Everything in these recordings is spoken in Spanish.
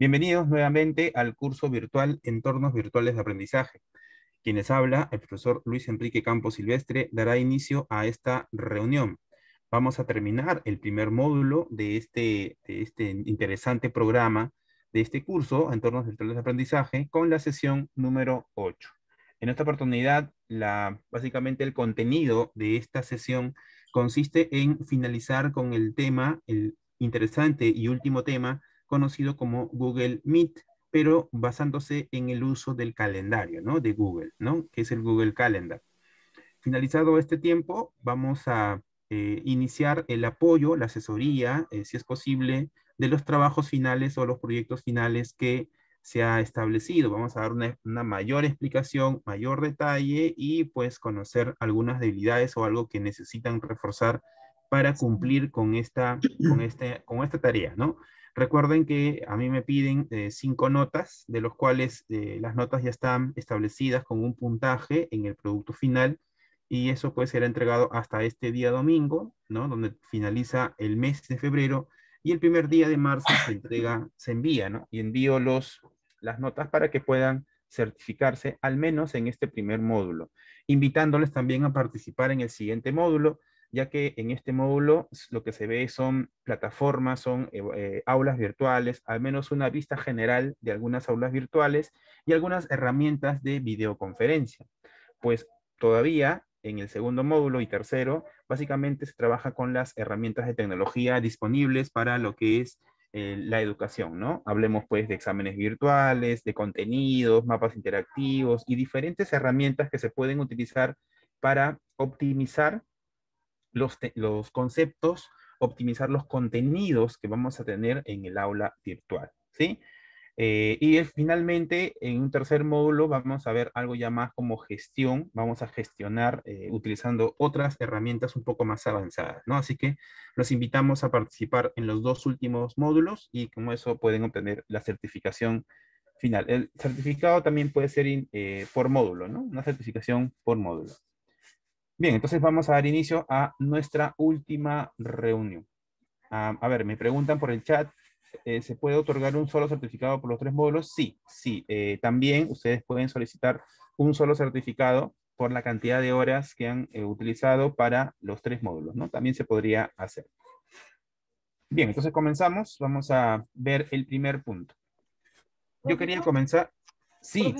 Bienvenidos nuevamente al curso virtual Entornos Virtuales de Aprendizaje. Quienes habla, el profesor Luis Enrique Campos Silvestre, dará inicio a esta reunión. Vamos a terminar el primer módulo de este, de este interesante programa de este curso, Entornos Virtuales de Aprendizaje, con la sesión número 8. En esta oportunidad, la, básicamente el contenido de esta sesión consiste en finalizar con el tema, el interesante y último tema, conocido como Google Meet, pero basándose en el uso del calendario, ¿no? De Google, ¿no? Que es el Google Calendar. Finalizado este tiempo, vamos a eh, iniciar el apoyo, la asesoría, eh, si es posible, de los trabajos finales o los proyectos finales que se ha establecido. Vamos a dar una, una, mayor explicación, mayor detalle y pues conocer algunas debilidades o algo que necesitan reforzar para cumplir con esta, con este, con esta tarea, ¿no? Recuerden que a mí me piden eh, cinco notas, de los cuales eh, las notas ya están establecidas con un puntaje en el producto final y eso puede ser entregado hasta este día domingo, ¿no? Donde finaliza el mes de febrero y el primer día de marzo se entrega, se envía, ¿no? Y envío los, las notas para que puedan certificarse al menos en este primer módulo, invitándoles también a participar en el siguiente módulo, ya que en este módulo lo que se ve son plataformas, son eh, eh, aulas virtuales, al menos una vista general de algunas aulas virtuales y algunas herramientas de videoconferencia. Pues todavía en el segundo módulo y tercero, básicamente se trabaja con las herramientas de tecnología disponibles para lo que es eh, la educación, ¿no? Hablemos pues de exámenes virtuales, de contenidos, mapas interactivos y diferentes herramientas que se pueden utilizar para optimizar los, conceptos, optimizar los contenidos que vamos a tener en el aula virtual, ¿sí? Eh, y finalmente, en un tercer módulo vamos a ver algo ya más como gestión. Vamos a gestionar eh, utilizando otras herramientas un poco más avanzadas, ¿no? Así que los invitamos a participar en los dos últimos módulos y como eso pueden obtener la certificación final. El certificado también puede ser eh, por módulo, ¿no? Una certificación por módulo. Bien, entonces vamos a dar inicio a nuestra última reunión. Ah, a ver, me preguntan por el chat, eh, ¿se puede otorgar un solo certificado por los tres módulos? Sí, sí. Eh, también ustedes pueden solicitar un solo certificado por la cantidad de horas que han eh, utilizado para los tres módulos, ¿no? También se podría hacer. Bien, entonces comenzamos. Vamos a ver el primer punto. Yo quería comenzar... Sí,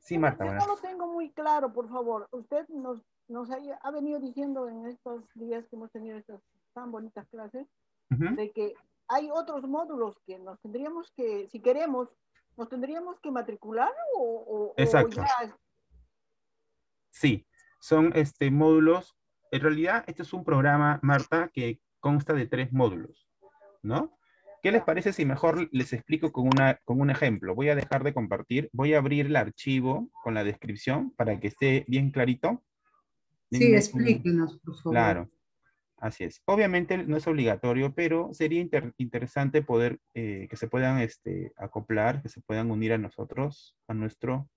sí, Marta. Yo no lo tengo muy claro, por favor. Usted nos nos ha, venido diciendo en estos días que hemos tenido estas tan bonitas clases, de que hay otros módulos que nos tendríamos que, si queremos, nos tendríamos que matricular o, Exacto. Sí, son este, módulos, en realidad este es un programa, Marta, que consta de tres módulos, ¿no? ¿Qué les parece si mejor les explico con, una, con un ejemplo? Voy a dejar de compartir, voy a abrir el archivo con la descripción para que esté bien clarito. Sí, explíquenos, por favor. Claro, así es. Obviamente no es obligatorio, pero sería interesante poder eh, que se puedan este, acoplar, que se puedan unir a nosotros, a nuestro,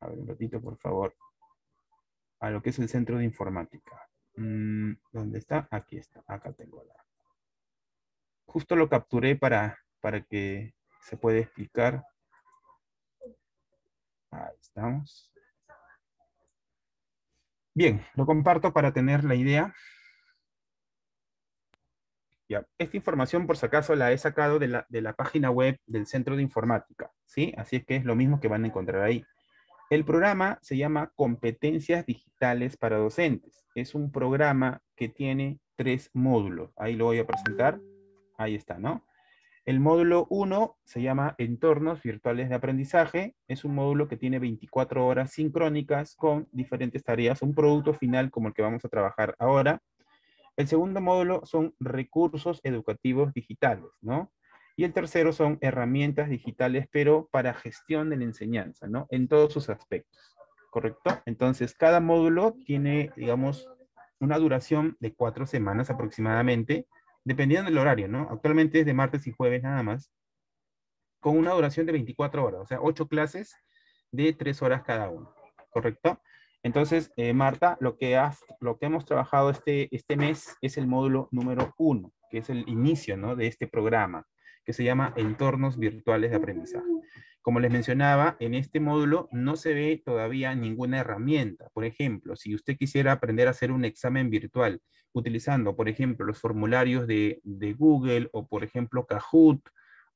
a ver un ratito, por favor, a lo que es el centro de informática. Mm, ¿Dónde está? Aquí está, acá tengo la. Justo lo capturé para, para que se pueda explicar. Ahí estamos. Bien, lo comparto para tener la idea. Ya, esta información, por si acaso, la he sacado de la, de la página web del Centro de Informática, ¿sí? Así es que es lo mismo que van a encontrar ahí. El programa se llama Competencias Digitales para Docentes. Es un programa que tiene tres módulos. Ahí lo voy a presentar. Ahí está, ¿no? El módulo 1 se llama Entornos Virtuales de Aprendizaje. Es un módulo que tiene 24 horas sincrónicas con diferentes tareas, un producto final como el que vamos a trabajar ahora. El segundo módulo son recursos educativos digitales, ¿no? Y el tercero son herramientas digitales, pero para gestión de la enseñanza, ¿no? En todos sus aspectos, ¿correcto? Entonces, cada módulo tiene, digamos, una duración de cuatro semanas aproximadamente, dependiendo del horario, ¿no? Actualmente es de martes y jueves nada más, con una duración de 24 horas, o sea, 8 clases de 3 horas cada uno, ¿correcto? Entonces, eh, Marta, lo que, lo que hemos trabajado este, este mes es el módulo número 1, que es el inicio, ¿no? De este programa. que se llama Entornos Virtuales de Aprendizaje. Como les mencionaba, en este módulo no se ve todavía ninguna herramienta. Por ejemplo, si usted quisiera aprender a hacer un examen virtual utilizando, por ejemplo, los formularios de, Google o, por ejemplo, Kahoot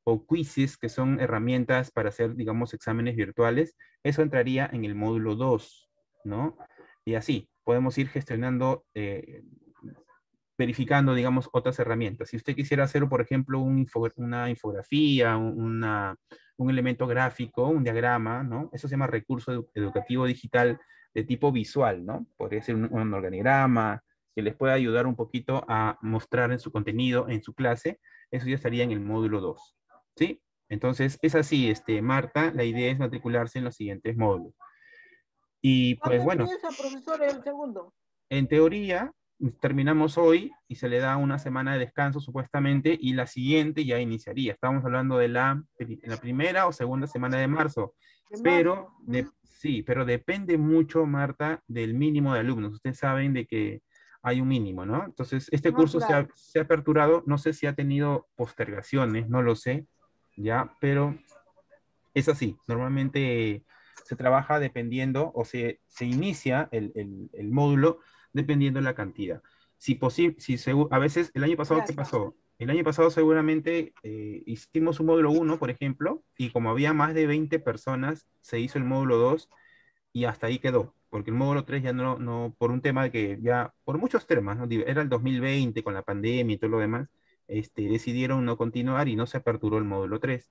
o Quizzes, que son herramientas para hacer, digamos, exámenes virtuales, eso entraría en el módulo 2, ¿no? Y así, podemos ir gestionando, eh, verificando, digamos, otras herramientas. Si usted quisiera hacer, por ejemplo, una infografía, una un elemento gráfico, un diagrama, ¿no? Eso se llama recurso educativo digital de tipo visual, ¿no? Podría ser un, organigrama que les pueda ayudar un poquito a mostrar en su contenido, en su clase. Eso ya estaría en el módulo 2, ¿sí? Entonces, es así, este, Marta, la idea es matricularse en los siguientes módulos. Y pues bueno. profesor, el segundo? En teoría, terminamos hoy y se le da una semana de descanso supuestamente y la siguiente ya iniciaría. Estamos hablando de la, la primera o segunda semana de marzo. pero, sí, pero depende mucho, Marta, del mínimo de alumnos. Ustedes saben de que hay un mínimo, ¿no? Entonces, este curso se, ha, se, ha, aperturado, no sé si ha tenido postergaciones, no lo sé, ya, pero es así. Normalmente se trabaja dependiendo o se, se inicia el, el, el módulo dependiendo de la cantidad. Si posible, si a veces, el año pasado, ¿qué pasó? El año pasado seguramente eh, hicimos un módulo 1, por ejemplo, y como había más de 20 personas, se hizo el módulo 2 y hasta ahí quedó, porque el módulo 3 ya no, no por un tema que ya, por muchos temas, ¿no? era el 2020 con la pandemia y todo lo demás, este, decidieron no continuar y no se aperturó el módulo 3.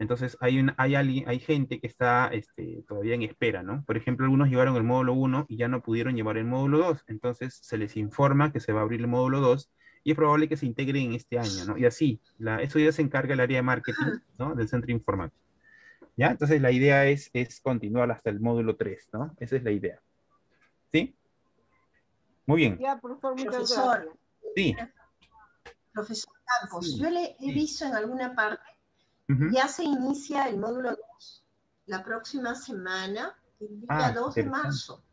Entonces hay, un, hay, alguien, hay gente que está este, todavía en espera, ¿no? Por ejemplo, algunos llevaron el módulo 1 y ya no pudieron llevar el módulo 2. Entonces se les informa que se va a abrir el módulo 2 y es probable que se integren en este año, ¿no? Y así, la, eso ya se encarga el área de marketing, ¿no? Del centro informático. ¿Ya? Entonces la idea es, es continuar hasta el módulo 3, ¿no? Esa es la idea. ¿Sí? Muy bien. Ya, por favor, Profesor. Sí. Profesor Campos, yo le he visto en alguna parte ya se inicia el módulo 2 la próxima semana, el día 2 ah, de marzo.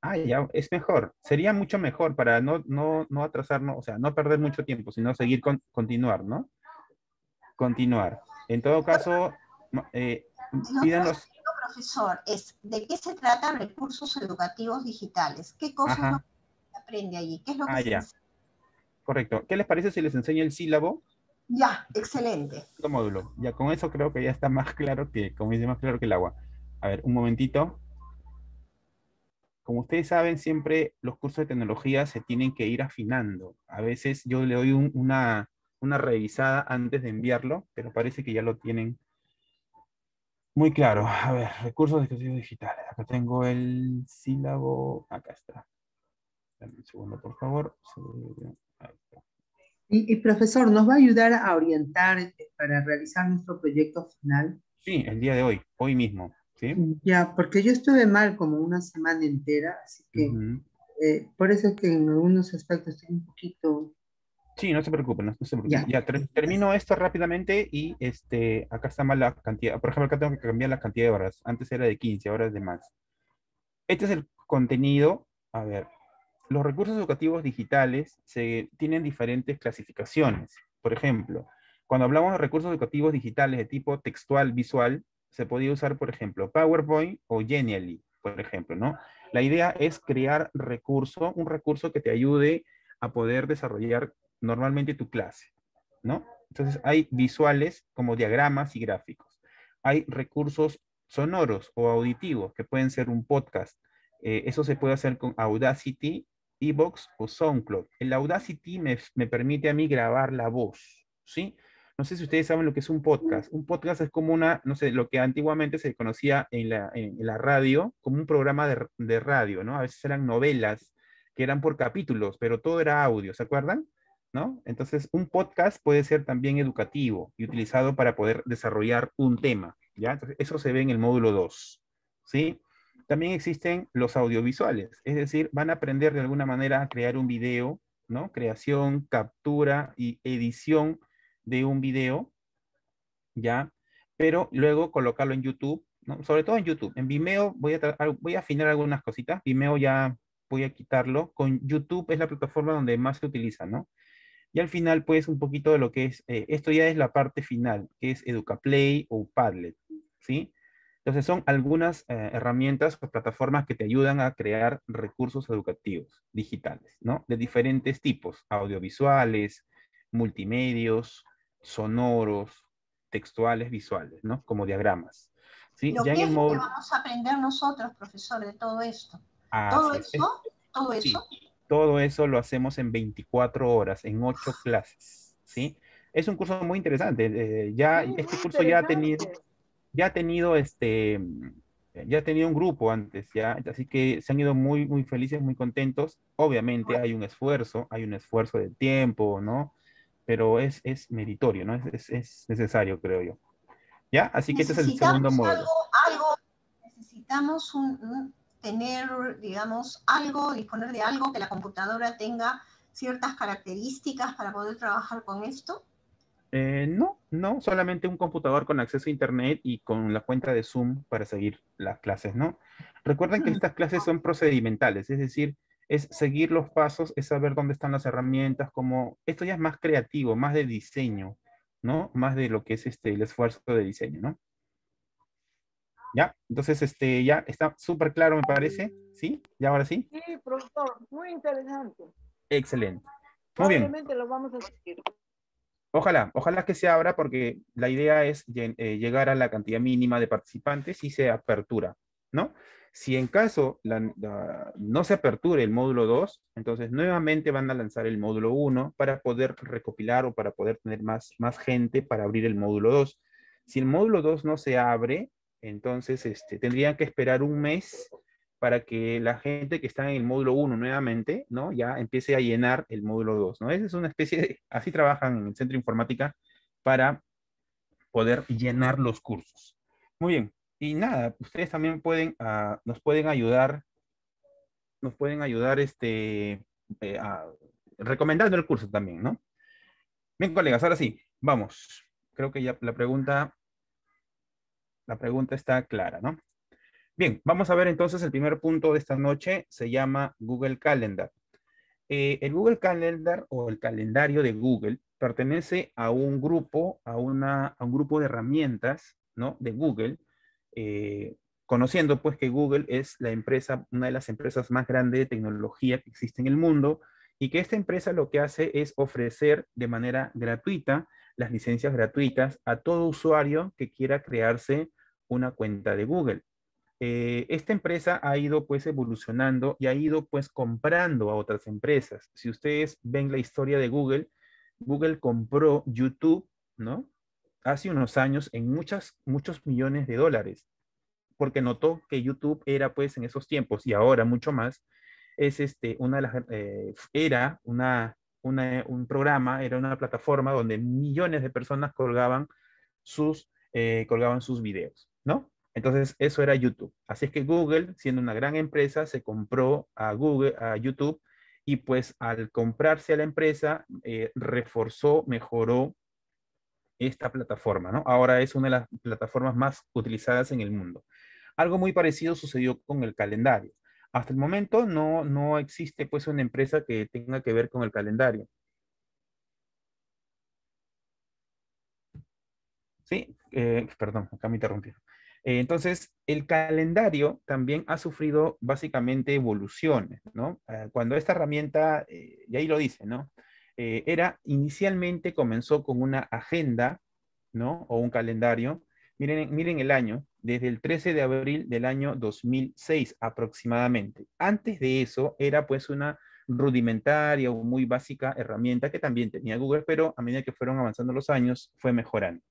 Ah, ya, es mejor. Sería mucho mejor para no, no, no atrasarnos, o sea, no perder mucho tiempo, sino seguir con, continuar, ¿no? Continuar. En todo caso, eh, pídanos... profesor, es de qué se trata recursos educativos digitales. ¿Qué cosas se aprende allí? ¿Qué es lo que ah, ya. Correcto. ¿Qué les parece si les enseño el sílabo? Ya, excelente. módulo. Ya con eso creo que ya está más claro que, como dice, más claro que el agua. A ver, un momentito. Como ustedes saben, siempre los cursos de tecnología se tienen que ir afinando. A veces yo le doy una, una revisada antes de enviarlo, pero parece que ya lo tienen muy claro. A ver, recursos de educación digital. Acá tengo el sílabo. Acá está. Dame un segundo, por favor. Ahí está. Y, profesor, ¿nos va a ayudar a orientar eh, para realizar nuestro proyecto final? Sí, el día de hoy, hoy mismo. ¿sí? Ya, porque yo estuve mal como una semana entera, así que eh, por eso es que en algunos aspectos estoy un poquito... Sí, no se preocupen, no, se preocupen. Ya, termino esto rápidamente y este, acá está mal la cantidad. Por ejemplo, acá tengo que cambiar la cantidad de horas. Antes era de 15, ahora es de más. Este es el contenido. A ver, los recursos educativos digitales se, tienen diferentes clasificaciones. Por ejemplo, cuando hablamos de recursos educativos digitales de tipo textual, visual, se podía usar, por ejemplo, PowerPoint o Genially, por ejemplo, ¿no? La idea es crear recurso, un recurso que te ayude a poder desarrollar normalmente tu clase, ¿no? Entonces hay visuales como diagramas y gráficos. Hay recursos sonoros o auditivos que pueden ser un podcast. Eh, eso se puede hacer con Audacity Evox o SoundCloud. El Audacity me, me, permite a mí grabar la voz, ¿sí? No sé si ustedes saben lo que es un podcast. Un podcast es como una, no sé, lo que antiguamente se conocía en la, en, la radio, como un programa de, de, radio, ¿no? A veces eran novelas que eran por capítulos, pero todo era audio, ¿se acuerdan? ¿No? Entonces, un podcast puede ser también educativo y utilizado para poder desarrollar un tema, ¿ya? Eso se ve en el módulo 2, ¿sí? También existen los audiovisuales, es decir, van a aprender de alguna manera a crear un video, ¿no? Creación, captura y edición de un video, ¿ya? Pero luego colocarlo en YouTube, ¿no? Sobre todo en YouTube. En Vimeo voy a, voy a afinar algunas cositas. Vimeo ya voy a quitarlo. Con YouTube es la plataforma donde más se utiliza, ¿no? Y al final, pues, un poquito de lo que es, eh, esto ya es la parte final, que es EducaPlay o Padlet, ¿sí? Entonces son algunas eh, herramientas o plataformas que te ayudan a crear recursos educativos digitales, ¿no? De diferentes tipos, audiovisuales, multimedios, sonoros, textuales, visuales, ¿no? Como diagramas. ¿sí? ya en el módulo... vamos a aprender nosotros, profesor, de todo esto? ¿Todo eso? ¿Todo eso? todo eso lo hacemos en 24 horas, en 8 clases, ¿sí? Es un curso muy interesante. Eh, ya, este curso ya ha tenido, ya ha tenido este, ya ha tenido un grupo antes, ya, así que se han ido muy, muy felices, muy contentos. Obviamente hay un esfuerzo, hay un esfuerzo de tiempo, ¿no? Pero es, es meritorio, ¿no? Es, es, necesario, creo yo. ¿Ya? Así que este es el segundo módulo. Algo, necesitamos un, tener, digamos, algo, disponer de algo que la computadora tenga ciertas características para poder trabajar con esto? Eh, no, no, solamente un computador con acceso a Internet y con la cuenta de Zoom para seguir las clases, ¿no? Recuerden que mm. estas clases son procedimentales, es decir, es seguir los pasos, es saber dónde están las herramientas, como esto ya es más creativo, más de diseño, ¿no? Más de lo que es este, el esfuerzo de diseño, ¿no? ¿Ya? Entonces, este, ya está súper claro, me parece. ¿Sí? ¿Ya ahora sí? Sí, profesor, muy interesante. Excelente. Muy bien. lo vamos a seguir. Ojalá, ojalá que se abra porque la idea es eh, llegar a la cantidad mínima de participantes y se apertura, ¿no? Si en caso no se aperture el módulo 2, entonces nuevamente van a lanzar el módulo 1 para poder recopilar o para poder tener más, más gente para abrir el módulo 2. Si el módulo 2 no se abre, entonces, este, tendrían que esperar un mes para que la gente que está en el módulo 1 nuevamente, ¿no? Ya empiece a llenar el módulo 2, ¿no? Esa es una especie de, así trabajan en el centro de informática para poder llenar los cursos. Muy bien. Y nada, ustedes también pueden, ah, nos pueden ayudar, nos pueden ayudar, este, eh, recomendando el curso también, ¿no? Bien, colegas, ahora sí, vamos. Creo que ya la pregunta la pregunta está clara, ¿no? Bien, vamos a ver entonces el primer punto de esta noche, se llama Google Calendar. Eh, el Google Calendar o el calendario de Google pertenece a un grupo, a, una, un grupo de herramientas, ¿no? De Google, eh, conociendo pues que Google es la empresa, una de las empresas más grandes de tecnología que existe en el mundo y que esta empresa lo que hace es ofrecer de manera gratuita las licencias gratuitas a todo usuario que quiera crearse una cuenta de Google. Eh, esta empresa ha ido pues evolucionando y ha ido pues comprando a otras empresas. Si ustedes ven la historia de Google, Google compró YouTube, ¿no? Hace unos años en muchas, muchos millones de dólares, porque notó que YouTube era pues en esos tiempos y ahora mucho más, es este, una eh, era una, un programa, era una plataforma donde millones de personas colgaban sus, eh, colgaban sus videos, ¿no? Entonces, eso era YouTube. Así es que Google, siendo una gran empresa, se compró a Google, a YouTube, y pues al comprarse a la empresa, eh, reforzó, mejoró esta plataforma, ¿no? Ahora es una de las plataformas más utilizadas en el mundo. Algo muy parecido sucedió con el calendario. Hasta el momento no, no existe pues una empresa que tenga que ver con el calendario. Sí, eh, perdón, acá me interrumpí. Eh, entonces, el calendario también ha sufrido básicamente evoluciones, ¿no? Eh, cuando esta herramienta, y ahí lo dice, ¿no? era, inicialmente comenzó con una agenda, ¿no? O un calendario. Miren, miren el año, desde el 13 de abril del año 2006 aproximadamente. Antes de eso era pues una rudimentaria o muy básica herramienta que también tenía Google, pero a medida que fueron avanzando los años fue mejorando.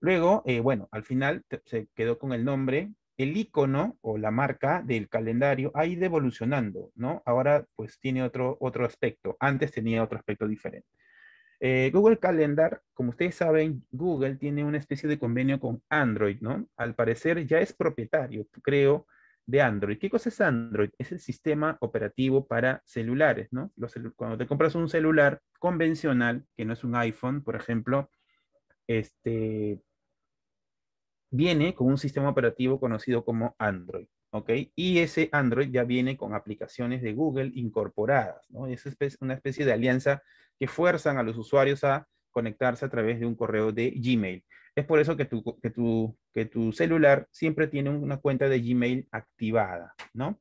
Luego, eh, bueno, al final se quedó con el nombre, el icono o la marca del calendario ha ido evolucionando, ¿no? Ahora pues tiene otro, otro aspecto, antes tenía otro aspecto diferente. Eh, Google Calendar, como ustedes saben, Google tiene una especie de convenio con Android, ¿no? Al parecer ya es propietario, creo, de Android. ¿Qué cosa es Android? Es el sistema operativo para celulares, ¿no? cuando te compras un celular convencional, que no es un iPhone, por ejemplo, este, viene con un sistema operativo conocido como Android, ¿ok? Y ese Android ya viene con aplicaciones de Google incorporadas, ¿no? Es una especie de alianza que fuerzan a los usuarios a conectarse a través de un correo de Gmail. Es por eso que tu, que tu, que tu celular siempre tiene una cuenta de Gmail activada, ¿no?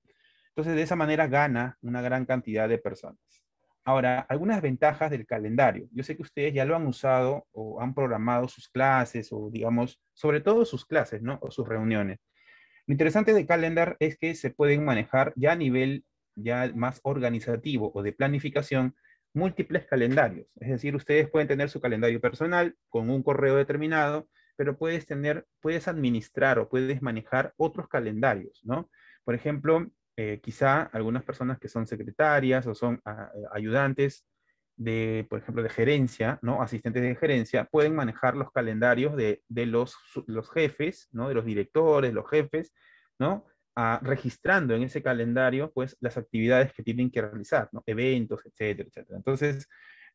Entonces, de esa manera gana una gran cantidad de personas. Ahora, algunas ventajas del calendario. Yo sé que ustedes ya lo han usado o han programado sus clases o, digamos, sobre todo sus clases, ¿no? O sus reuniones. Lo interesante de Calendar es que se pueden manejar ya a nivel ya más organizativo o de planificación múltiples calendarios. Es decir, ustedes pueden tener su calendario personal con un correo determinado, pero puedes tener, puedes administrar o puedes manejar otros calendarios, ¿no? Por ejemplo, eh, quizá algunas personas que son secretarias o son ah, eh, ayudantes de, por ejemplo, de gerencia, ¿no? Asistentes de gerencia, pueden manejar los calendarios de, de los, los jefes, ¿no? De los directores, los jefes, ¿no? registrando en ese calendario pues las actividades que tienen que realizar, ¿no? eventos, etcétera, etcétera. Entonces,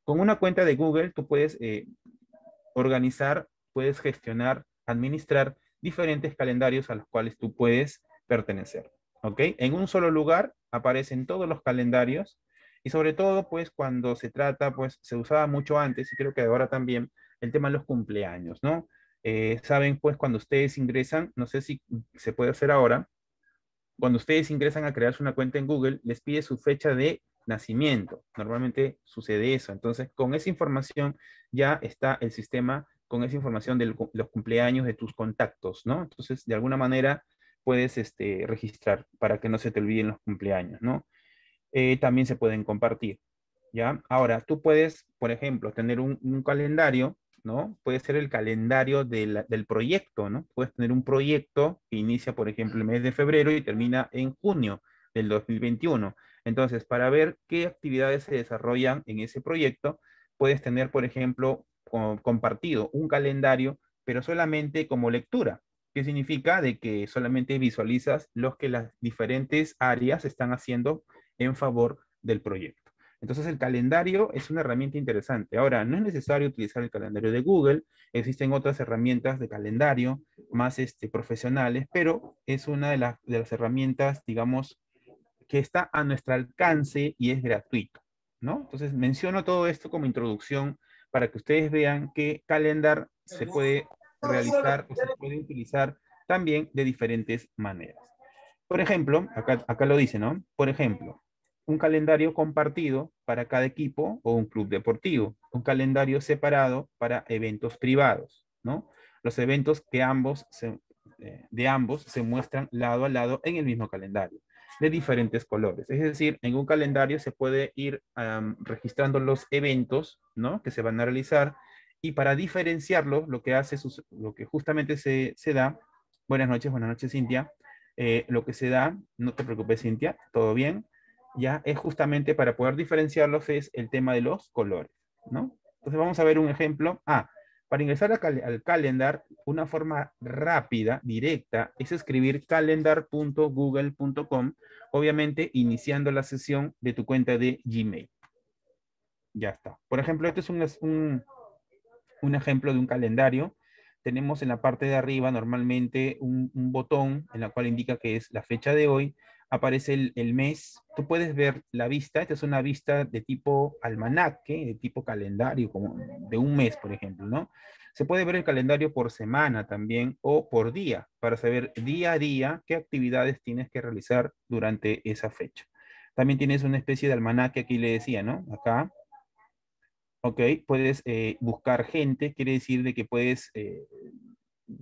con una cuenta de Google tú puedes eh, organizar, puedes gestionar, administrar diferentes calendarios a los cuales tú puedes pertenecer. ¿Ok? En un solo lugar aparecen todos los calendarios y sobre todo pues cuando se trata, pues se usaba mucho antes y creo que ahora también el tema de los cumpleaños, ¿no? Eh, saben pues cuando ustedes ingresan, no sé si se puede hacer ahora, cuando ustedes ingresan a crearse una cuenta en Google, les pide su fecha de nacimiento. Normalmente sucede eso. Entonces, con esa información ya está el sistema, con esa información de los cumpleaños de tus contactos, ¿no? Entonces, de alguna manera puedes este, registrar para que no se te olviden los cumpleaños, ¿no? Eh, también se pueden compartir, ¿ya? Ahora, tú puedes, por ejemplo, tener un calendario ¿no? Puede ser el calendario del proyecto, ¿no? Puedes tener un proyecto que inicia, por ejemplo, el mes de febrero y termina en junio del 2021. Entonces, para ver qué actividades se desarrollan en ese proyecto, puedes tener, por ejemplo, compartido un calendario, pero solamente como lectura. ¿Qué significa? De que solamente visualizas los que las diferentes áreas están haciendo en favor del proyecto. Entonces el calendario es una herramienta interesante. Ahora, no es necesario utilizar el calendario de Google, existen otras herramientas de calendario más este, profesionales, pero es una de, de las herramientas, digamos, que está a nuestro alcance y es gratuito, ¿no? Entonces menciono todo esto como introducción para que ustedes vean que Calendar se puede realizar o se puede utilizar también de diferentes maneras. Por ejemplo, acá, acá lo dice, ¿no? Por ejemplo, un calendario compartido para cada equipo o un club deportivo, un calendario separado para eventos privados, ¿no? Los eventos que ambos eh, de ambos se muestran lado a lado en el mismo calendario, de diferentes colores. Es decir, en un calendario se puede ir registrando los eventos, ¿no? Que se van a realizar y para diferenciarlo, lo que hace, lo que justamente se, da, buenas noches, buenas noches Cintia, eh, lo que se da, no te preocupes Cintia, todo bien, ya es justamente para poder diferenciarlos es el tema de los colores, ¿no? Entonces vamos a ver un ejemplo. Ah, para ingresar al calendar, una forma rápida, directa, es escribir calendar.google.com, obviamente iniciando la sesión de tu cuenta de Gmail. Ya está. Por ejemplo, este es un, ejemplo de un calendario. Tenemos en la parte de arriba normalmente un, un botón en la cual indica que es la fecha de hoy aparece el, mes. Tú puedes ver la vista. Esta es una vista de tipo almanaque, de tipo calendario, como de un mes, por ejemplo, ¿no? Se puede ver el calendario por semana también o por día, para saber día a día qué actividades tienes que realizar durante esa fecha. También tienes una especie de almanaque, aquí le decía, ¿no? Acá. Ok, puedes eh, buscar gente, quiere decir de que puedes eh,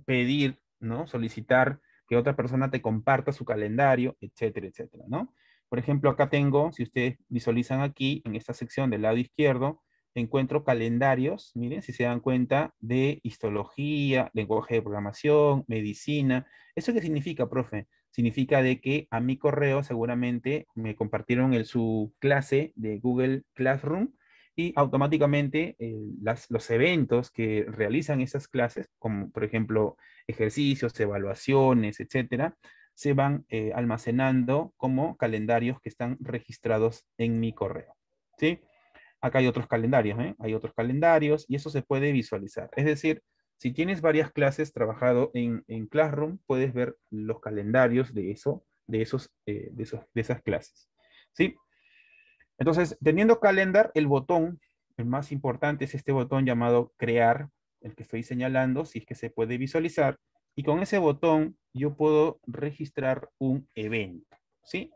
pedir, ¿no? Solicitar que otra persona te comparta su calendario, etcétera, etcétera, ¿no? Por ejemplo, acá tengo, si ustedes visualizan aquí, en esta sección del lado izquierdo, encuentro calendarios, miren, si se dan cuenta, de histología, lenguaje de programación, medicina. ¿Eso qué significa, profe? Significa de que a mi correo seguramente me compartieron el, su clase de Google Classroom y automáticamente eh, los eventos que realizan esas clases, como por ejemplo ejercicios, evaluaciones, etcétera, se van eh, almacenando como calendarios que están registrados en mi correo. ¿sí? Acá hay otros calendarios, ¿eh? hay otros calendarios y eso se puede visualizar. Es decir, si tienes varias clases trabajado en, en Classroom, puedes ver los calendarios de eso de, esos, esos, de esas clases. ¿Sí? Entonces, teniendo calendar, el botón, el más importante es este botón llamado crear, el que estoy señalando, si es que se puede visualizar. Y con ese botón yo puedo registrar un evento, ¿sí?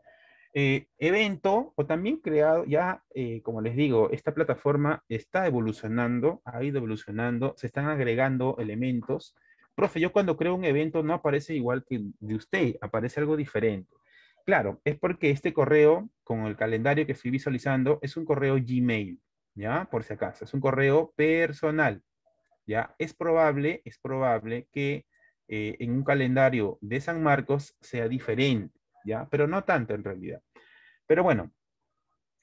Eh, evento, o también creado, ya, eh, como les digo, esta plataforma está evolucionando, ha ido evolucionando, se están agregando elementos. Profe, yo cuando creo un evento no aparece igual que de usted, aparece algo diferente. Claro, es porque este correo, con el calendario que estoy visualizando, es un correo Gmail, ¿ya? Por si acaso, es un correo personal, ¿ya? Es probable, es probable que eh, en un calendario de San Marcos sea diferente, ¿ya? Pero no tanto en realidad. Pero bueno,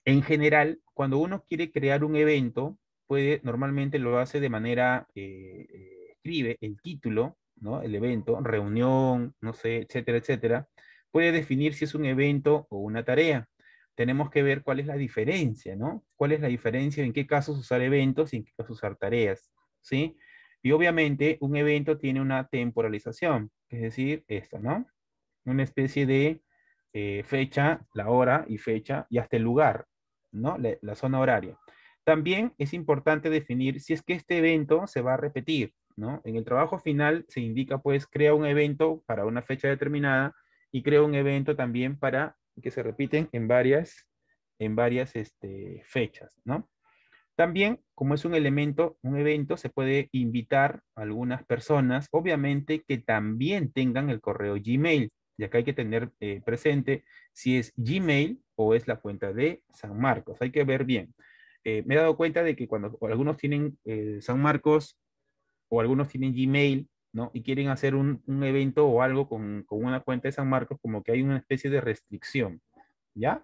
en general, cuando uno quiere crear un evento, puede, normalmente lo hace de manera, eh, eh, escribe el título, ¿no? El evento, reunión, no sé, etcétera, etcétera, puede definir si es un evento o una tarea. Tenemos que ver cuál es la diferencia, ¿no? ¿Cuál es la diferencia en qué casos usar eventos y en qué casos usar tareas, ¿sí? Y obviamente un evento tiene una temporalización, es decir, esto, ¿no? Una especie de eh, fecha, la hora y fecha y hasta el lugar, ¿no? la zona horaria. También es importante definir si es que este evento se va a repetir, ¿no? En el trabajo final se indica, pues, crea un evento para una fecha determinada y creo un evento también para que se repiten en varias, en varias este, fechas, ¿no? También, como es un elemento, un evento, se puede invitar a algunas personas, obviamente que también tengan el correo Gmail, ya que hay que tener eh, presente si es Gmail o es la cuenta de San Marcos. Hay que ver bien. Eh, me he dado cuenta de que cuando algunos tienen eh, San Marcos o algunos tienen Gmail, ¿no? Y quieren hacer un, evento o algo con, una cuenta de San Marcos, como que hay una especie de restricción, ¿ya?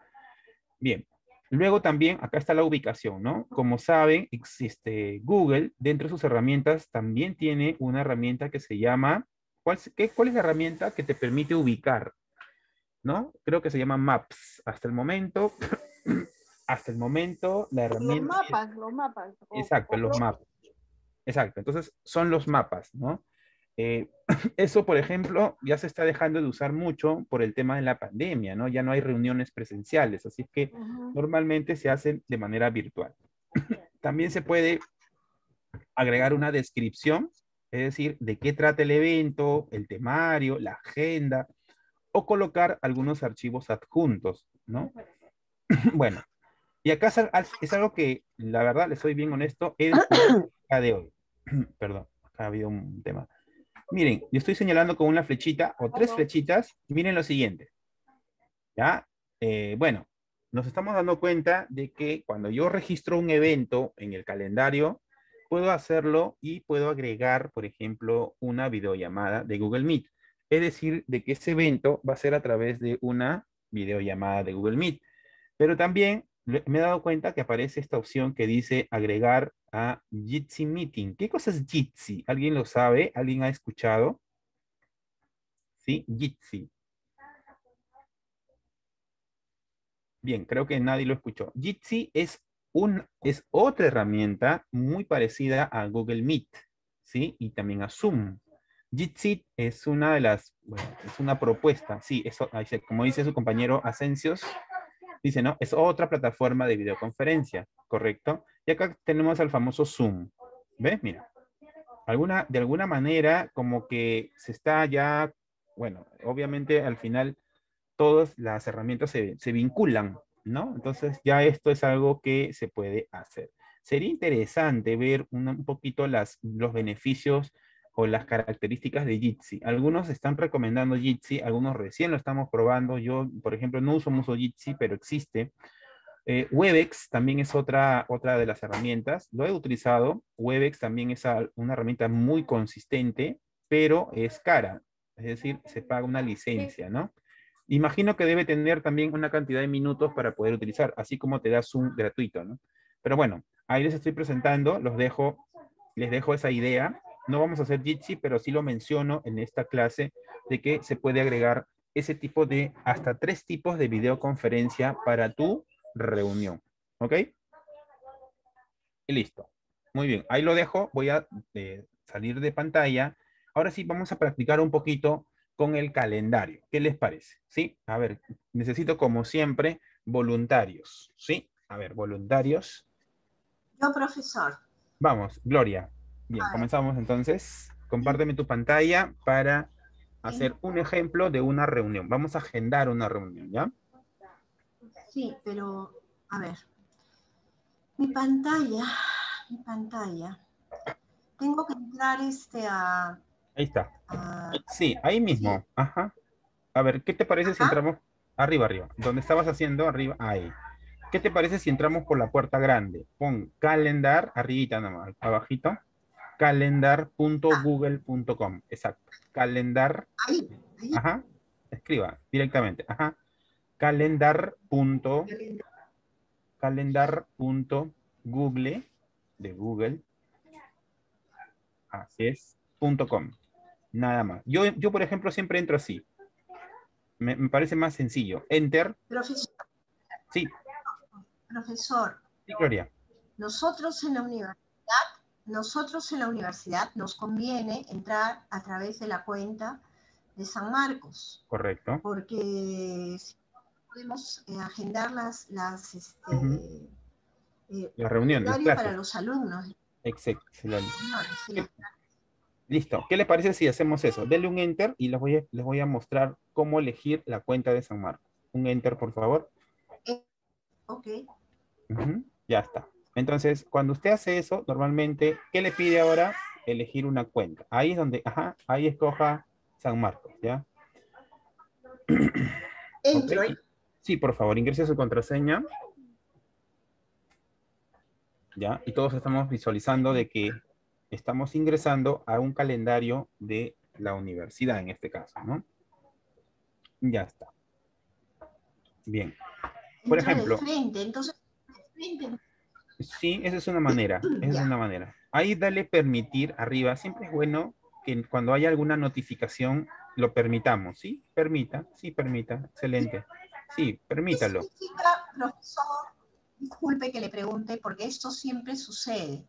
Bien. Luego también, acá está la ubicación, ¿no? Como saben, existe Google, dentro de sus herramientas también tiene una herramienta que se llama, ¿cuál, qué, ¿cuál es la herramienta que te permite ubicar? ¿No? Creo que se llama Maps. Hasta el momento, hasta el momento, la herramienta... Los mapas, los mapas. Exacto, los mapas. Exacto, entonces son los mapas, ¿no? Eh, eso, por ejemplo, ya se está dejando de usar mucho por el tema de la pandemia, ¿no? Ya no hay reuniones presenciales, así que normalmente se hacen de manera virtual. También se puede agregar una descripción, es decir, de qué trata el evento, el temario, la agenda, o colocar algunos archivos adjuntos, ¿no? bueno, y acá es algo que, la verdad, le soy bien honesto, es de hoy. Perdón, acá ha habido un tema. Miren, yo estoy señalando con una flechita o tres flechitas. Miren lo siguiente. ¿Ya? Eh, bueno, nos estamos dando cuenta de que cuando yo registro un evento en el calendario, puedo hacerlo y puedo agregar, por ejemplo, una videollamada de Google Meet. Es decir, de que ese evento va a ser a través de una videollamada de Google Meet. Pero también me he dado cuenta que aparece esta opción que dice agregar a Jitsi Meeting. ¿Qué cosa es Jitsi? ¿Alguien lo sabe? ¿Alguien ha escuchado? ¿Sí? Jitsi. Bien, creo que nadie lo escuchó. Jitsi es, un, es otra herramienta muy parecida a Google Meet, ¿sí? Y también a Zoom. Jitsi es una de las, bueno, es una propuesta, sí, eso, como dice su compañero Asencios, Dice, ¿no? Es otra plataforma de videoconferencia, ¿correcto? Y acá tenemos al famoso Zoom. ¿Ves? Mira. Alguna, de alguna manera, como que se está ya, bueno, obviamente al final todas las herramientas se, se vinculan, ¿no? Entonces ya esto es algo que se puede hacer. Sería interesante ver un, un poquito las, los beneficios o las características de Jitsi. Algunos están recomendando Jitsi, algunos recién lo estamos probando. Yo, por ejemplo, no uso mucho Jitsi, pero existe. Eh, Webex también es otra, otra de las herramientas. Lo he utilizado. Webex también es una herramienta muy consistente, pero es cara. Es decir, se paga una licencia, ¿no? Imagino que debe tener también una cantidad de minutos para poder utilizar, así como te da Zoom gratuito, ¿no? Pero bueno, ahí les estoy presentando, los dejo, les dejo esa idea no vamos a hacer Jitsi, pero sí lo menciono en esta clase de que se puede agregar ese tipo de, hasta tres tipos de videoconferencia para tu reunión. ¿Ok? Y listo. Muy bien, ahí lo dejo. Voy a eh, salir de pantalla. Ahora sí, vamos a practicar un poquito con el calendario. ¿Qué les parece? ¿Sí? A ver, necesito como siempre voluntarios. ¿Sí? A ver, voluntarios. Yo, profesor. Vamos, Gloria. Bien, comenzamos entonces. Compárteme tu pantalla para hacer un ejemplo de una reunión. Vamos a agendar una reunión, ¿ya? Sí, pero, a ver. Mi pantalla, mi pantalla. Tengo que entrar este a... Ahí está. sí, ahí mismo. Ajá. A ver, ¿qué te parece si entramos arriba, arriba? Donde estabas haciendo, arriba, ahí. ¿Qué te parece si entramos por la puerta grande? Pon calendar, arribita nomás, abajito. calendar.google.com. Exacto. Calendar. Ahí, Ajá. Escriba directamente. Ajá. Calendar. Calendar.google de Google. Así es. .com. Nada más. Yo, yo, por ejemplo, siempre entro así. Me, me parece más sencillo. Enter. Profesor. Sí. Profesor. Sí, Gloria. Nosotros en la universidad, nosotros en la universidad nos conviene entrar a través de la cuenta de San Marcos. Correcto. Porque podemos eh, agendar las, las, este, eh, las reuniones. para los alumnos. Excelente. Listo. ¿Qué les parece si hacemos eso? Denle un enter y les voy a, les voy a mostrar cómo elegir la cuenta de San Marcos. Un enter, por favor. Ok. Ya está. Entonces, cuando usted hace eso, normalmente, ¿qué le pide ahora? Elegir una cuenta. Ahí es donde, ajá, ahí escoja San Marcos, ¿ya? Entro. Sí, por favor, ingrese su contraseña. ¿Ya? Y todos estamos visualizando de que estamos ingresando a un calendario de la universidad, en este caso, ¿no? Ya está. Bien. Por ejemplo. entonces, Sí, esa es una manera. Esa es una manera. Ahí dale permitir arriba. Siempre es bueno que cuando haya alguna notificación lo permitamos. ¿Sí? Permita. Sí, permita. Excelente. Sí, permítalo. ¿Qué significa, profesor? Disculpe que le pregunte, porque esto siempre sucede.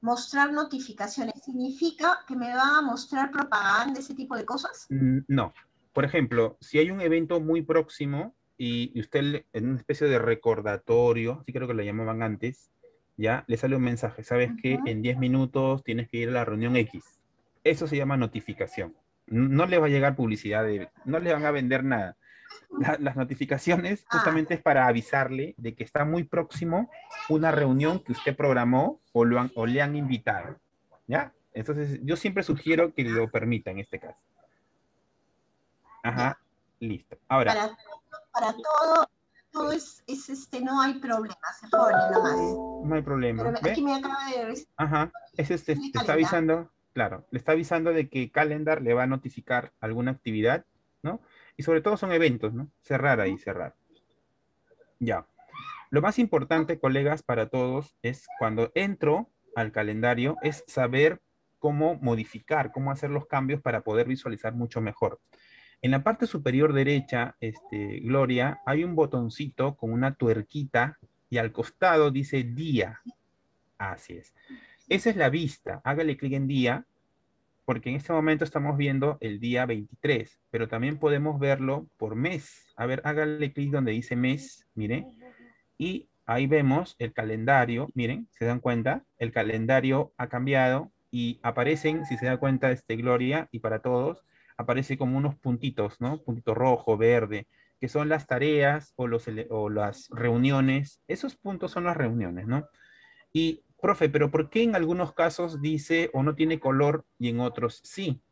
Mostrar notificaciones, ¿significa que me va a mostrar propaganda, ese tipo de cosas? Mm, no. Por ejemplo, si hay un evento muy próximo, y, usted en una especie de recordatorio, así creo que lo llamaban antes, ya le sale un mensaje, sabes que en 10 minutos tienes que ir a la reunión X. Eso se llama notificación. No le va a llegar publicidad, no le van a vender nada. las notificaciones ah. justamente es para avisarle de que está muy próximo una reunión que usted programó o, lo han, o le han invitado. ¿Ya? Entonces, yo siempre sugiero que lo permita en este caso. Ajá, listo. Ahora para todo, todo es, este, no hay problema, se pone nomás. No hay problema. Pero aquí me acaba de... Ajá, es este, le está avisando, claro, le está avisando de que Calendar le va a notificar alguna actividad, ¿no? Y sobre todo son eventos, ¿no? Cerrar ahí, cerrar. Ya. Lo más importante, colegas, para todos es cuando entro al calendario, es saber cómo modificar, cómo hacer los cambios para poder visualizar mucho mejor. En la parte superior derecha, este, Gloria, hay un botoncito con una tuerquita y al costado dice día. Así es. Esa es la vista. Hágale clic en día, porque en este momento estamos viendo el día 23, pero también podemos verlo por mes. A ver, hágale clic donde dice mes, mire, y ahí vemos el calendario, miren, ¿se dan cuenta? El calendario ha cambiado y aparecen, si se da cuenta, este, Gloria, y para todos, aparece como unos puntitos, ¿no? Puntito rojo, verde, que son las tareas o, los, o las reuniones. Esos puntos son las reuniones, ¿no? Y, profe, pero ¿por qué en algunos casos dice o no tiene color y en otros sí?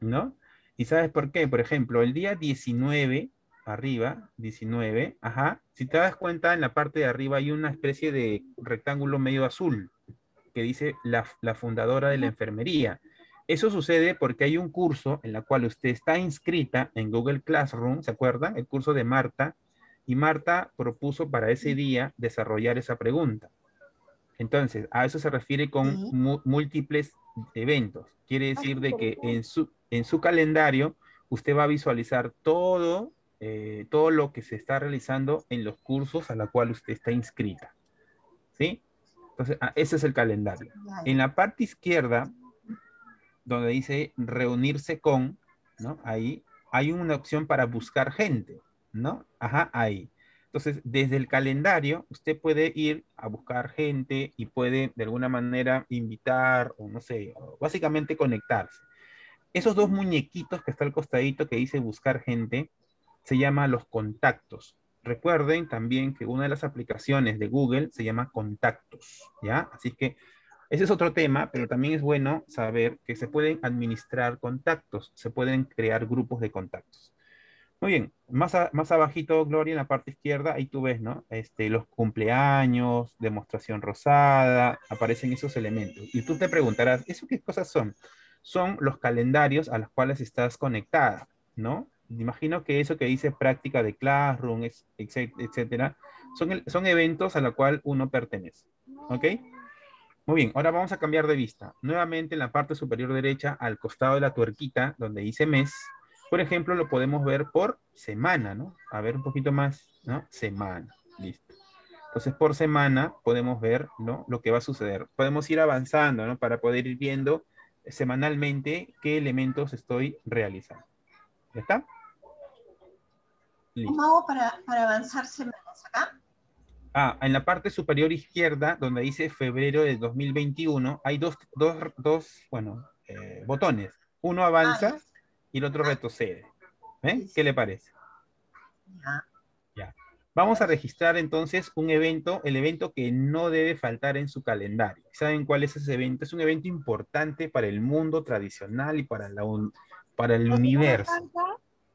¿No? ¿Y sabes por qué? Por ejemplo, el día 19, arriba, 19, ajá, si te das cuenta, en la parte de arriba hay una especie de rectángulo medio azul que dice la, la fundadora de la enfermería. Eso sucede porque hay un curso en el cual usted está inscrita en Google Classroom, ¿se acuerdan? El curso de Marta. Y Marta propuso para ese día desarrollar esa pregunta. Entonces, a eso se refiere con múltiples eventos. Quiere decir de que en su, en su calendario usted va a visualizar todo, eh, todo lo que se está realizando en los cursos a la cual usted está inscrita. ¿Sí? Entonces, ah, ese es el calendario. En la parte izquierda donde dice reunirse con, ¿no? Ahí hay una opción para buscar gente, ¿no? Ajá, ahí. Entonces, desde el calendario, usted puede ir a buscar gente y puede de alguna manera invitar o no sé, básicamente conectarse. Esos dos muñequitos que está al costadito que dice buscar gente, se llama los contactos. Recuerden también que una de las aplicaciones de Google se llama contactos, ¿ya? Así que ese es otro tema, pero también es bueno saber que se pueden administrar contactos, se pueden crear grupos de contactos. Muy bien, más, más abajito, Gloria, en la parte izquierda, ahí tú ves, ¿no? Este, los cumpleaños, demostración rosada, aparecen esos elementos. Y tú te preguntarás, ¿eso qué cosas son? Son los calendarios a los cuales estás conectada, ¿no? Imagino que eso que dice práctica de Classroom, etcétera, son, son eventos a los cuales uno pertenece, ¿ok? Muy bien, ahora vamos a cambiar de vista. Nuevamente en la parte superior derecha, al costado de la tuerquita, donde dice mes, por ejemplo, lo podemos ver por semana, ¿no? A ver un poquito más, ¿no? Semana, listo. Entonces, por semana podemos ver, ¿no? Lo que va a suceder. Podemos ir avanzando, ¿no? Para poder ir viendo semanalmente qué elementos estoy realizando. ¿Ya está? ¿Cómo hago para, para avanzar semanas acá? Ah, en la parte superior izquierda, donde dice febrero de 2021, hay dos, dos, dos bueno, eh, botones. Uno avanza y el otro retrocede. ¿Eh? ¿Qué le parece? Ya. Vamos a registrar entonces un evento, el evento que no debe faltar en su calendario. ¿Saben cuál es ese evento? Es un evento importante para el mundo tradicional y para, la para el universo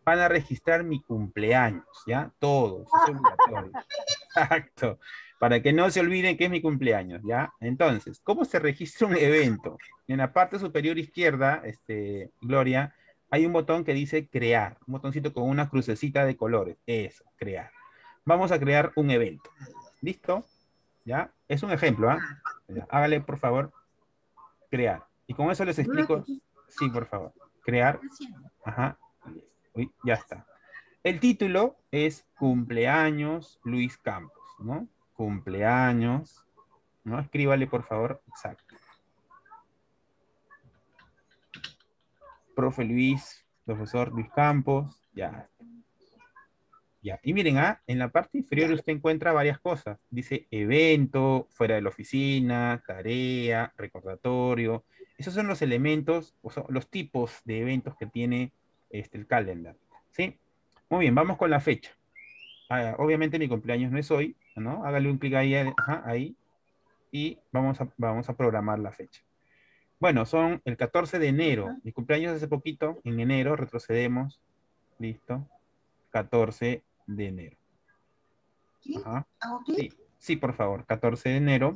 van a registrar mi cumpleaños, ¿ya? Todos, es obligatorio. Exacto. Para que no se olviden que es mi cumpleaños, ¿ya? Entonces, ¿cómo se registra un evento? En la parte superior izquierda, este, Gloria, hay un botón que dice crear, un botoncito con una crucecita de colores. Eso, crear. Vamos a crear un evento. ¿Listo? ¿Ya? Es un ejemplo, ¿ah? Hágale, por favor, crear. Y con eso les explico. Sí, por favor. Crear. Ajá ya está. El título es Cumpleaños Luis Campos, ¿no? Cumpleaños, ¿no? Escríbale, por favor, exacto. Profe Luis, profesor Luis Campos, ya. Ya, y miren, ¿ah? en la parte inferior usted encuentra varias cosas. Dice evento, fuera de la oficina, tarea, recordatorio. Esos son los elementos, o son los tipos de eventos que tiene este, el calendar. Muy bien, vamos con la fecha. Ah, obviamente mi cumpleaños no es hoy, ¿no? Hágale un clic ahí, ahí y vamos a, vamos a programar la fecha. Bueno, son el 14 de enero. Mi cumpleaños hace poquito, en enero, retrocedemos. Listo. 14 de enero. ¿Sí? Sí, por favor, 14 de enero.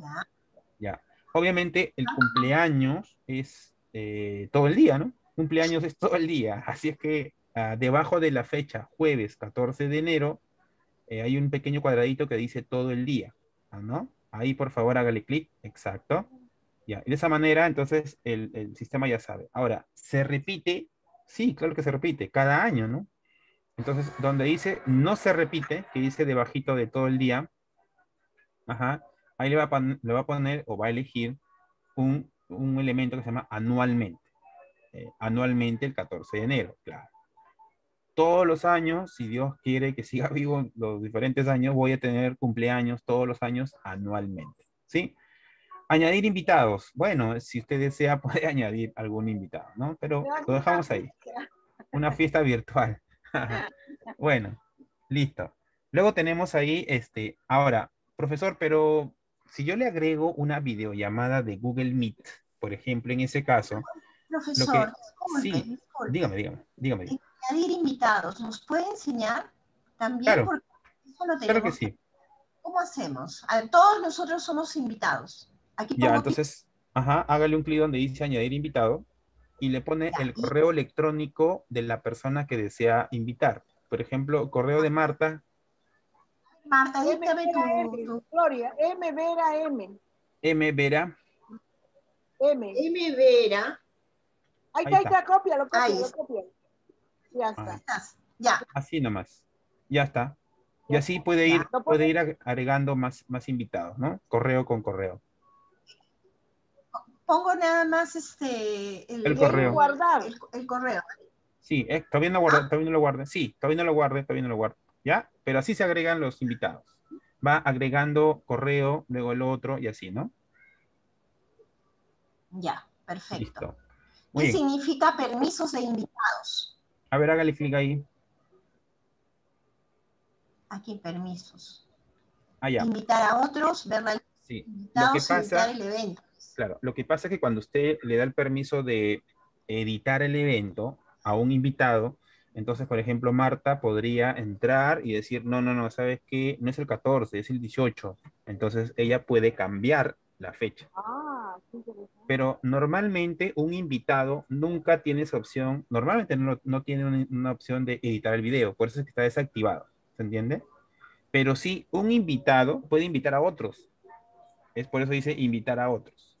Ya. Obviamente el cumpleaños es eh, todo el día, ¿no? cumpleaños es todo el día, así es que ah, debajo de la fecha, jueves 14 de enero, eh, hay un pequeño cuadradito que dice todo el día, ¿no? Ahí por favor hágale clic, exacto. Ya, de esa manera entonces el, sistema ya sabe. Ahora, ¿se repite? Sí, claro que se repite, cada año, ¿no? Entonces, donde dice no se repite, que dice debajito de todo el día, ajá, ahí le va a, poner o va a elegir un, un elemento que se llama anualmente. Eh, anualmente el 14 de enero, claro. Todos los años, si Dios quiere que siga vivo los diferentes años, voy a tener cumpleaños todos los años anualmente, ¿sí? Añadir invitados. Bueno, si usted desea, puede añadir algún invitado, ¿no? Pero lo dejamos ahí. Una fiesta virtual. bueno, listo. Luego tenemos ahí, este, ahora, profesor, pero si yo le agrego una videollamada de Google Meet, por ejemplo, en ese caso, Profesor, sí, dígame, dígame, dígame. Añadir invitados, ¿nos puede enseñar también? Claro, claro que sí. ¿Cómo hacemos? A ver, todos nosotros somos invitados. Aquí ya, entonces, ajá, hágale un clic donde dice añadir invitado y le pone el correo electrónico de la persona que desea invitar. Por ejemplo, correo de Marta. Marta, dígame tu, Gloria, M Vera M. M Vera. M. M Vera. Ahí, está, ahí está, cópialo, cópialo, cópialo. Ya está. Ya. Así nomás. Ya está. Y así puede ir, puede ir agregando más, más invitados, ¿no? Correo con correo. Pongo nada más este el, correo. Guardar. El, correo. Sí, eh, todavía, no todavía no lo guarde. Sí, todavía no lo guarde, todavía no lo guarde. ¿Ya? Pero así se agregan los invitados. Va agregando correo, luego el otro y así, ¿no? Ya, perfecto. ¿Qué significa permisos de invitados? A ver, hágale clic ahí. Aquí, permisos. Ah, ya. Invitar a otros, ver la sí. lo que pasa, el evento. Claro, lo que pasa es que cuando usted le da el permiso de editar el evento a un invitado, entonces, por ejemplo, Marta podría entrar y decir, no, no, no, ¿sabes qué? No es el 14, es el 18. Entonces, ella puede cambiar la fecha. Ah, Pero normalmente un invitado nunca tiene esa opción, normalmente no, tiene una, opción de editar el video, por eso es que está desactivado, ¿se entiende? Pero sí, un invitado puede invitar a otros. Es por eso dice invitar a otros.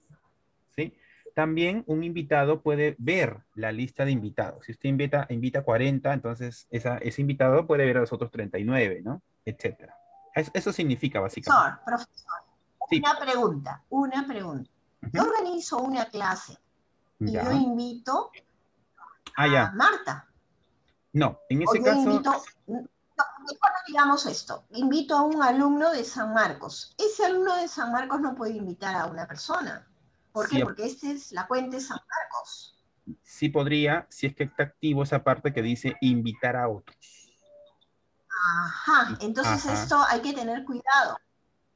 ¿Sí? También un invitado puede ver la lista de invitados. Si usted invita, invita 40, entonces ese invitado puede ver a los otros 39, ¿no? Etcétera. Eso, significa básicamente. Profesor, profesor. Una pregunta, una pregunta. Yo organizo una clase y yo invito ah, a Marta. No, en ese caso... Invito, no, digamos esto, invito a un alumno de San Marcos. Ese alumno de San Marcos no puede invitar a una persona. ¿Por qué? Porque esta es la cuenta de San Marcos. Sí podría, si es que está activo esa parte que dice invitar a otros. Ajá, entonces esto hay que tener cuidado.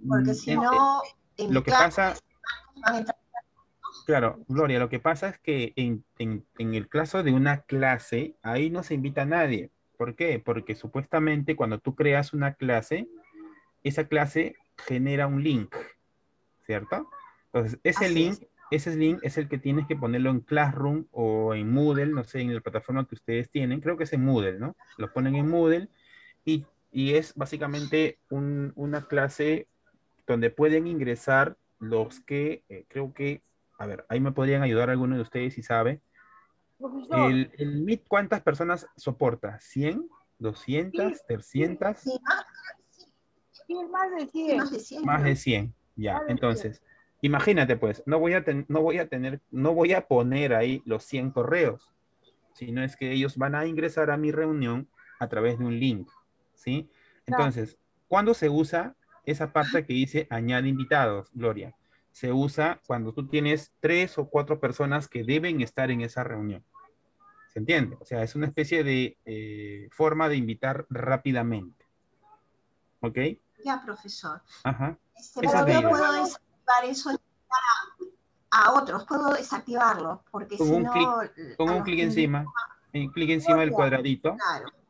Porque mm, si no... lo que pasa... Claro, Gloria, lo que pasa es que en, el caso de una clase, ahí no se invita a nadie. ¿Por qué? Porque supuestamente cuando tú creas una clase, esa clase genera un link, ¿cierto? Entonces, ese link, ese link es el que tienes que ponerlo en Classroom o en Moodle, no sé, en la plataforma que ustedes tienen, creo que es en Moodle, ¿no? Lo ponen en Moodle y, es básicamente una clase donde pueden ingresar los que eh, creo que, a ver, ahí me podrían ayudar algunos de ustedes si sabe. El, el Meet, ¿cuántas personas soporta? ¿100? ¿200? ¿300? Sí, más de 100. Más de 100, ya. Entonces, imagínate pues, no voy, a no voy a tener, no voy a poner ahí los 100 correos, sino es que ellos van a ingresar a mi reunión a través de un link, ¿sí? Entonces, ¿cuándo se usa? Esa parte que dice añade invitados, Gloria, se usa cuando tú tienes tres o cuatro personas que deben estar en esa reunión. ¿Se entiende? O sea, es una especie de eh, forma de invitar rápidamente. ¿Ok? Ya, profesor. Ajá. Este, pero yo puedo desactivar eso a, otros, puedo desactivarlo, porque si no... con un clic encima, un clic encima del cuadradito,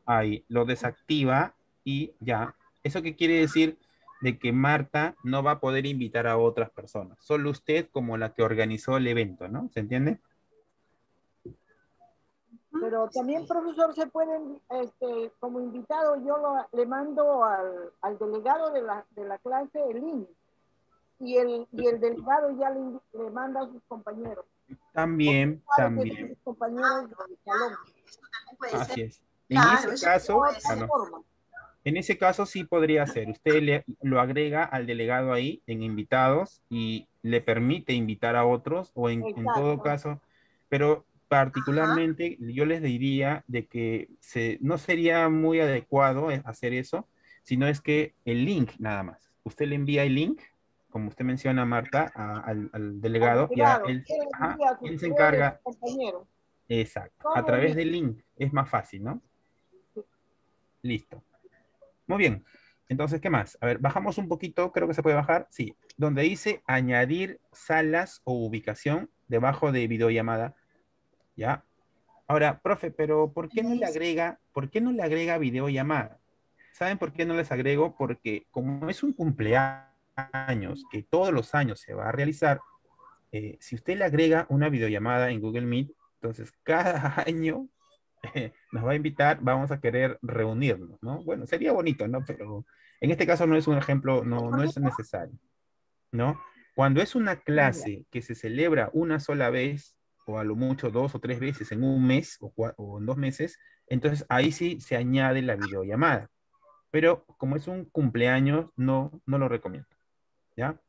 ahí, lo desactiva y ya. ¿Eso qué quiere decir? De que Marta no va a poder invitar a otras personas, solo usted como la que organizó el evento, ¿no? ¿Se entiende? Pero también, profesor, se pueden, este, como invitado, yo le mando al, delegado de la, de la, clase el link y el, y el delegado ya le, manda a sus compañeros. También, también. Sus compañeros Así es. En ese caso, en ese caso sí podría ser. Usted le, lo agrega al delegado ahí en invitados y le permite invitar a otros o en, todo caso, pero particularmente yo les diría de que se, no sería muy adecuado hacer eso, sino es que el link nada más. Usted le envía el link, como usted menciona, Marta, al, delegado, y él, él se encarga. Exacto, a través del link es más fácil, ¿no? Listo. Muy bien. Entonces, ¿qué más? A ver, bajamos un poquito, creo que se puede bajar. Sí, donde dice añadir salas o ubicación debajo de videollamada. ¿Ya? Ahora, profe, pero ¿por qué no le agrega, por qué no le agrega videollamada? ¿Saben por qué no les agrego? Porque como es un cumpleaños que todos los años se va a realizar, eh, si usted le agrega una videollamada en Google Meet, entonces cada año nos va a invitar, vamos a querer reunirnos, ¿no? Bueno, sería bonito, ¿no? Pero en este caso no es un ejemplo, no, no es necesario, ¿no? Cuando es una clase que se celebra una sola vez, o a lo mucho dos o tres veces en un mes o, en dos meses, entonces ahí sí se añade la videollamada. Pero como es un cumpleaños, no, no lo recomiendo, ¿ya?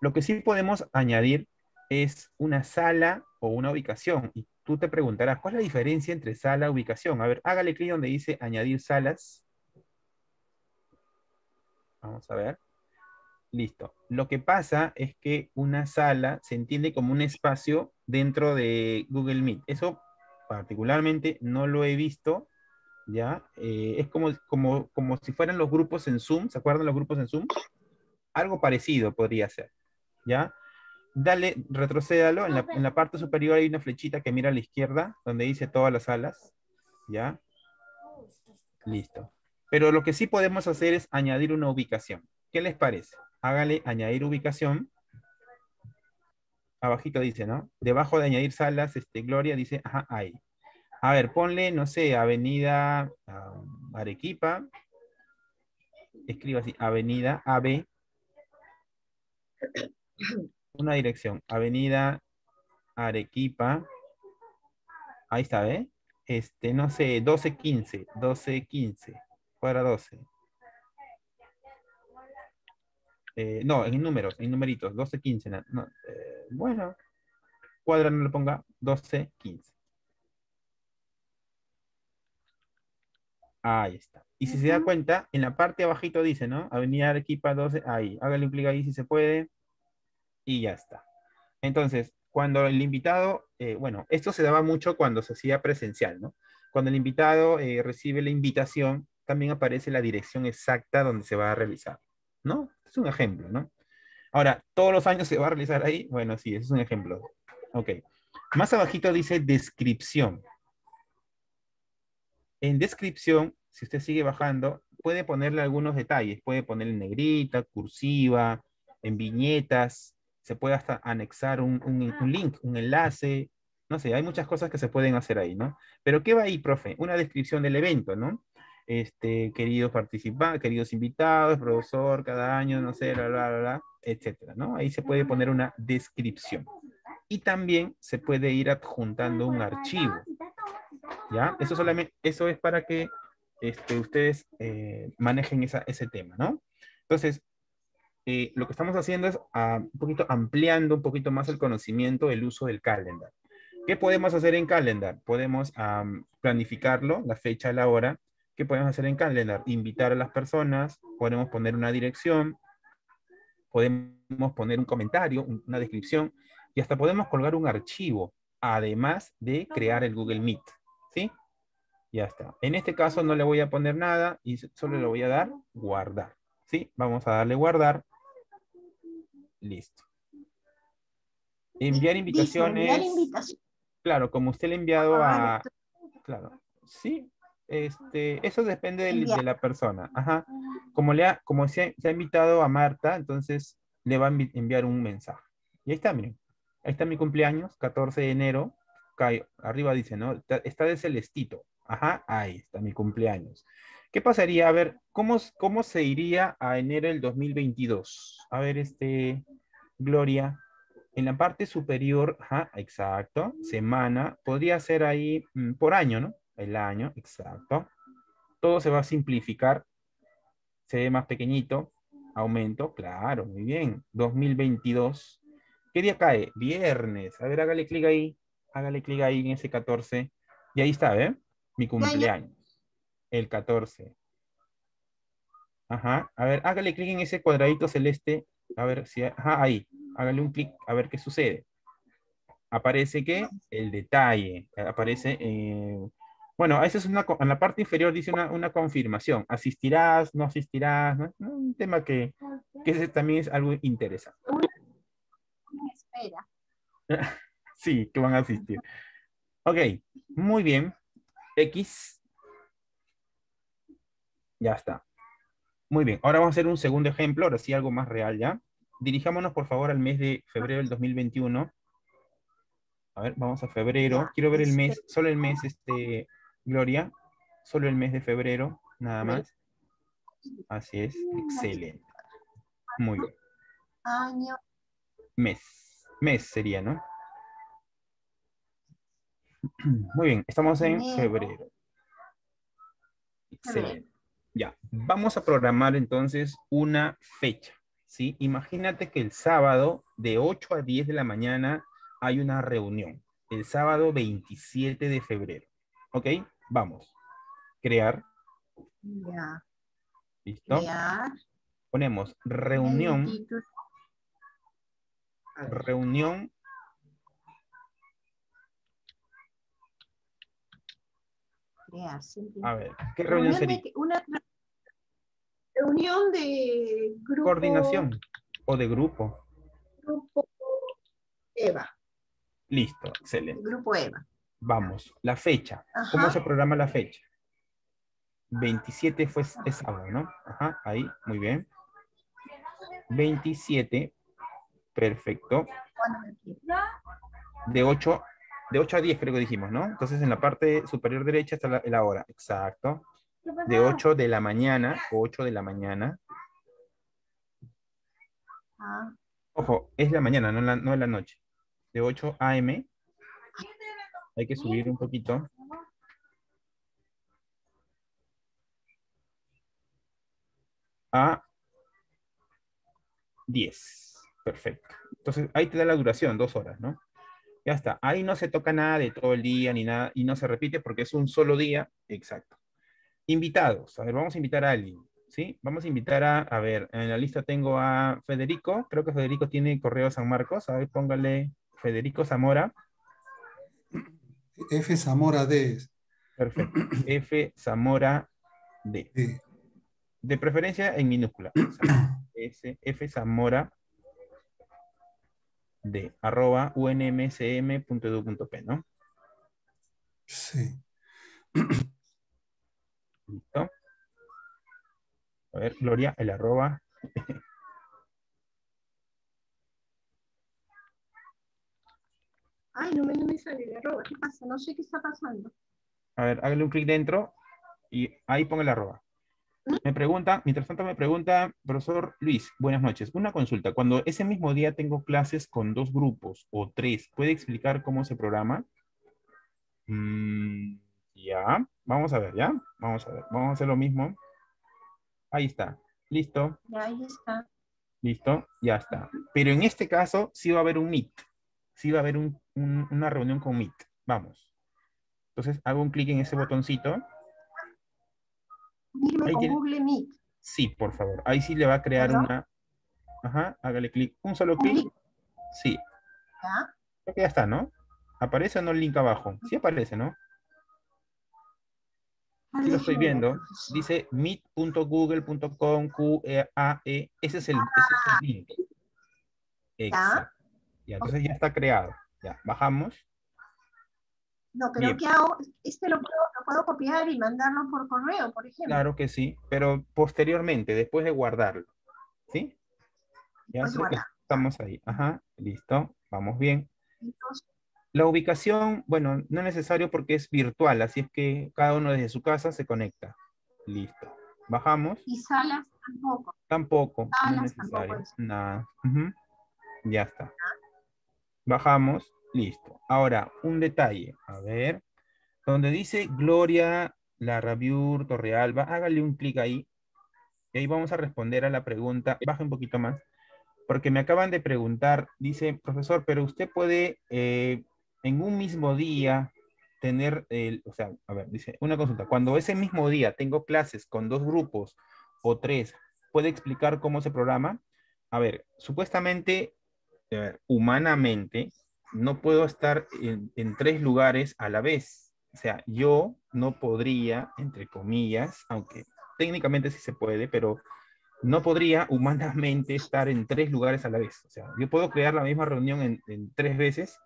Lo que sí podemos añadir es una sala o una ubicación. Tú te preguntarás, ¿cuál es la diferencia entre sala y ubicación? A ver, hágale clic donde dice añadir salas. Vamos a ver. Listo. Lo que pasa es que una sala se entiende como un espacio dentro de Google Meet. Eso particularmente no lo he visto, ¿ya? Eh, es como, como, como si fueran los grupos en Zoom, ¿se acuerdan los grupos en Zoom? Algo parecido podría ser, ¿ya? Dale, retrocédalo, en la, en la parte superior hay una flechita que mira a la izquierda, donde dice todas las salas, ¿ya? Listo. Pero lo que sí podemos hacer es añadir una ubicación. ¿Qué les parece? hágale añadir ubicación. Abajito dice, ¿no? Debajo de añadir salas, este, Gloria dice, ajá, ahí. A ver, ponle, no sé, Avenida Arequipa. Escriba así, Avenida AB. Una dirección, Avenida Arequipa. Ahí está, ¿eh? Este, no sé, 1215, 1215, cuadra 12. Eh, no, en números, en numeritos, 12, 15. No, eh, bueno, cuadra no le ponga 12, 15. Ahí está. Y si se da cuenta, en la parte abajito dice, ¿no? Avenida Arequipa 12, ahí. Hágale un clic ahí si se puede. Y ya está. Entonces, cuando el invitado, eh, bueno, esto se daba mucho cuando se hacía presencial, ¿no? Cuando el invitado recibe la invitación, también aparece la dirección exacta donde se va a realizar, ¿no? Es un ejemplo, ¿no? Ahora, ¿todos los años se va a realizar ahí? Bueno, sí, es un ejemplo. Ok. Más abajito dice descripción. En descripción, si usted sigue bajando, puede ponerle algunos detalles. Puede ponerle en negrita, cursiva, en viñetas. Se puede hasta anexar un, un link, un enlace. No sé, hay muchas cosas que se pueden hacer ahí, ¿no? Pero ¿qué va ahí, profe? Una descripción del evento, ¿no? este, queridos participantes, queridos invitados, profesor, cada año, no sé, bla, bla, bla, etcétera, ¿no? Ahí se puede poner una descripción. Y también se puede ir adjuntando un archivo, ¿ya? Eso, solamente, eso es para que este, ustedes eh, manejen esa, ese tema, ¿no? Entonces, eh, lo que estamos haciendo es ah, un poquito ampliando un poquito más el conocimiento del uso del calendar. ¿Qué podemos hacer en calendar? Podemos planificarlo, la fecha, la hora, ¿Qué podemos hacer en Calendar? Invitar a las personas, podemos poner una dirección, podemos poner un comentario, una descripción, y hasta podemos colgar un archivo, además de crear el Google Meet. ¿Sí? Ya está. En este caso no le voy a poner nada y solo le voy a dar guardar. ¿Sí? Vamos a darle guardar. Listo. Enviar invitaciones. Enviar invitación. Claro, como usted le ha enviado a... Claro. Sí, este, eso depende de la persona. Ajá. Como, le ha, como se, ha, invitado a Marta, entonces le va a enviar un mensaje. Y ahí está, miren. Ahí está mi cumpleaños, 14 de enero. arriba dice, ¿no? Está de celestito. Ajá, ahí está mi cumpleaños. ¿Qué pasaría? A ver, ¿cómo, cómo se iría a enero del 2022? A ver, este, Gloria, en la parte superior, ajá, exacto, semana, podría ser ahí mm, por año, ¿no? el año, exacto. Todo se va a simplificar, se ve más pequeñito, aumento, claro, muy bien. 2022. ¿Qué día cae? Viernes. A ver, hágale clic ahí, hágale clic ahí en ese 14. Y ahí está, ¿eh? Mi cumpleaños. El 14. Ajá. A ver, hágale clic en ese cuadradito celeste. A ver si... Ajá, ahí. Hágale un clic a ver qué sucede. Aparece que el detalle. Aparece eh, bueno, esa es una, en la parte inferior dice una, confirmación. ¿Asistirás? ¿No asistirás? Un tema que, que también es algo interesante. Espera. sí, que van a asistir. Ok, muy bien. X. Ya está. Muy bien, ahora vamos a hacer un segundo ejemplo, ahora sí algo más real ya. Dirijámonos por favor al mes de febrero del 2021. A ver, vamos a febrero. Quiero ver el mes, solo el mes este, Gloria, solo el mes de febrero, nada más. Así es, excelente. Muy bien. Año. Mes. Mes sería, ¿no? Muy bien, estamos en febrero. Excelente. Ya, vamos a programar entonces una fecha, ¿sí? Imagínate que el sábado de 8 a 10 de la mañana hay una reunión. el sábado 27 de febrero. ¿Ok? Vamos. Crear. Ya. ¿Listo? Ponemos reunión. Reunión. A ver, ¿qué reunión, sería? una reunión de grupo. Coordinación o de grupo. Grupo EVA. Listo, excelente. grupo EVA. Vamos, la fecha. ¿Cómo se programa la fecha? 27 fue es sábado, ¿no? Ajá, ahí, muy bien. 27, perfecto. De 8, de 8 a 10 creo que dijimos, ¿no? Entonces en la parte superior derecha está la, hora, exacto. De 8 de la mañana, 8 de la mañana. Ah. Ojo, es la mañana, no la, no la noche. De 8 a.m. Hay que subir un poquito. A 10. Perfecto. Entonces, ahí te da la duración, dos horas, ¿no? Ya está. Ahí no se toca nada de todo el día ni nada y no se repite porque es un solo día. Exacto. Invitados. A ver, vamos a invitar a alguien. ¿Sí? Vamos a invitar a, a ver, en la lista tengo a Federico. Creo que Federico tiene correo San Marcos. A ver, póngale Federico Zamora. F Zamora D. Perfecto. F Zamora D. De preferencia en minúscula. S, F Zamora D. Arroba unmcm.edu.p, ¿no? Sí. Listo. A ver, Gloria, el arroba. Ay, no me, no me sale el arroba. ¿Qué pasa? No sé qué está pasando. A ver, hágale un clic dentro y ahí ponga el arroba. ¿Mm? Me pregunta, mientras tanto me pregunta, profesor Luis, buenas noches. Una consulta. Cuando ese mismo día tengo clases con dos grupos o tres, ¿puede explicar cómo se programa? Mm, ya, vamos a ver, ¿ya? Vamos a ver, vamos a hacer lo mismo. Ahí está, listo. Ya, ahí está. Listo, ya está. Pero en este caso sí va a haber un Meet. Sí va a haber un, una reunión con Meet. Vamos. Entonces hago un clic en ese botoncito. Con Google Meet. Sí, por favor. Ahí sí le va a crear una... Ajá, hágale clic. Un solo clic. Sí. ¿Ya? Creo que ya está, ¿no? ¿Aparece o no el link abajo? Sí aparece, ¿no? Lo estoy viendo. Dice meet.google.com QAE. E. Ese es el, ese es el link. Exacto. Ya, entonces ya está creado. Ya, bajamos. No, pero ¿qué hago? Este lo puedo, copiar y mandarlo por correo, por ejemplo. Claro que sí, pero posteriormente, después de guardarlo. ¿Sí? Ya estamos ahí. Ajá, listo. Vamos bien. La ubicación, bueno, no es necesario porque es virtual, así es que cada uno desde su casa se conecta. Listo. Bajamos. Y salas tampoco. Tampoco, no es necesario. Nada. Ya está. Bajamos, listo. Ahora, un detalle. A ver, donde dice Gloria Larrabiur Torrealba, hágale un clic ahí. Y ahí vamos a responder a la pregunta. Baja un poquito más. Porque me acaban de preguntar, dice, profesor, pero usted puede eh, en un mismo día tener, el, o sea, a ver, dice, una consulta. Cuando ese mismo día tengo clases con dos grupos o tres, ¿puede explicar cómo se programa? A ver, supuestamente humanamente no puedo estar en, tres lugares a la vez. O sea, yo no podría, entre comillas, aunque técnicamente sí se puede, pero no podría humanamente estar en tres lugares a la vez. O sea, yo puedo crear la misma reunión en, tres veces.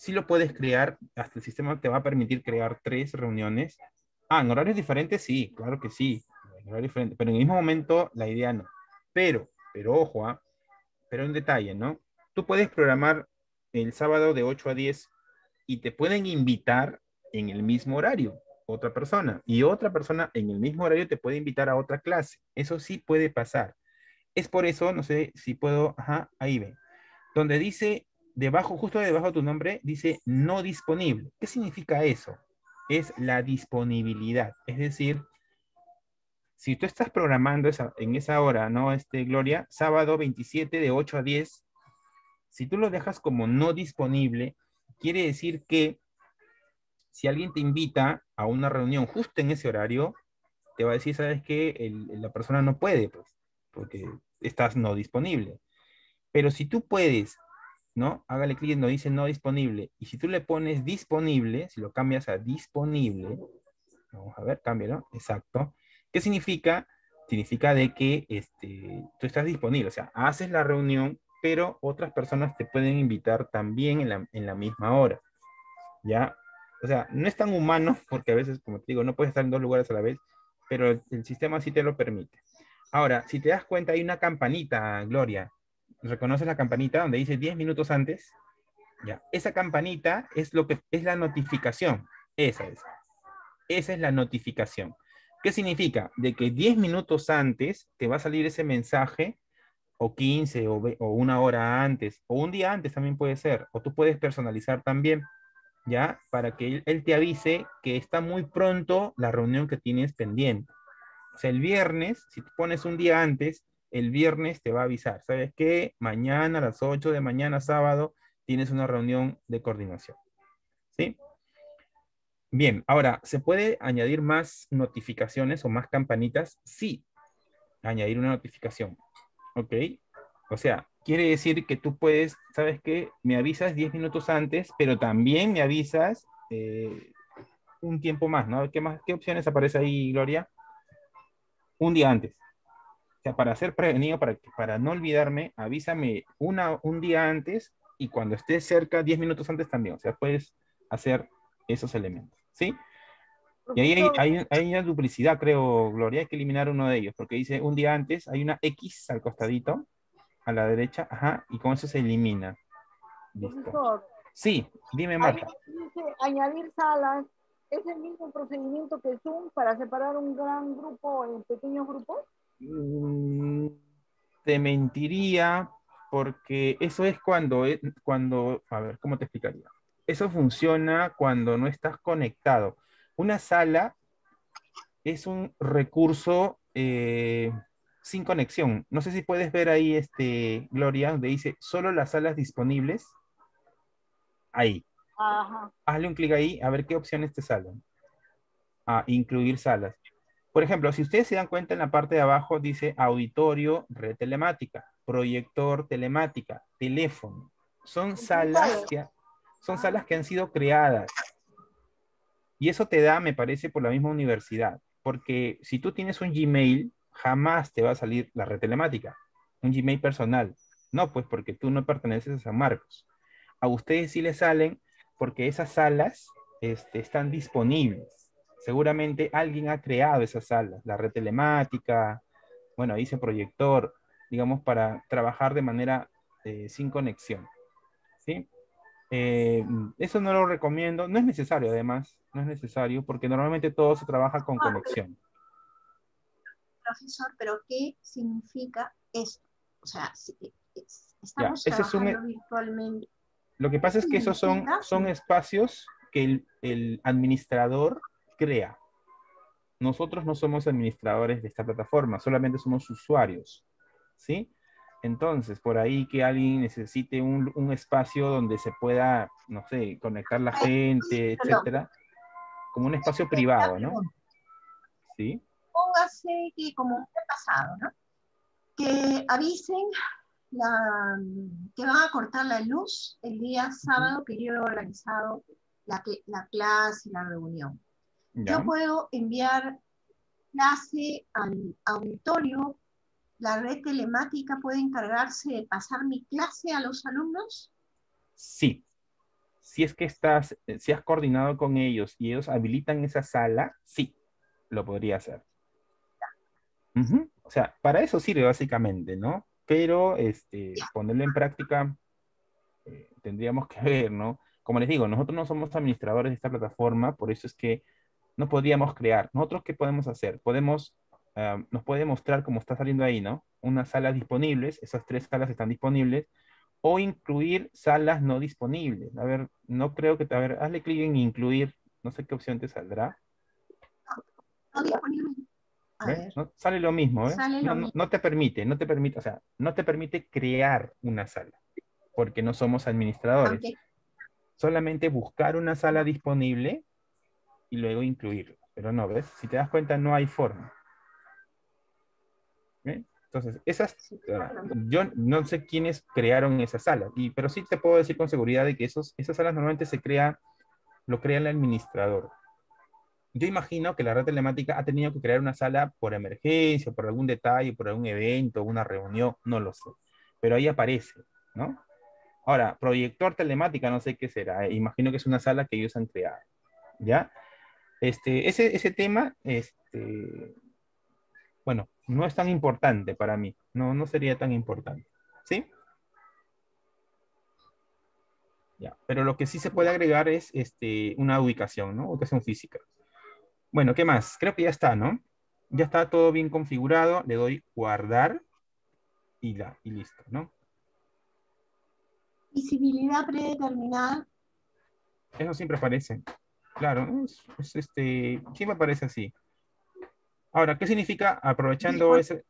Si lo puedes crear, hasta el sistema te va a permitir crear tres reuniones. Ah, en horarios diferentes, sí, claro que sí. En pero en el mismo momento la idea no. Pero, pero ojo, ¿ah? pero un detalle, ¿no? Tú puedes programar el sábado de 8 a 10 y te pueden invitar en el mismo horario otra persona y otra persona en el mismo horario te puede invitar a otra clase. Eso sí puede pasar. Es por eso, no sé si puedo, ajá, ahí ven. Donde dice, debajo, justo debajo de tu nombre, dice no disponible. ¿Qué significa eso? Es la disponibilidad. Es decir, si tú estás programando en esa hora, ¿no? Este, Gloria, sábado 27 de 8 a 10, si tú lo dejas como no disponible, quiere decir que si alguien te invita a una reunión justo en ese horario, te va a decir, ¿sabes qué? la persona no puede, pues, porque estás no disponible. Pero si tú puedes, ¿no? Hágale clic donde dice no disponible. Y si tú le pones disponible, si lo cambias a disponible, vamos a ver, cámbialo, exacto. ¿Qué significa? Significa de que este, tú estás disponible, o sea, haces la reunión, pero otras personas te pueden invitar también en la, en la misma hora. ¿Ya? O sea, no es tan humano, porque a veces, como te digo, no puedes estar en dos lugares a la vez, pero el, sistema sí te lo permite. Ahora, si te das cuenta, hay una campanita, Gloria. ¿Reconoces la campanita donde dice 10 minutos antes? Ya, esa campanita es lo que es la notificación. Esa es. Esa es la notificación. ¿Qué significa? De que 10 minutos antes te va a salir ese mensaje, o 15, o, o una hora antes, o un día antes también puede ser, o tú puedes personalizar también. ¿ya? Para que él, te avise que está muy pronto la reunión que tienes pendiente. O sea, el viernes, si te pones un día antes, el viernes te va a avisar. ¿Sabes qué? Mañana a las 8 de mañana, sábado, tienes una reunión de coordinación. ¿Sí? Bien, ahora, ¿se puede añadir más notificaciones o más campanitas? Sí, añadir una notificación. ¿Ok? O sea, quiere decir que tú puedes, ¿sabes qué? Me avisas 10 minutos antes, pero también me avisas eh, un tiempo más, ¿no? ¿Qué, más, ¿Qué opciones aparece ahí, Gloria? Un día antes. O sea, para ser prevenido, para, para no olvidarme, avísame una, un día antes y cuando estés cerca, 10 minutos antes también. O sea, puedes hacer esos elementos, ¿sí? Y ahí hay, hay, hay, una duplicidad, creo, Gloria, hay que eliminar uno de ellos, porque dice un día antes, hay una X al costadito, a la derecha, ajá, y con eso se elimina. Sí, dime Marta. Añadir salas, ¿es el mismo procedimiento que Zoom para separar un gran grupo en pequeños grupos? Mm, te mentiría porque eso es cuando, cuando, a ver, ¿cómo te explicaría? Eso funciona cuando no estás conectado. Una sala es un recurso eh, sin conexión. No sé si puedes ver ahí, este, Gloria, donde dice solo las salas disponibles. Ahí. Hazle un clic ahí a ver qué opciones te salen. A incluir salas. Por ejemplo, si ustedes se dan cuenta en la parte de abajo dice auditorio, red telemática, proyector telemática, teléfono. Son salas que, son salas que han sido creadas. Y eso te da, me parece, por la misma universidad. Porque si tú tienes un Gmail, jamás te va a salir la red telemática, un Gmail personal. No, pues porque tú no perteneces a San Marcos. A ustedes sí les salen porque esas salas este, están disponibles. Seguramente alguien ha creado esas salas, la red telemática, bueno, dice proyector, digamos, para trabajar de manera eh, sin conexión. ¿Sí? Eh, eso no lo recomiendo, no es necesario además, no es necesario porque normalmente todo se trabaja con conexión profesor, pero ¿qué significa esto? O sea, eh, estamos trabajando e- virtualmente. Lo que pasa es que esos son, son espacios que el, administrador crea. Nosotros no somos administradores de esta plataforma, solamente somos usuarios. ¿Sí? Entonces, por ahí que alguien necesite un, un espacio donde se pueda, no sé, conectar la gente, etcétera, como un espacio privado, ¿no? ¿Sí? póngase que como ha pasado, ¿no? Que avisen que van a cortar la luz el día sábado que yo he organizado la, la clase, la reunión. Yo puedo enviar clase al auditorio, la red telemática puede encargarse de pasar mi clase a los alumnos. Sí, si es que estás, si has coordinado con ellos y ellos habilitan esa sala, sí, lo podría hacer. O sea, para eso sirve básicamente, ¿no? Pero este, ponerlo en práctica eh, tendríamos que ver, ¿no? Como les digo, nosotros no somos administradores de esta plataforma, por eso es que no podríamos crear. ¿Nosotros qué podemos hacer? Podemos, ah, nos puede mostrar como está saliendo ahí, ¿no? Unas salas disponibles, esas tres salas están disponibles, o incluir salas no disponibles. A ver, no creo que, a ver, hazle clic en incluir, no sé qué opción te saldrá. No disponible Sale lo mismo, ¿eh? no, te permite, no te permite, o sea, no te permite crear una sala, porque no somos administradores. solamente buscar una sala disponible y luego incluirlo. Pero no, ¿ves? Si te das cuenta, no hay forma. Entonces, esas, yo no sé quiénes crearon esa sala, y, pero sí te puedo decir con seguridad de que esos, esas salas normalmente se crea, lo crea el administrador. Yo imagino que la red telemática ha tenido que crear una sala por emergencia, por algún detalle, por algún evento, una reunión, no lo sé. Pero ahí aparece, ¿no? Ahora, proyector telemática, no sé qué será. Eh, imagino que es una sala que ellos han creado, ¿ya? Este, ese, ese tema, este, bueno, no es tan importante para mí. No, no sería tan importante. ¿Sí? Ya, pero lo que sí se puede agregar es este, una ubicación, ¿no? Ubicación física. Bueno, ¿qué más? Creo que ya está, ¿no? Ya está todo bien configurado. Le doy guardar y, la, y listo, ¿no? Visibilidad predeterminada. Eso siempre aparece. Claro, es, este, siempre aparece así. Ahora, ¿qué significa aprovechando ese?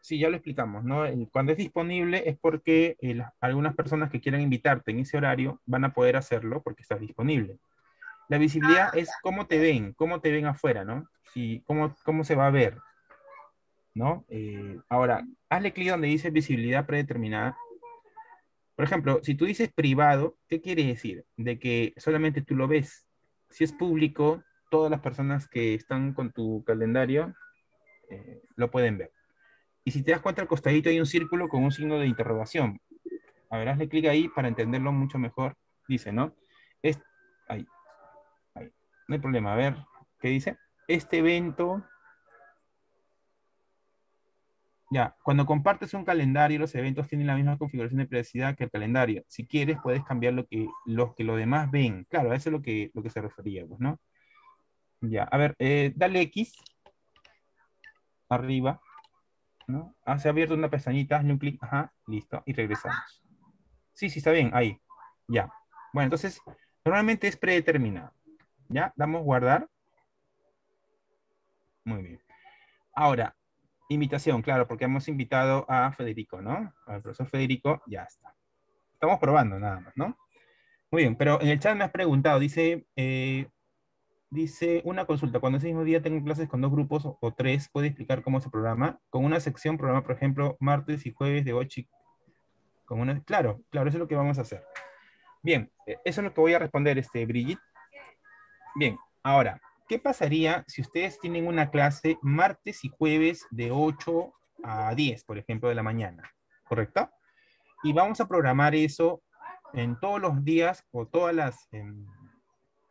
Sí, ya lo explicamos, ¿no? Cuando es disponible es porque algunas personas que quieran invitarte en ese horario van a poder hacerlo porque estás disponible. La visibilidad es cómo te ven, cómo te ven afuera, ¿no? Y cómo, cómo se va a ver, ¿no? Eh, ahora, hazle clic donde dice visibilidad predeterminada. Por ejemplo, si tú dices privado, ¿qué quiere decir? De que solamente tú lo ves. Si es público, todas las personas que están con tu calendario eh, lo pueden ver. Y si te das cuenta, al costadito hay un círculo con un signo de interrogación. A ver, hazle clic ahí para entenderlo mucho mejor. Dice, ¿no? Es, ahí, ahí. No hay problema. A ver, ¿qué dice? Este evento... Ya, cuando compartes un calendario, los eventos tienen la misma configuración de privacidad que el calendario. Si quieres, puedes cambiar lo que los que los demás ven. Claro, a eso es lo que, lo que se refería, ¿no? Ya, a ver, eh, dale X. Arriba. ¿no? Ah, se ha abierto una pestañita, hazle un clic, ajá, listo, y regresamos. Sí, sí, está bien, ahí. Ya. Bueno, entonces, normalmente es predeterminado. ¿Ya? Damos guardar. Muy bien. Ahora, invitación, claro, porque hemos invitado a Federico, ¿no? Al profesor Federico, ya está. Estamos probando nada más, ¿no? Muy bien, pero en el chat me has preguntado, dice, eh, Dice, una consulta, cuando ese mismo día tengo clases con dos grupos o, tres, ¿puede explicar cómo se programa? Con una sección, programa, por ejemplo, martes y jueves de 8 con una... Claro, claro, eso es lo que vamos a hacer. Bien, e, eso es lo que voy a responder, este, Brigitte. Bien, ahora, ¿qué pasaría si ustedes tienen una clase martes y jueves de 8 a 10, por ejemplo, de la mañana? ¿Correcto? Y vamos a programar eso en todos los días o todas las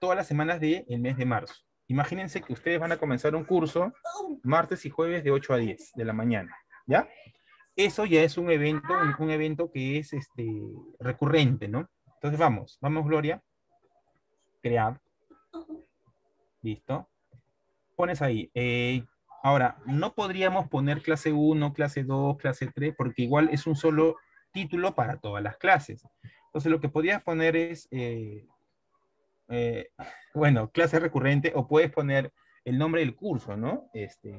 todas las semanas del mes de marzo. Imagínense que ustedes van a comenzar un curso martes y jueves de 8 a 10 de la mañana, ¿ya? Eso ya es un evento, un, evento que es este, recurrente, ¿no? Entonces vamos, vamos Gloria, crear, listo, pones ahí. Eh, ahora, no podríamos poner clase 1, clase 2, clase 3, porque igual es un solo título para todas las clases. Entonces lo que podrías poner es eh, eh, bueno, clase recurrente, o puedes poner el nombre del curso, ¿no? Este,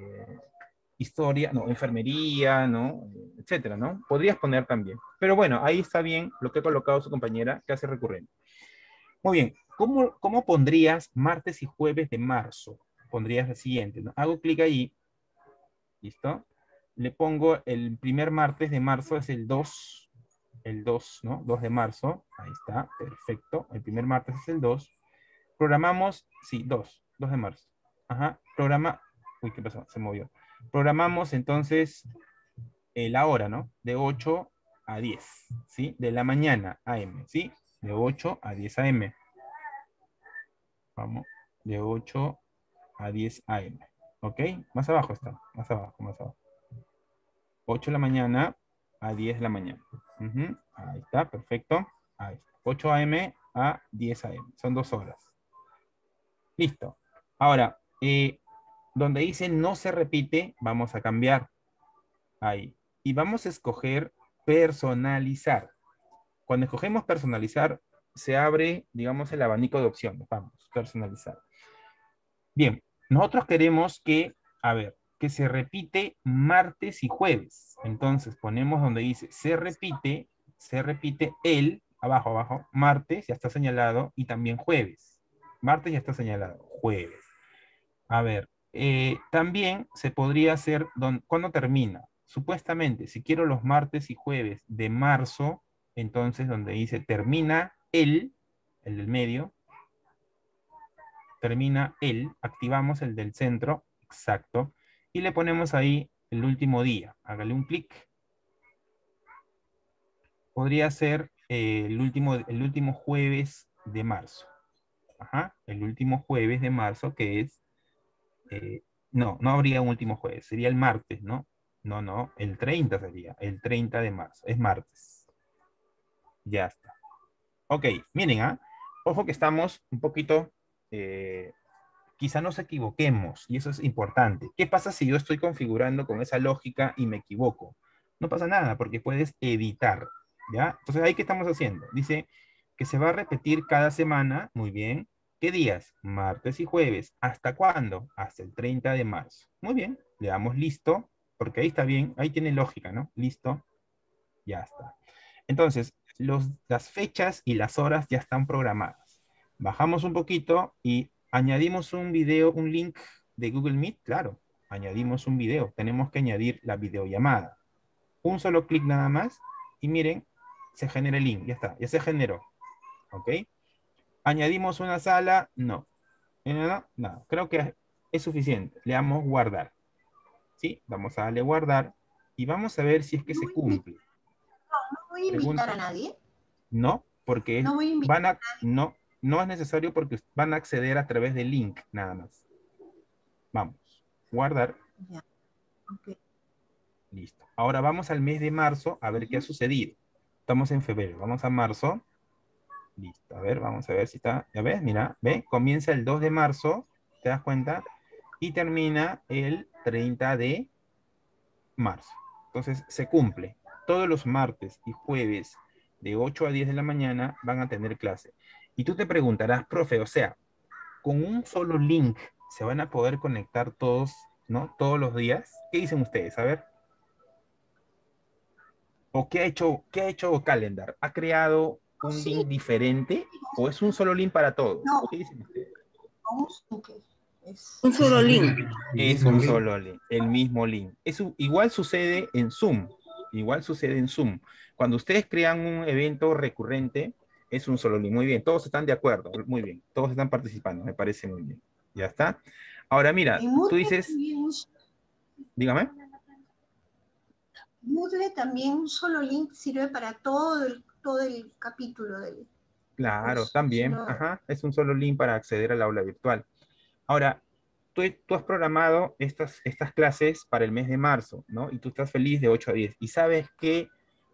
historia, no, enfermería, ¿no? Etcétera, ¿no? Podrías poner también. Pero bueno, ahí está bien lo que ha colocado su compañera, clase recurrente. Muy bien, ¿cómo, cómo pondrías martes y jueves de marzo? Pondrías el siguiente, ¿no? Hago clic ahí, ¿listo? Le pongo el primer martes de marzo, es el 2, el 2, ¿no? 2 de marzo, ahí está, perfecto. El primer martes es el 2. Programamos, sí, 2, 2 de marzo. Ajá, programa, uy, ¿qué pasó? Se movió. Programamos entonces la hora, ¿no? De 8 a 10, ¿sí? De la mañana AM, ¿sí? De 8 a 10 AM. Vamos, de 8 a 10 AM. ¿Ok? Más abajo está, más abajo, más abajo. 8 de la mañana a 10 de la mañana. Ahí está, perfecto. Ahí 8 AM a 10 AM. Son dos horas. Listo. Ahora, eh, donde dice no se repite, vamos a cambiar. Ahí. Y vamos a escoger personalizar. Cuando escogemos personalizar, se abre, digamos, el abanico de opciones. Vamos, personalizar. Bien, nosotros queremos que, a ver, que se repite martes y jueves. Entonces ponemos donde dice se repite, se repite el abajo, abajo, martes ya está señalado y también jueves. Martes ya está señalado, jueves. A ver, eh, también se podría hacer, ¿cuándo termina? Supuestamente, si quiero los martes y jueves de marzo, entonces donde dice termina el, el del medio, termina el, activamos el del centro, exacto, y le ponemos ahí el último día. Hágale un clic. Podría ser eh, el, último, el último jueves de marzo. Ajá, el último jueves de marzo que es... Eh, no, no habría un último jueves, sería el martes, ¿no? No, no, el 30 sería, el 30 de marzo, es martes. Ya está. Ok, miren, ¿ah? Ojo que estamos un poquito eh, quizá nos equivoquemos y eso es importante. ¿Qué pasa si yo estoy configurando con esa lógica y me equivoco? No pasa nada porque puedes editar, ¿ya? Entonces, ¿ahí qué estamos haciendo? Dice que se va a repetir cada semana, muy bien. ¿Qué días? Martes y jueves. ¿Hasta cuándo? Hasta el 30 de marzo. Muy bien, le damos listo, porque ahí está bien, ahí tiene lógica, ¿no? Listo, ya está. Entonces, las fechas y las horas ya están programadas. Bajamos un poquito y Añadimos un video, un link de Google Meet, claro, añadimos un video. Tenemos que añadir la videollamada. Un solo clic nada más y miren, se genera el link, ya está, ya se generó. ¿Ok? ¿Añadimos una sala? No. No, no, creo que es suficiente. Le damos guardar. ¿Sí? Vamos a darle guardar y vamos a ver si es que se cumple. Voy a invitar a nadie. No, porque no van a, no, no es necesario porque van a acceder a través del link, nada más. Vamos, guardar. Listo. Ahora vamos al mes de marzo a ver qué ha sucedido. Estamos en febrero, vamos a marzo. Listo, a ver, vamos a ver si está. Ya ves, mira, ve, comienza el 2 de marzo, ¿te das cuenta? Y termina el 30 de marzo. Entonces, se cumple. Todos los martes y jueves de 8 a 10 de la mañana van a tener clase. Y tú te preguntarás, profe, o sea, con un solo link se van a poder conectar todos, ¿no? Todos los días. ¿Qué dicen ustedes? A ver. ¿O qué ha hecho, qué ha hecho Calendar? ¿Ha creado un link diferente o es un solo link para todos? No. ¿Qué dicen ustedes? Un solo link. Es un solo link, el mismo link. Eso igual sucede en Zoom. Igual sucede en Zoom. Cuando ustedes crean un evento recurrente, es un solo link. Muy bien, todos están de acuerdo. Muy bien, todos están participando. Me parece muy bien. Ya está. Ahora mira, tú dices... Dígame. Moodle también un solo link sirve para todo el, todo el capítulo del... Claro, también. Ajá, es un solo link para acceder al aula virtual. Ahora, tú, tú, has programado estas, estas clases para el mes de marzo, ¿no? Y tú estás feliz de 8 a 10. Y sabes que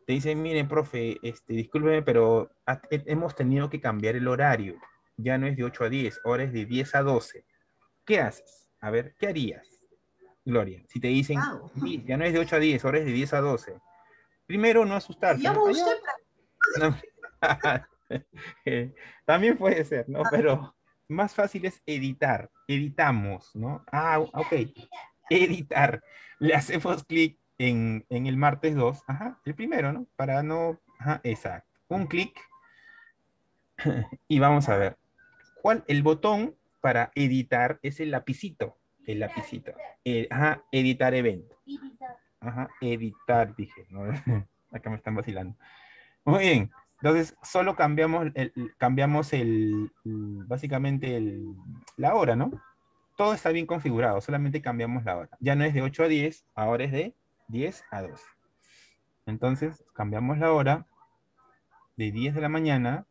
te dicen, miren, profe, este, discúlpeme, pero hemos tenido que cambiar el horario. Ya no es de 8 a 10, ahora es de 10 a 12. ¿Qué haces? A ver, ¿qué harías, Gloria? Si te dicen, ya no es de 8 a 10, ahora es de 10 a 12. Primero, no asustarse. También puede ser, ¿no? Pero más fácil es editar. Editamos, ¿no? Ah, ok. Editar. Le hacemos clic en, el martes 2, ajá, el primero, ¿no? Para no, ajá, exacto. Un clic y vamos a ver. ¿Cuál? El botón para editar es el lapicito, el lapicito. Eh, ajá, editar evento. Ajá, editar, dije. Acá me están vacilando. Muy bien. Entonces, solo cambiamos el, cambiamos el, básicamente el, la hora, ¿no? Todo está bien configurado, solamente cambiamos la hora. Ya no es de 8 a 10, ahora es de 10 a 2. Entonces, cambiamos la hora de 10 de la mañana,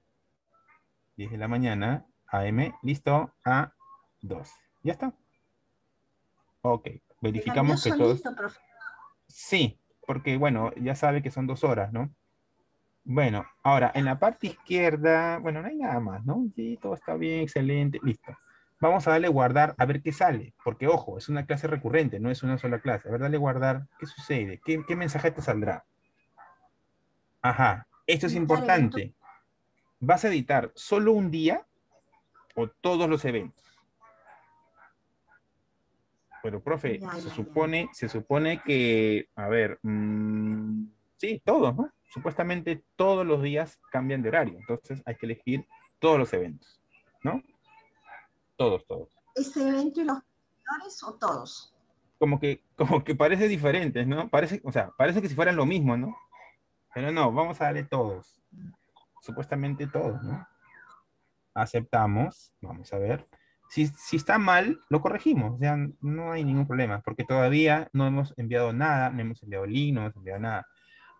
10 de la mañana, AM, listo, a 2. ¿Ya está? Ok, verificamos que todos... Sí, porque bueno, ya sabe que son dos horas, ¿no? Bueno, ahora, en la parte izquierda, bueno, no hay nada más, ¿no? Sí, todo está bien, excelente, listo. Vamos a darle guardar a ver qué sale, porque ojo, es una clase recurrente, no es una sola clase. A ver, dale guardar, ¿qué sucede? ¿Qué, mensaje te saldrá? Ajá, esto es importante. ¿Vas a editar solo un día o todos los eventos? Pero, profe, se supone, se supone que, a ver, mm, sí, todos, ¿no? Supuestamente todos los días cambian de horario, entonces hay que elegir todos los eventos, ¿no? Todos, todos. ¿Ese evento y los anteriores o todos? Como que, como que parece diferentes, ¿no? Parece, o sea, parece que si fueran lo mismo, ¿no? Pero no, vamos a darle todos. Supuestamente todos, ¿no? Aceptamos, vamos a ver. Si, está mal, lo corregimos, o sea, no hay ningún problema, porque todavía no hemos enviado nada, no hemos enviado link, no hemos enviado nada.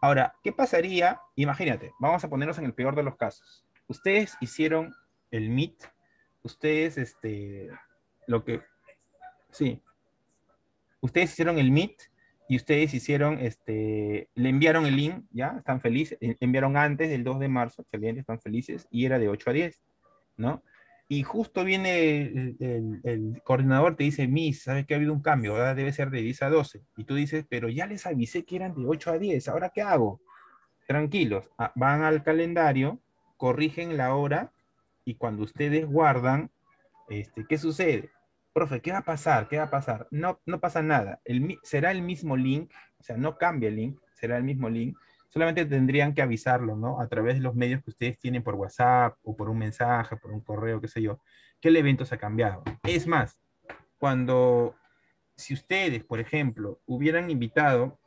Ahora, ¿qué pasaría? Imagínate, vamos a ponernos en el peor de los casos. Ustedes hicieron el Meet, ustedes, este, lo que, sí, ustedes hicieron el Meet y ustedes hicieron, este, le enviaron el link, ¿ya? Están felices, enviaron antes del 2 de marzo, excelente, están felices, y era de 8 a 10, ¿no? Y justo viene el, coordinador, te dice, Miss, ¿sabes que ha habido un cambio? Ahora debe ser de 10 a 12. Y tú dices, pero ya les avisé que eran de 8 a 10, ¿ahora qué hago? Tranquilos, ah, van al calendario, corrigen la hora y cuando ustedes guardan, este, ¿qué sucede? Profe, ¿qué va a pasar? ¿Qué va a pasar? No, no pasa nada. El, será el mismo link, o sea, no cambia el link, será el mismo link, solamente tendrían que avisarlo, ¿no? A través de los medios que ustedes tienen por WhatsApp o por un mensaje, por un correo, qué sé yo, que el evento se ha cambiado. Es más, cuando, si ustedes, por ejemplo, hubieran invitado,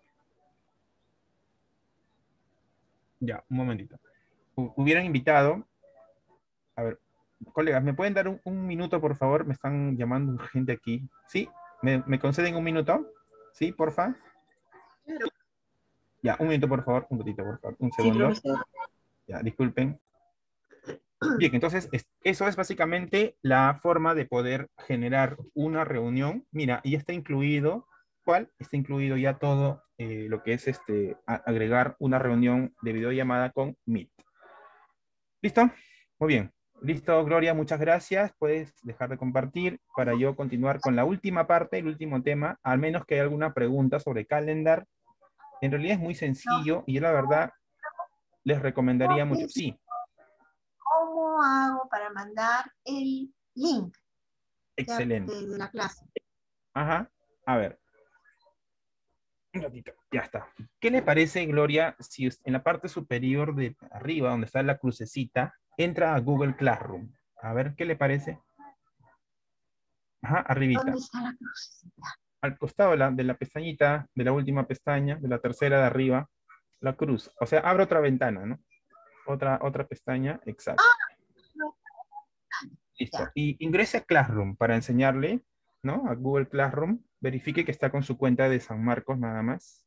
ya, un momentito, hubieran invitado, a ver, colegas, ¿me pueden dar un, minuto, por favor? Me están llamando gente aquí. ¿Sí? ¿Me, me conceden un minuto? ¿Sí, porfa? Ya, un minuto, por favor, un por favor, un segundo. ya, disculpen. Bien, entonces, eso es básicamente la forma de poder generar una reunión. Mira, y está incluido, ¿cuál? Está incluido ya todo eh, lo que es este, agregar una reunión de videollamada con Meet. ¿Listo? Muy bien. Listo, Gloria, muchas gracias. Puedes dejar de compartir para yo continuar con la última parte, el último tema, al menos que haya alguna pregunta sobre calendar en realidad es muy sencillo y yo la verdad les recomendaría mucho. Sí. ¿Cómo hago para mandar el link? Excelente. De, la clase. Ajá. A ver. Un ratito. Ya está. ¿Qué le parece, Gloria, si en la parte superior de arriba, donde está la crucecita, entra a Google Classroom? A ver, ¿qué le parece? Ajá, arribita. ¿Dónde está la crucecita? Al costado de la, pestañita, de la última pestaña, de la tercera de arriba, la cruz. O sea, abre otra ventana, ¿no? Otra, otra pestaña, exacto. Listo. Y ingrese a Classroom para enseñarle, ¿no? A Google Classroom. Verifique que está con su cuenta de San Marcos nada más.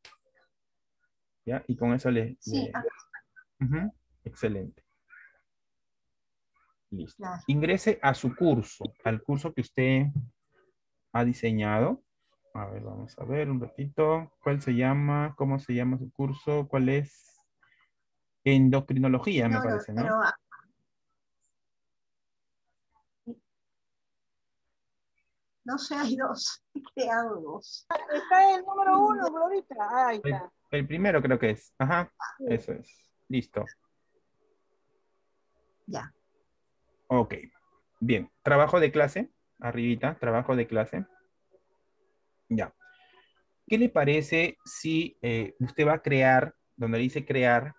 ¿Ya? Y con eso le... Sí. Excelente. Listo. Ingrese a su curso, al curso que usted ha diseñado. A ver, vamos a ver un ratito. ¿Cuál se llama? ¿Cómo se llama su curso? ¿Cuál es? Endocrinología, me parece, ¿no? Pero... No sé, hay dos. He creado dos. Está el número uno, Glorita. Ahí está. El, primero creo que es. Ajá, eso es. Listo. Ya. Ok. Bien. Trabajo de clase. Arribita, trabajo de clase. Ya. ¿Qué le parece si eh, usted va a crear, donde dice crear,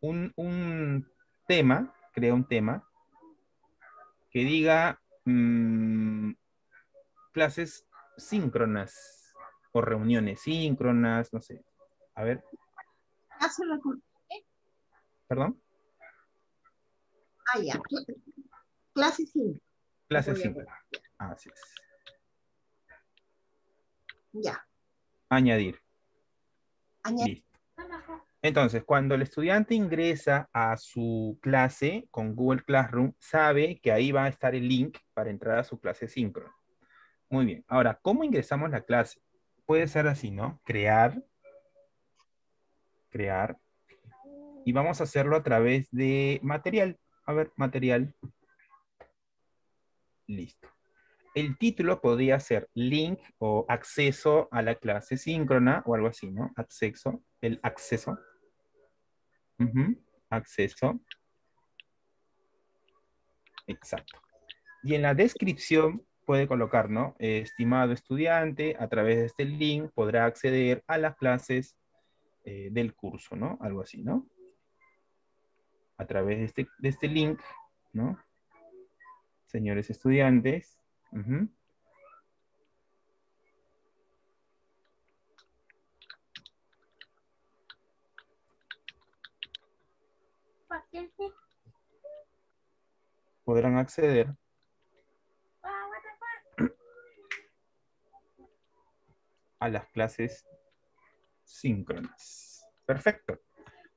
un, tema, crea un tema, que diga mm, clases síncronas o reuniones síncronas, no sé. A ver. ¿Perdón? Ah, ya. Clases síncronas. Clases síncronas. Así es. Ya. Añadir. Añadir. Entonces, cuando el estudiante ingresa a su clase con Google Classroom, sabe que ahí va a estar el link para entrar a su clase síncrona. Muy bien. Ahora, ¿cómo ingresamos la clase? Puede ser así, ¿no? Crear. Crear. Y vamos a hacerlo a través de material. A ver, material. Listo el título podría ser link o acceso a la clase síncrona o algo así, ¿no? Acceso, el acceso. Acceso. Exacto. Y en la descripción puede colocar, ¿no? estimado estudiante, a través de este link podrá acceder a las clases eh, del curso, ¿no? Algo así, ¿no? A través de este, de este link, ¿no? Señores estudiantes. Podrán acceder a las clases síncronas. Perfecto.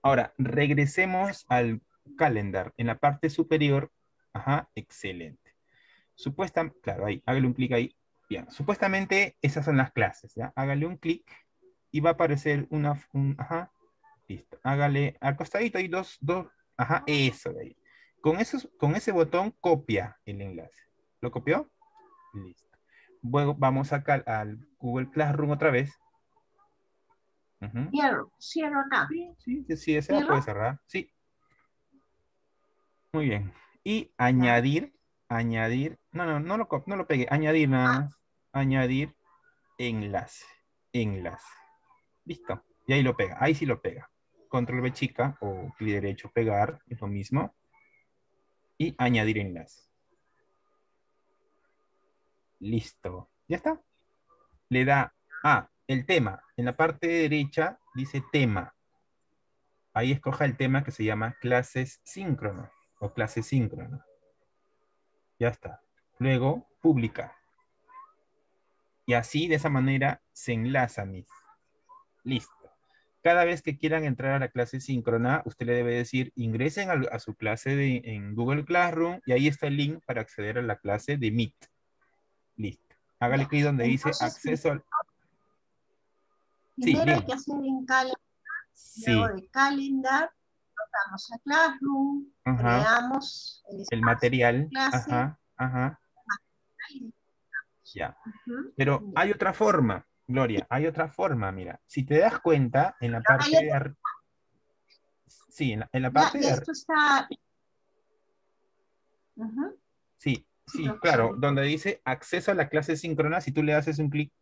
Ahora, regresemos al calendar. En la parte superior, ajá, excelente. Supuestamente, claro, ahí, hágale un clic ahí. Bien, supuestamente esas son las clases, ¿ya? Hágale un clic y va a aparecer una, ajá, listo. Hágale al costadito hay dos, dos, ajá, eso de ahí. Con, con ese botón copia el enlace. ¿Lo copió? Listo. Luego vamos acá al Google Classroom otra vez. Cierro, cierro acá. Sí, sí, sí ese puede cerrar. Sí. Muy bien. Y añadir, añadir, no, no, no lo, no lo pegué, añadir nada ah. más. Añadir enlace, enlace. Listo. Y ahí lo pega, ahí sí lo pega. Control B chica o clic derecho pegar, es lo mismo y añadir enlace. Listo. ¿Ya está? Le da a el tema. En la parte derecha dice tema. Ahí escoja el tema que se llama clases síncronas o clases síncronas. Ya está. Luego, publicar. Y así, de esa manera, se enlaza, mis. Listo cada vez que quieran entrar a la clase síncrona, usted le debe decir, ingresen a, su clase de, en Google Classroom y ahí está el link para acceder a la clase de Meet. Listo. Hágale clic donde dice acceso al... Primero hay que hacer en calendar, sí. luego de calendar, vamos a Classroom, creamos el, material. Ajá, ajá. Ya. Pero hay otra forma. Gloria, hay otra forma, mira. Si te das cuenta, en la parte de arriba. Sí, en la, parte de Esto está. Sí, sí, claro. Donde dice acceso a la clase síncrona, si tú le haces un clic,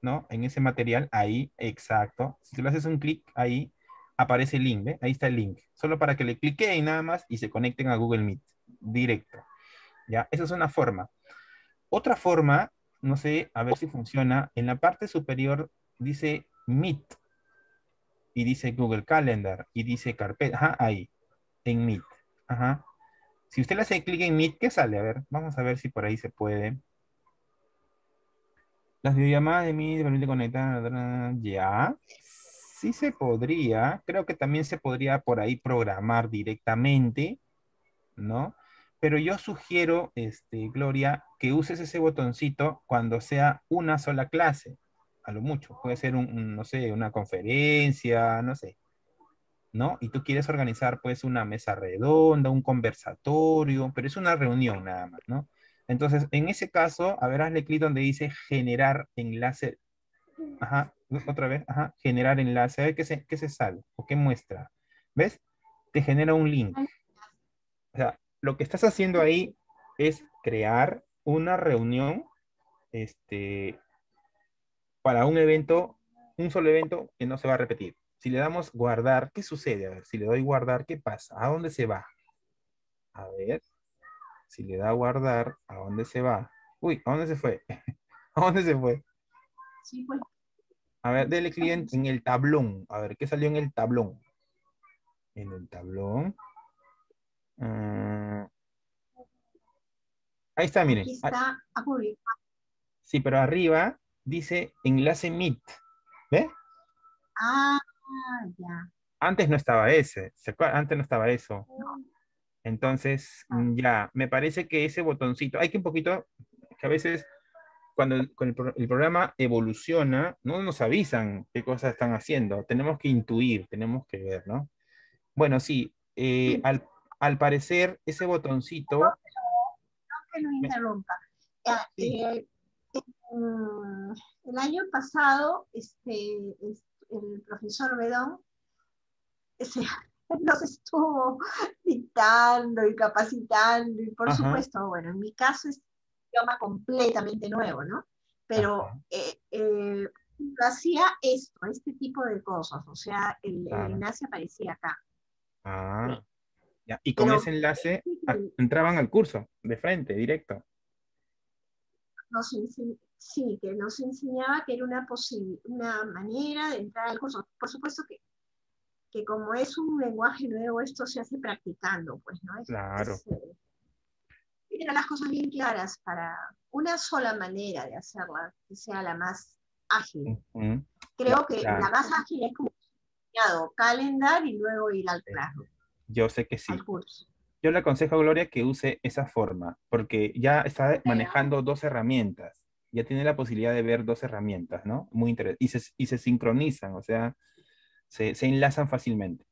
¿no? En ese material, ahí, exacto. Si tú le haces un clic, ahí aparece el link. Ahí está el link. Solo para que le cliquen nada más y se conecten a Google Meet. Directo. ¿Ya? Esa es una forma. Otra forma no sé, a ver si funciona. En la parte superior dice Meet y dice Google Calendar y dice carpeta. Ajá, ahí, en Meet. Ajá. Si usted le hace clic en Meet, ¿qué sale? A ver, vamos a ver si por ahí se puede. Las videollamadas de Meet permite conectar. Ya. Sí se podría. Creo que también se podría por ahí programar directamente, ¿no? pero yo sugiero, este, Gloria, que uses ese botoncito cuando sea una sola clase, a lo mucho. Puede ser, un, no sé, una conferencia, no sé. ¿No? Y tú quieres organizar, pues, una mesa redonda, un conversatorio, pero es una reunión nada más, ¿no? Entonces, en ese caso, a ver, hazle clic donde dice generar enlace. Ajá, otra vez, ajá, generar enlace. A ver qué se, qué se sale o qué muestra. ¿Ves? Te genera un link. O sea, lo que estás haciendo ahí es crear una reunión este, para un evento, un solo evento que no se va a repetir. Si le damos guardar, ¿qué sucede? A ver, si le doy guardar, ¿qué pasa? ¿A dónde se va? A ver, si le da guardar, ¿a dónde se va? Uy, ¿a dónde se fue? ¿A dónde se fue? Sí, pues. A ver, dele clic en el tablón. A ver, ¿qué salió en el tablón? En el tablón. Mm. ahí está, miren. está Sí, pero arriba dice enlace Meet. ¿Ve? Ah, ya. Antes no estaba ese. Antes no estaba eso. Entonces, ah. ya, me parece que ese botoncito, hay que un poquito, que a veces cuando el, el, programa evoluciona, no nos avisan qué cosas están haciendo. Tenemos que intuir, tenemos que ver, ¿no? Bueno, sí, eh, al, al parecer ese botoncito... No, que lo interrumpa. Eh, el año pasado, este, el profesor Bedón nos estuvo dictando y capacitando, y por supuesto, bueno, en mi caso es idioma completamente nuevo, ¿no? Pero eh, eh, hacía esto, este tipo de cosas, o sea, el, enlace aparecía acá. Ah, ya. Y con ese enlace entraban al curso, de frente, directo. sí, que nos enseñaba que era una, una manera de entrar al curso. Por supuesto que, que como es un lenguaje nuevo, esto se hace practicando, pues, ¿no? claro. Eh, eran las cosas bien claras para una sola manera de hacerla, que sea la más ágil. Creo que la más ágil es como calendar y luego ir al claro. Yo sé que sí. Yo le aconsejo a Gloria que use esa forma, porque ya está manejando dos herramientas. Ya tiene la posibilidad de ver dos herramientas, ¿no? Muy interesante. Y se, y se sincronizan, o sea, se, se, enlazan fácilmente.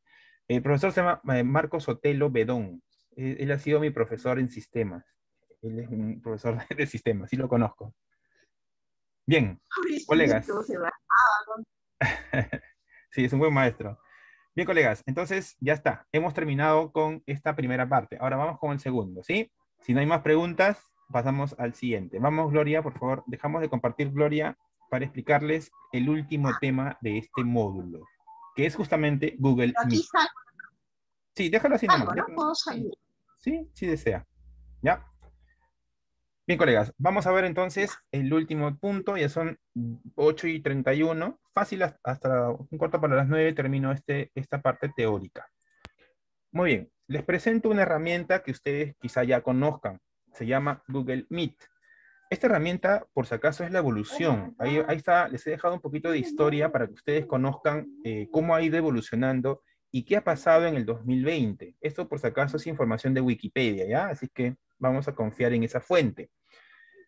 El profesor se llama eh, Marcos Otelo Bedón. Él ha sido mi profesor en sistemas. Él es un profesor de sistemas, sí lo conozco. Bien, colegas. sí, es un buen maestro. Bien, colegas, entonces ya está. Hemos terminado con esta primera parte. Ahora vamos con el segundo, ¿sí? Si no hay más preguntas, pasamos al siguiente. Vamos, Gloria, por favor. Dejamos de compartir, Gloria, para explicarles el último tema de este módulo, que es justamente Google Meet. Sí, déjalo así nomás. Sí, sí desea. ¿Ya? Bien, colegas, vamos a ver entonces el último punto, ya son 8 y 31. Fácil hasta un corto para las 9 termino este, esta parte teórica. Muy bien, les presento una herramienta que ustedes quizá ya conozcan. Se llama Google Meet. Esta herramienta, por si acaso, es la evolución. Ahí, ahí está, les he dejado un poquito de historia para que ustedes conozcan eh, cómo ha ido evolucionando y qué ha pasado en el 2020. Esto, por si acaso, es información de Wikipedia, ¿ya? Así que vamos a confiar en esa fuente.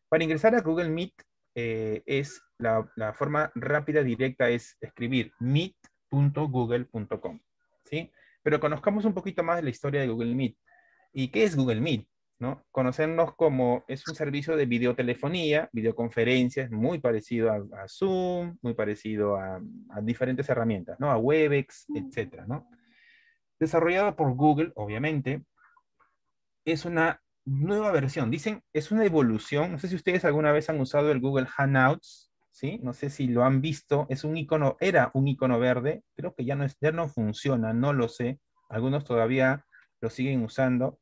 Para ingresar a Google Meet, eh, es la, forma rápida, directa, es escribir meet.google.com, ¿sí? Pero conozcamos un poquito más de la historia de Google Meet. ¿Y qué es Google Meet? ¿No? Conocernos como es un servicio de videotelefonía, videoconferencias, muy parecido a, Zoom, muy parecido a, diferentes herramientas, ¿no? A Webex, etcétera, ¿no? Desarrollado por Google, obviamente, es una nueva versión. Dicen, es una evolución. No sé si ustedes alguna vez han usado el Google Hangouts, ¿sí? No sé si lo han visto. Es un icono, era un icono verde. Creo que ya no, es, ya no funciona, no lo sé. Algunos todavía lo siguen usando.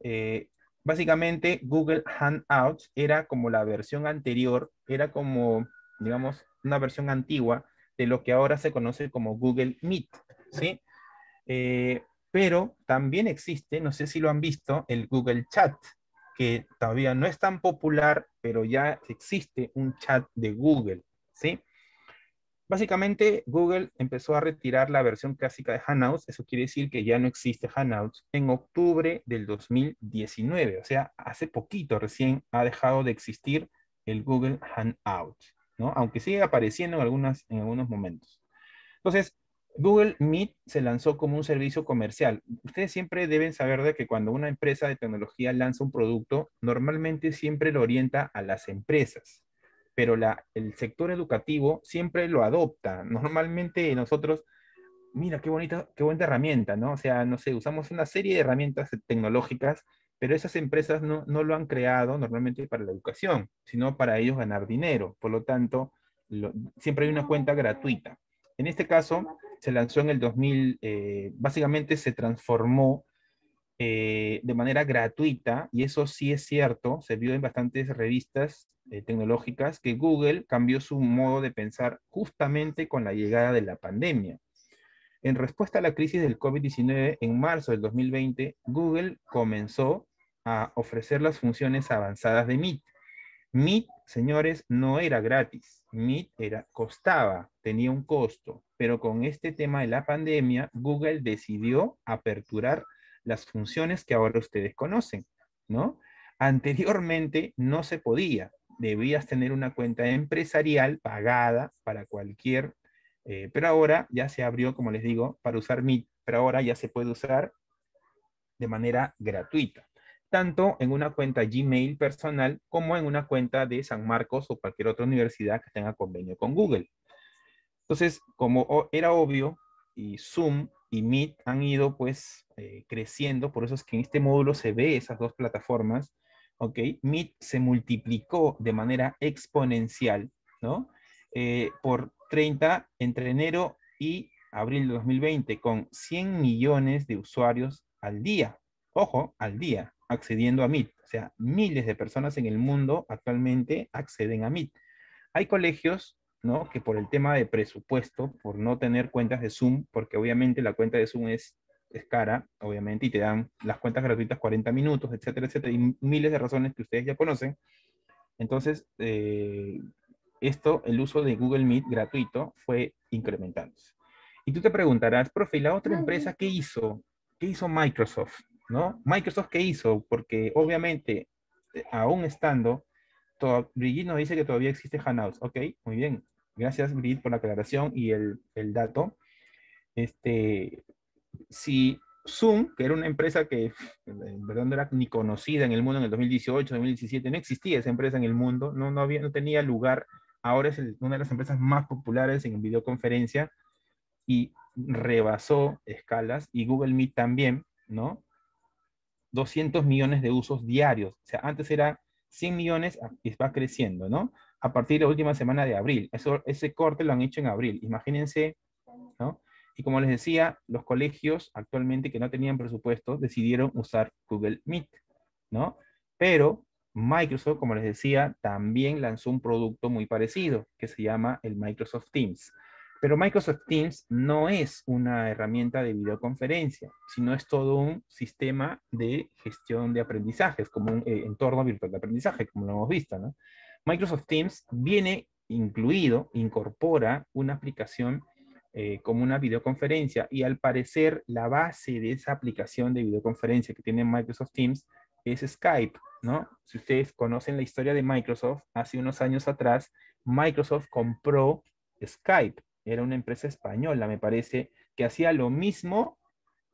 Eh, básicamente, Google Hangouts era como la versión anterior, era como, digamos, una versión antigua de lo que ahora se conoce como Google Meet, ¿sí? Eh, pero también existe, no sé si lo han visto, el Google Chat, que todavía no es tan popular, pero ya existe un chat de Google, ¿sí? Básicamente, Google empezó a retirar la versión clásica de Hangouts, eso quiere decir que ya no existe Hangouts, en octubre del 2019, o sea, hace poquito recién ha dejado de existir el Google Hangouts, ¿no? Aunque sigue apareciendo en, algunas, en algunos momentos. Entonces, Google Meet se lanzó como un servicio comercial. Ustedes siempre deben saber de que cuando una empresa de tecnología lanza un producto, normalmente siempre lo orienta a las empresas, pero la, el sector educativo siempre lo adopta. Normalmente nosotros, mira, qué bonita, qué buena herramienta, ¿no? O sea, no sé, usamos una serie de herramientas tecnológicas, pero esas empresas no, lo han creado normalmente para la educación, sino para ellos ganar dinero. Por lo tanto, siempre hay una cuenta gratuita. En este caso, se lanzó en el 2000, eh, básicamente se transformó eh, de manera gratuita, y eso sí es cierto, se vio en bastantes revistas eh, tecnológicas, que Google cambió su modo de pensar justamente con la llegada de la pandemia. En respuesta a la crisis del COVID-19, en marzo del 2020, Google comenzó a ofrecer las funciones avanzadas de Meet. Meet, señores, no era gratis. Meet era, costaba, tenía un costo, pero con este tema de la pandemia, Google decidió aperturar las funciones que ahora ustedes conocen, ¿no? Anteriormente no se podía, debías tener una cuenta empresarial pagada para cualquier, eh, pero ahora ya se abrió, como les digo, para usar Meet, pero ahora ya se puede usar de manera gratuita tanto en una cuenta Gmail personal como en una cuenta de San Marcos o cualquier otra universidad que tenga convenio con Google. Entonces, como era obvio, y Zoom y Meet han ido pues eh, creciendo, por eso es que en este módulo se ve esas dos plataformas, ¿ok? Meet se multiplicó de manera exponencial, ¿no? eh, por 30 entre enero y abril de 2020, con 100 millones de usuarios al día. Ojo, al día, accediendo a Meet. O sea, miles de personas en el mundo actualmente acceden a Meet. Hay colegios, ¿no? Que por el tema de presupuesto, por no tener cuentas de Zoom, porque obviamente la cuenta de Zoom es, es cara, obviamente, y te dan las cuentas gratuitas 40 minutos, etcétera, etcétera, y miles de razones que ustedes ya conocen. Entonces, eh, esto, el uso de Google Meet gratuito fue incrementándose. Y tú te preguntarás, profe, ¿y la otra empresa qué hizo? ¿Qué hizo Microsoft? ¿No? Microsoft qué hizo? Porque obviamente, eh, aún estando, Brigitte nos dice que todavía existe Hangouts. Ok, muy bien. Gracias, Brigitte, por la aclaración y el, el dato. Este, si Zoom, que era una empresa que en verdad no era ni conocida en el mundo en el 2018, 2017, no existía esa empresa en el mundo, no, no, había, no tenía lugar ahora es una de las empresas más populares en videoconferencia y rebasó escalas y Google Meet también, ¿no? 200 millones de usos diarios. O sea, antes era 100 millones y va creciendo, ¿no? A partir de la última semana de abril. Ese corte lo han hecho en abril. Imagínense, ¿no? Y como les decía, los colegios actualmente que no tenían presupuesto decidieron usar Google Meet, ¿no? Pero Microsoft, como les decía, también lanzó un producto muy parecido que se llama el Microsoft Teams. Pero Microsoft Teams no es una herramienta de videoconferencia, sino es todo un sistema de gestión de aprendizajes, como un eh, entorno virtual de aprendizaje, como lo hemos visto. ¿no? Microsoft Teams viene incluido, incorpora una aplicación eh, como una videoconferencia y al parecer la base de esa aplicación de videoconferencia que tiene Microsoft Teams es Skype. ¿no? Si ustedes conocen la historia de Microsoft, hace unos años atrás, Microsoft compró Skype. Era una empresa española, me parece, que hacía lo mismo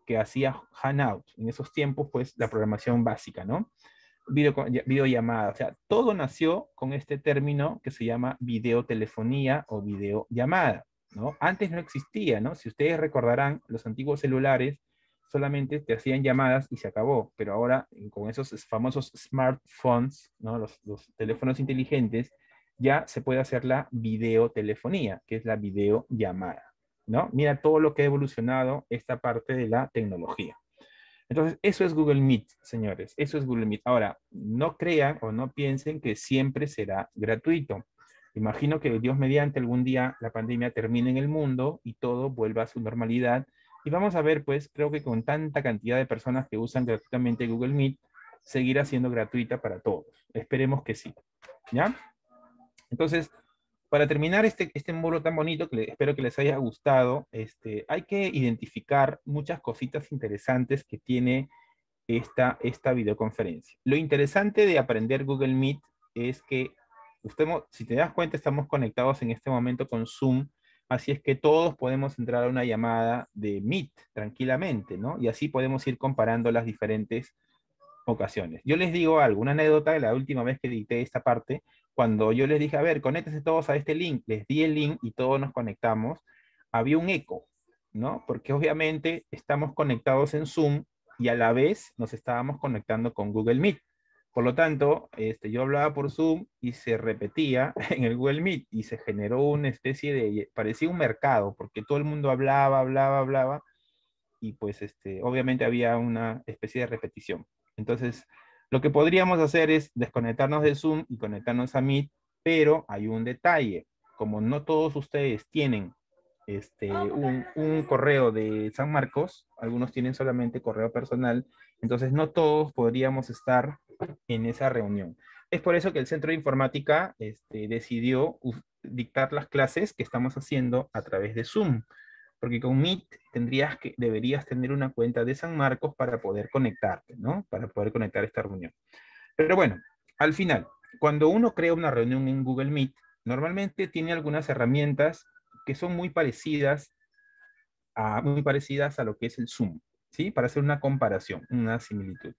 que hacía Hangout. En esos tiempos, pues, la programación básica, ¿no? Video, videollamada. O sea, todo nació con este término que se llama videotelefonía o videollamada, ¿no? Antes no existía, ¿no? Si ustedes recordarán, los antiguos celulares solamente te hacían llamadas y se acabó, pero ahora con esos famosos smartphones, ¿no? los, teléfonos inteligentes, ya se puede hacer la videotelefonía, que es la videollamada. ¿no? Mira todo lo que ha evolucionado esta parte de la tecnología. Entonces, eso es Google Meet, señores. Eso es Google Meet. Ahora, no crean o no piensen que siempre será gratuito. Imagino que Dios mediante algún día la pandemia termine en el mundo y todo vuelva a su normalidad y vamos a ver, pues, creo que con tanta cantidad de personas que usan gratuitamente Google Meet, seguirá siendo gratuita para todos. Esperemos que sí. ¿Ya? Entonces, para terminar este, este módulo tan bonito, que espero que les haya gustado, este, hay que identificar muchas cositas interesantes que tiene esta, esta videoconferencia. Lo interesante de aprender Google Meet es que, usted, si te das cuenta, estamos conectados en este momento con Zoom Así es que todos podemos entrar a una llamada de Meet tranquilamente, ¿no? Y así podemos ir comparando las diferentes ocasiones. Yo les digo algo, una anécdota de la última vez que edité esta parte, cuando yo les dije, a ver, conéctense todos a este link, les di el link y todos nos conectamos, había un eco, ¿no? Porque obviamente estamos conectados en Zoom y a la vez nos estábamos conectando con Google Meet. Por lo tanto, este, yo hablaba por Zoom y se repetía en el Google Meet y se generó una especie de, parecía un mercado, porque todo el mundo hablaba, hablaba, hablaba, y pues este, obviamente había una especie de repetición. Entonces, lo que podríamos hacer es desconectarnos de Zoom y conectarnos a Meet, pero hay un detalle, como no todos ustedes tienen este, un, un correo de San Marcos, algunos tienen solamente correo personal, entonces no todos podríamos estar en esa reunión. Es por eso que el Centro de Informática este, decidió dictar las clases que estamos haciendo a través de Zoom, porque con Meet tendrías que, deberías tener una cuenta de San Marcos para poder conectarte, ¿no? Para poder conectar esta reunión. Pero bueno, al final, cuando uno crea una reunión en Google Meet, normalmente tiene algunas herramientas que son muy parecidas a, muy parecidas a lo que es el Zoom, ¿sí? Para hacer una comparación, una similitud.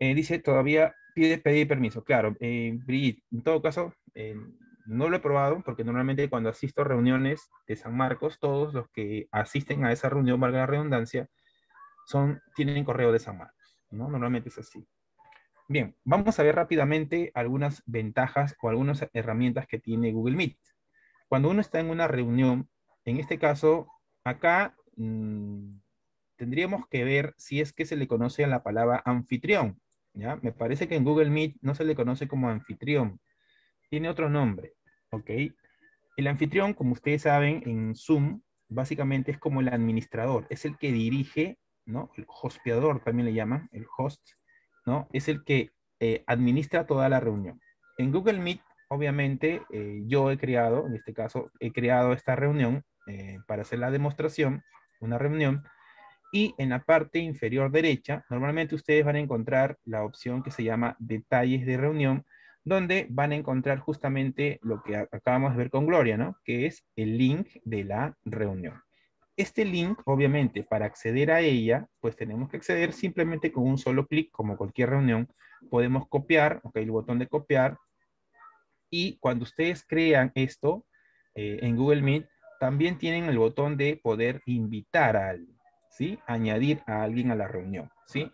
Eh, dice, todavía pide pedir permiso. Claro, eh, Brigitte, en todo caso, eh, no lo he probado porque normalmente cuando asisto a reuniones de San Marcos, todos los que asisten a esa reunión, valga la redundancia, son, tienen correo de San Marcos, ¿no? Normalmente es así. Bien, vamos a ver rápidamente algunas ventajas o algunas herramientas que tiene Google Meet. Cuando uno está en una reunión, en este caso, acá mm, tendríamos que ver si es que se le conoce a la palabra anfitrión. ¿ya? Me parece que en Google Meet no se le conoce como anfitrión. Tiene otro nombre. ¿ok? El anfitrión, como ustedes saben, en Zoom, básicamente es como el administrador. Es el que dirige, ¿no? El hosteador también le llaman, el host, ¿no? Es el que eh, administra toda la reunión. En Google Meet, obviamente, eh, yo he creado, en este caso, he creado esta reunión eh, para hacer la demostración, una reunión, y en la parte inferior derecha, normalmente ustedes van a encontrar la opción que se llama detalles de reunión, donde van a encontrar justamente lo que acabamos de ver con Gloria, ¿no? Que es el link de la reunión. Este link, obviamente, para acceder a ella, pues tenemos que acceder simplemente con un solo clic, como cualquier reunión. Podemos copiar, ok, el botón de copiar. Y cuando ustedes crean esto eh, en Google Meet, también tienen el botón de poder invitar a alguien, ¿sí? Añadir a alguien a la reunión, ¿sí?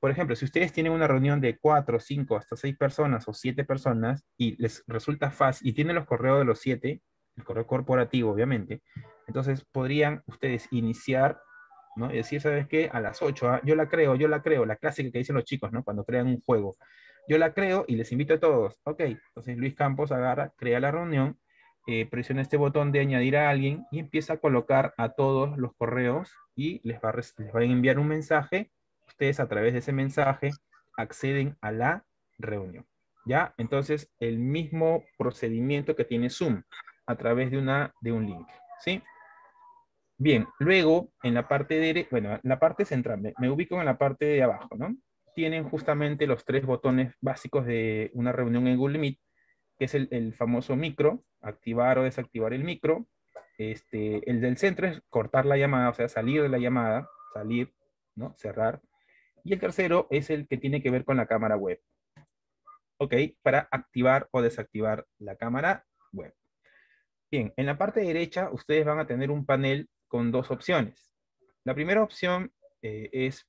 Por ejemplo, si ustedes tienen una reunión de cuatro, cinco, hasta seis personas o siete personas y les resulta fácil y tienen los correos de los siete, el correo corporativo, obviamente, entonces podrían ustedes iniciar, ¿no? Y decir, ¿sabes qué? A las ocho, ¿ah? yo la creo, yo la creo, la clásica que dicen los chicos, ¿no? Cuando crean un juego. Yo la creo y les invito a todos. Ok, entonces Luis Campos agarra, crea la reunión, eh, presiona este botón de añadir a alguien y empieza a colocar a todos los correos y les va les va a enviar un mensaje ustedes a través de ese mensaje acceden a la reunión. ¿Ya? Entonces, el mismo procedimiento que tiene Zoom a través de, una, de un link. ¿Sí? Bien, luego en la parte de, bueno, la parte central, me, ubico en la parte de abajo, ¿no? Tienen justamente los tres botones básicos de una reunión en Google Meet, que es el, el famoso micro, activar o desactivar el micro. Este, el del centro es cortar la llamada, o sea, salir de la llamada, salir, ¿no? Cerrar. Y el tercero es el que tiene que ver con la cámara web. ¿Ok? Para activar o desactivar la cámara web. Bien, en la parte derecha ustedes van a tener un panel con dos opciones. La primera opción eh, es,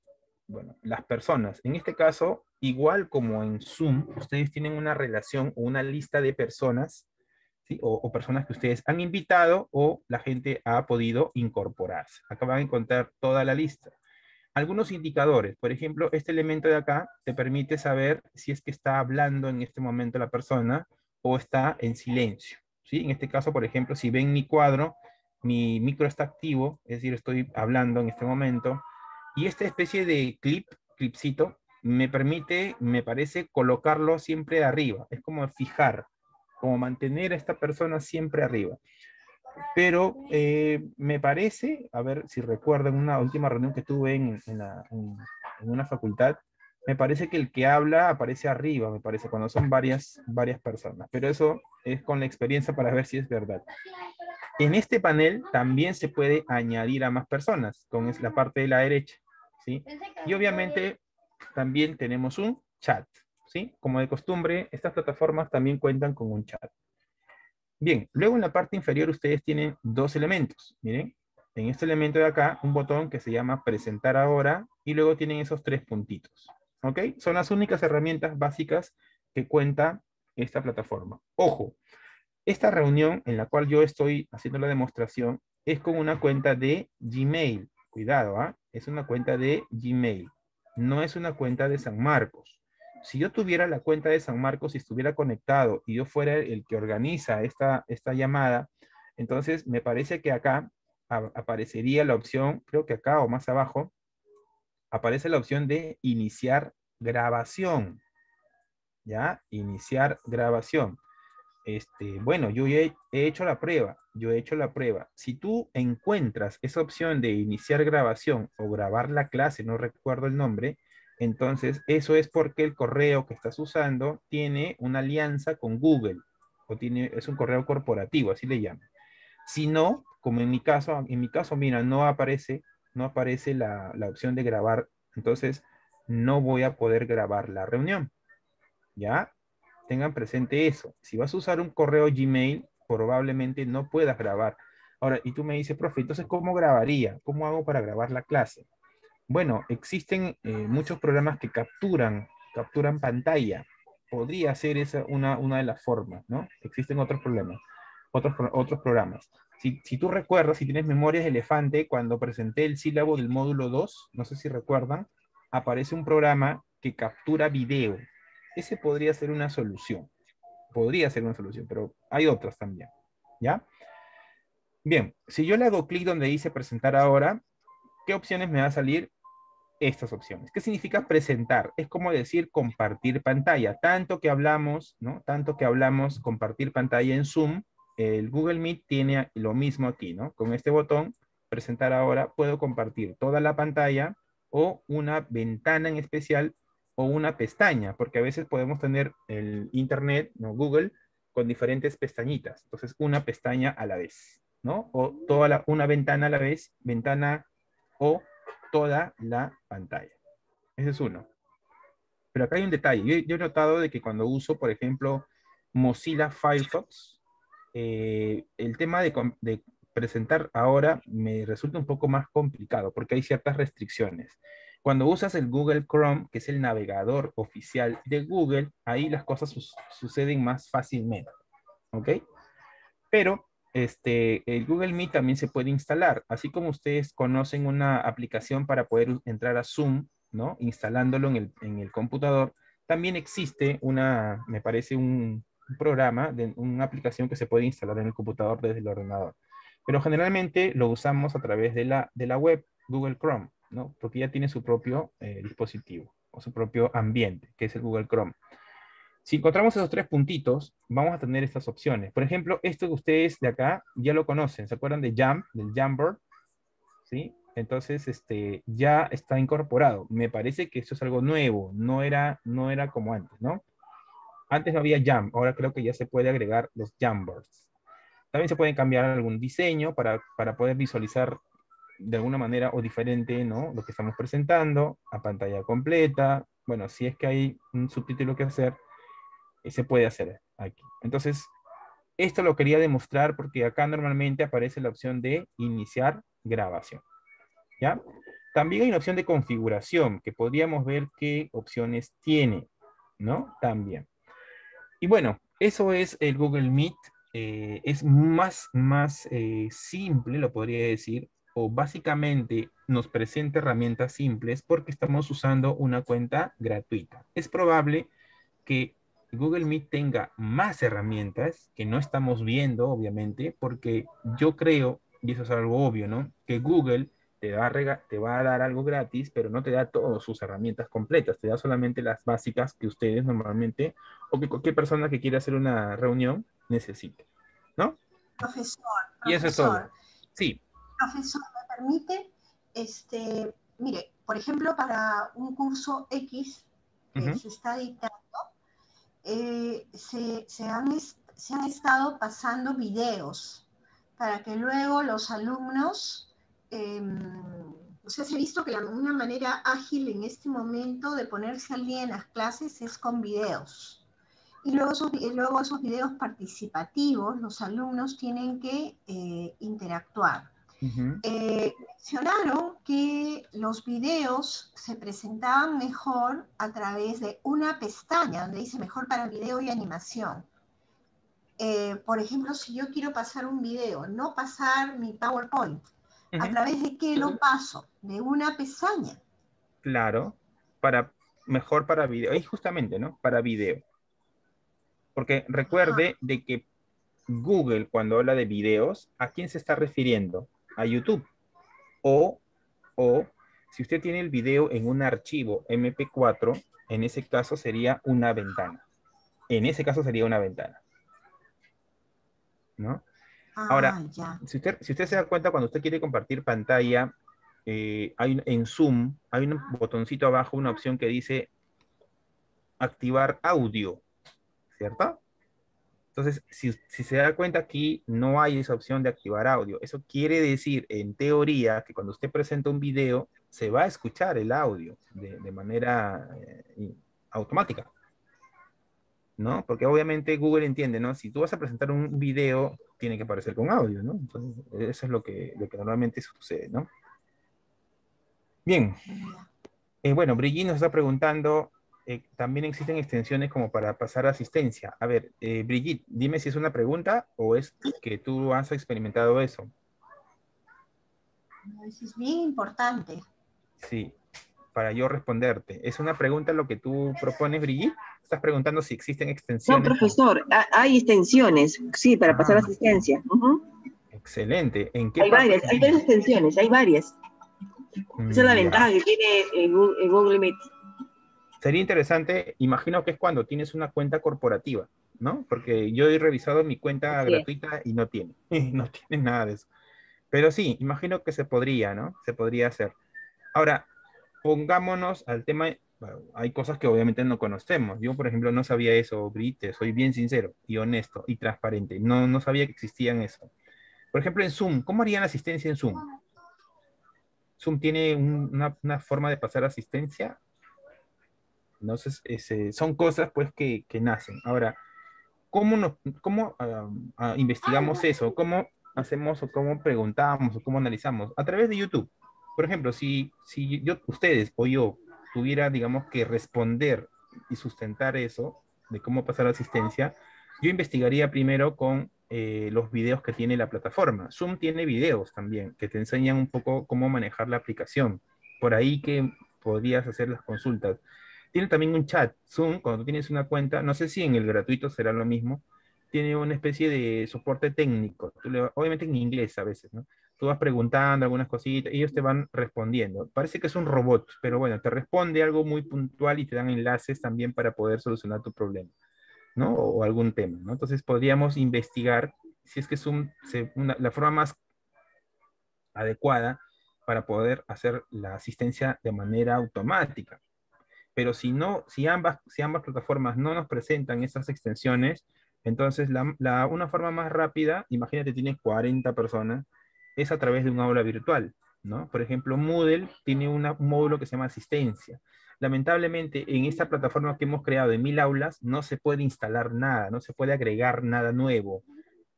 bueno, las personas. En este caso, igual como en Zoom, ustedes tienen una relación o una lista de personas, ¿sí? o, o, personas que ustedes han invitado o la gente ha podido incorporarse. Acá van a encontrar toda la lista algunos indicadores. Por ejemplo, este elemento de acá te permite saber si es que está hablando en este momento la persona o está en silencio. ¿sí? En este caso, por ejemplo, si ven mi cuadro, mi micro está activo, es decir, estoy hablando en este momento. Y esta especie de clip, clipcito, me permite, me parece, colocarlo siempre arriba. Es como fijar, como mantener a esta persona siempre arriba. Pero eh, me parece, a ver si recuerdo en una última reunión que tuve en, una facultad, me parece que el que habla aparece arriba, me parece, cuando son varias, varias personas. Pero eso es con la experiencia para ver si es verdad. En este panel también se puede añadir a más personas, con la parte de la derecha. ¿sí? Y obviamente también tenemos un chat. ¿sí? Como de costumbre, estas plataformas también cuentan con un chat. Bien, luego en la parte inferior ustedes tienen dos elementos. Miren, en este elemento de acá, un botón que se llama presentar ahora y luego tienen esos tres puntitos. ¿Ok? Son las únicas herramientas básicas que cuenta esta plataforma. Ojo, esta reunión en la cual yo estoy haciendo la demostración es con una cuenta de Gmail. Cuidado, ¿ah? Es una cuenta de Gmail. No es una cuenta de San Marcos si yo tuviera la cuenta de San Marcos y estuviera conectado y yo fuera el que organiza esta, esta llamada, entonces me parece que acá aparecería la opción, creo que acá o más abajo, aparece la opción de iniciar grabación. ¿Ya? Iniciar grabación. Este, bueno, yo he, he hecho la prueba, yo he hecho la prueba. Si tú encuentras esa opción de iniciar grabación o grabar la clase, no recuerdo el nombre, entonces, eso es porque el correo que estás usando tiene una alianza con Google, o tiene, es un correo corporativo, así le llaman. Si no, como en mi caso, en mi caso, mira, no aparece, no aparece la, la opción de grabar, entonces no voy a poder grabar la reunión. ¿Ya? Tengan presente eso. Si vas a usar un correo Gmail, probablemente no puedas grabar. Ahora, y tú me dices, profe, entonces, ¿cómo grabaría? ¿Cómo hago para grabar la clase? Bueno, existen eh, muchos programas que capturan capturan pantalla. Podría ser esa una, una de las formas, ¿no? Existen otros problemas, otros, otros programas. Si, si, tú recuerdas, si tienes memorias de elefante, cuando presenté el sílabo del módulo 2, no sé si recuerdan, aparece un programa que captura video. Ese podría ser una solución. Podría ser una solución, pero hay otras también. ¿Ya? Bien, si yo le hago clic donde dice presentar ahora, ¿qué opciones me va a salir? Estas opciones. ¿Qué significa presentar? Es como decir compartir pantalla. Tanto que hablamos, ¿no? Tanto que hablamos compartir pantalla en Zoom, el Google Meet tiene lo mismo aquí, ¿no? Con este botón, presentar ahora, puedo compartir toda la pantalla o una ventana en especial o una pestaña, porque a veces podemos tener el Internet, ¿no? Google, con diferentes pestañitas. Entonces, una pestaña a la vez, ¿no? O toda una ventana a la vez, ventana o toda la pantalla. Ese es uno. Pero acá hay un detalle. Yo, he notado de que cuando uso, por ejemplo, Mozilla Firefox, eh, el tema de, de, presentar ahora me resulta un poco más complicado porque hay ciertas restricciones. Cuando usas el Google Chrome, que es el navegador oficial de Google, ahí las cosas suceden más fácilmente. ¿Ok? Pero este, el Google Meet también se puede instalar. Así como ustedes conocen una aplicación para poder entrar a Zoom, ¿no? Instalándolo en el, en el computador, también existe una, me parece, un, programa, de, una aplicación que se puede instalar en el computador desde el ordenador. Pero generalmente lo usamos a través de la, de la web, Google Chrome, ¿no? Porque ya tiene su propio eh, dispositivo o su propio ambiente, que es el Google Chrome. Si encontramos esos tres puntitos, vamos a tener estas opciones. Por ejemplo, esto que ustedes de acá ya lo conocen. ¿Se acuerdan de Jam, del Jamboard? ¿Sí? Entonces, este, ya está incorporado. Me parece que esto es algo nuevo. No era, no era como antes, ¿no? Antes no había Jam. Ahora creo que ya se puede agregar los Jamboards. También se puede cambiar algún diseño para, para poder visualizar de alguna manera o diferente, ¿no? Lo que estamos presentando a pantalla completa. Bueno, si es que hay un subtítulo que hacer, se puede hacer aquí. Entonces, esto lo quería demostrar porque acá normalmente aparece la opción de iniciar grabación. ¿Ya? También hay una opción de configuración que podríamos ver qué opciones tiene, ¿no? También. Y bueno, eso es el Google Meet. Eh, es más, más eh, simple, lo podría decir, o básicamente nos presenta herramientas simples porque estamos usando una cuenta gratuita. Es probable que Google Meet tenga más herramientas que no estamos viendo, obviamente, porque yo creo, y eso es algo obvio, ¿no? Que Google te va, a te va a dar algo gratis, pero no te da todas sus herramientas completas, te da solamente las básicas que ustedes normalmente, o que cualquier persona que quiera hacer una reunión necesite, ¿no? Profesor, y eso es todo. Sí. Profesor, ¿me permite? Este, mire, por ejemplo, para un curso X que se está dictando, eh, se, se, han, se, han, estado pasando videos para que luego los alumnos, sea, se ha visto que una manera ágil en este momento de ponerse al día en las clases es con videos. Y luego esos, luego esos videos participativos, los alumnos tienen que eh, interactuar. Eh, mencionaron que los videos se presentaban mejor a través de una pestaña donde dice mejor para video y animación. Eh, por ejemplo, si yo quiero pasar un video, no pasar mi PowerPoint, ¿a través de qué lo paso? De una pestaña. Claro, para mejor para video, y justamente, ¿no? Para video. Porque recuerde de que Google, cuando habla de videos, ¿a quién se está refiriendo? A YouTube. O, o si usted tiene el video en un archivo MP4, en ese caso sería una ventana. En ese caso sería una ventana. ¿No? Ah, Ahora, Si, usted, si usted se da cuenta, cuando usted quiere compartir pantalla, eh, hay, en Zoom hay un botoncito abajo, una opción que dice activar audio, ¿cierto? Entonces, si, se da cuenta aquí, no hay esa opción de activar audio. Eso quiere decir, en teoría, que cuando usted presenta un video, se va a escuchar el audio de, manera eh, automática. ¿No? Porque obviamente Google entiende, ¿no? Si tú vas a presentar un video, tiene que aparecer con audio, ¿no? Entonces, eso es lo que, lo que normalmente sucede, ¿no? Bien. Eh, bueno, Brigitte nos está preguntando eh, también existen extensiones como para pasar asistencia. A ver, eh, Brigitte, dime si es una pregunta o es que tú has experimentado eso. Eso es bien importante. Sí, para yo responderte. ¿Es una pregunta lo que tú propones, Brigitte? Estás preguntando si existen extensiones. No, profesor, hay extensiones, sí, para pasar ah. asistencia. Excelente. ¿En qué hay varias, hay varias extensiones, hay varias. Esa es la ventaja que tiene Google Meet. Sería interesante, imagino que es cuando tienes una cuenta corporativa, ¿no? Porque yo he revisado mi cuenta gratuita y no tiene, no tiene nada de eso. Pero sí, imagino que se podría, ¿no? Se podría hacer. Ahora, pongámonos al tema, hay cosas que obviamente no conocemos. Yo, por ejemplo, no sabía eso, Brite, soy bien sincero y honesto y transparente. No, no sabía que existían eso. Por ejemplo, en Zoom, ¿cómo harían asistencia en Zoom? ¿Zoom tiene una, una, forma de pasar asistencia? Entonces, ese, son cosas pues que, que, nacen. Ahora, ¿cómo, nos, cómo ah, ah, investigamos eso? ¿Cómo hacemos o cómo preguntamos o cómo analizamos? A través de YouTube. Por ejemplo, si, si yo, ustedes o yo tuviera, digamos, que responder y sustentar eso de cómo pasar asistencia, yo investigaría primero con eh, los videos que tiene la plataforma. Zoom tiene videos también que te enseñan un poco cómo manejar la aplicación. Por ahí que podrías hacer las consultas. Tiene también un chat. Zoom, cuando tienes una cuenta, no sé si en el gratuito será lo mismo, tiene una especie de soporte técnico, obviamente en inglés a veces, ¿no? Tú vas preguntando algunas cositas ellos te van respondiendo. Parece que es un robot, pero bueno, te responde algo muy puntual y te dan enlaces también para poder solucionar tu problema, ¿no? O, algún tema, ¿no? Entonces podríamos investigar si es que es la forma más adecuada para poder hacer la asistencia de manera automática. Pero si no, si ambas, si ambas plataformas no nos presentan esas extensiones, entonces la, una forma más rápida, imagínate, tienes 40 personas, es a través de un aula virtual, ¿no? Por ejemplo, Moodle tiene un módulo que se llama asistencia. Lamentablemente, en esta plataforma que hemos creado de mil aulas, no se puede instalar nada, no se puede agregar nada nuevo,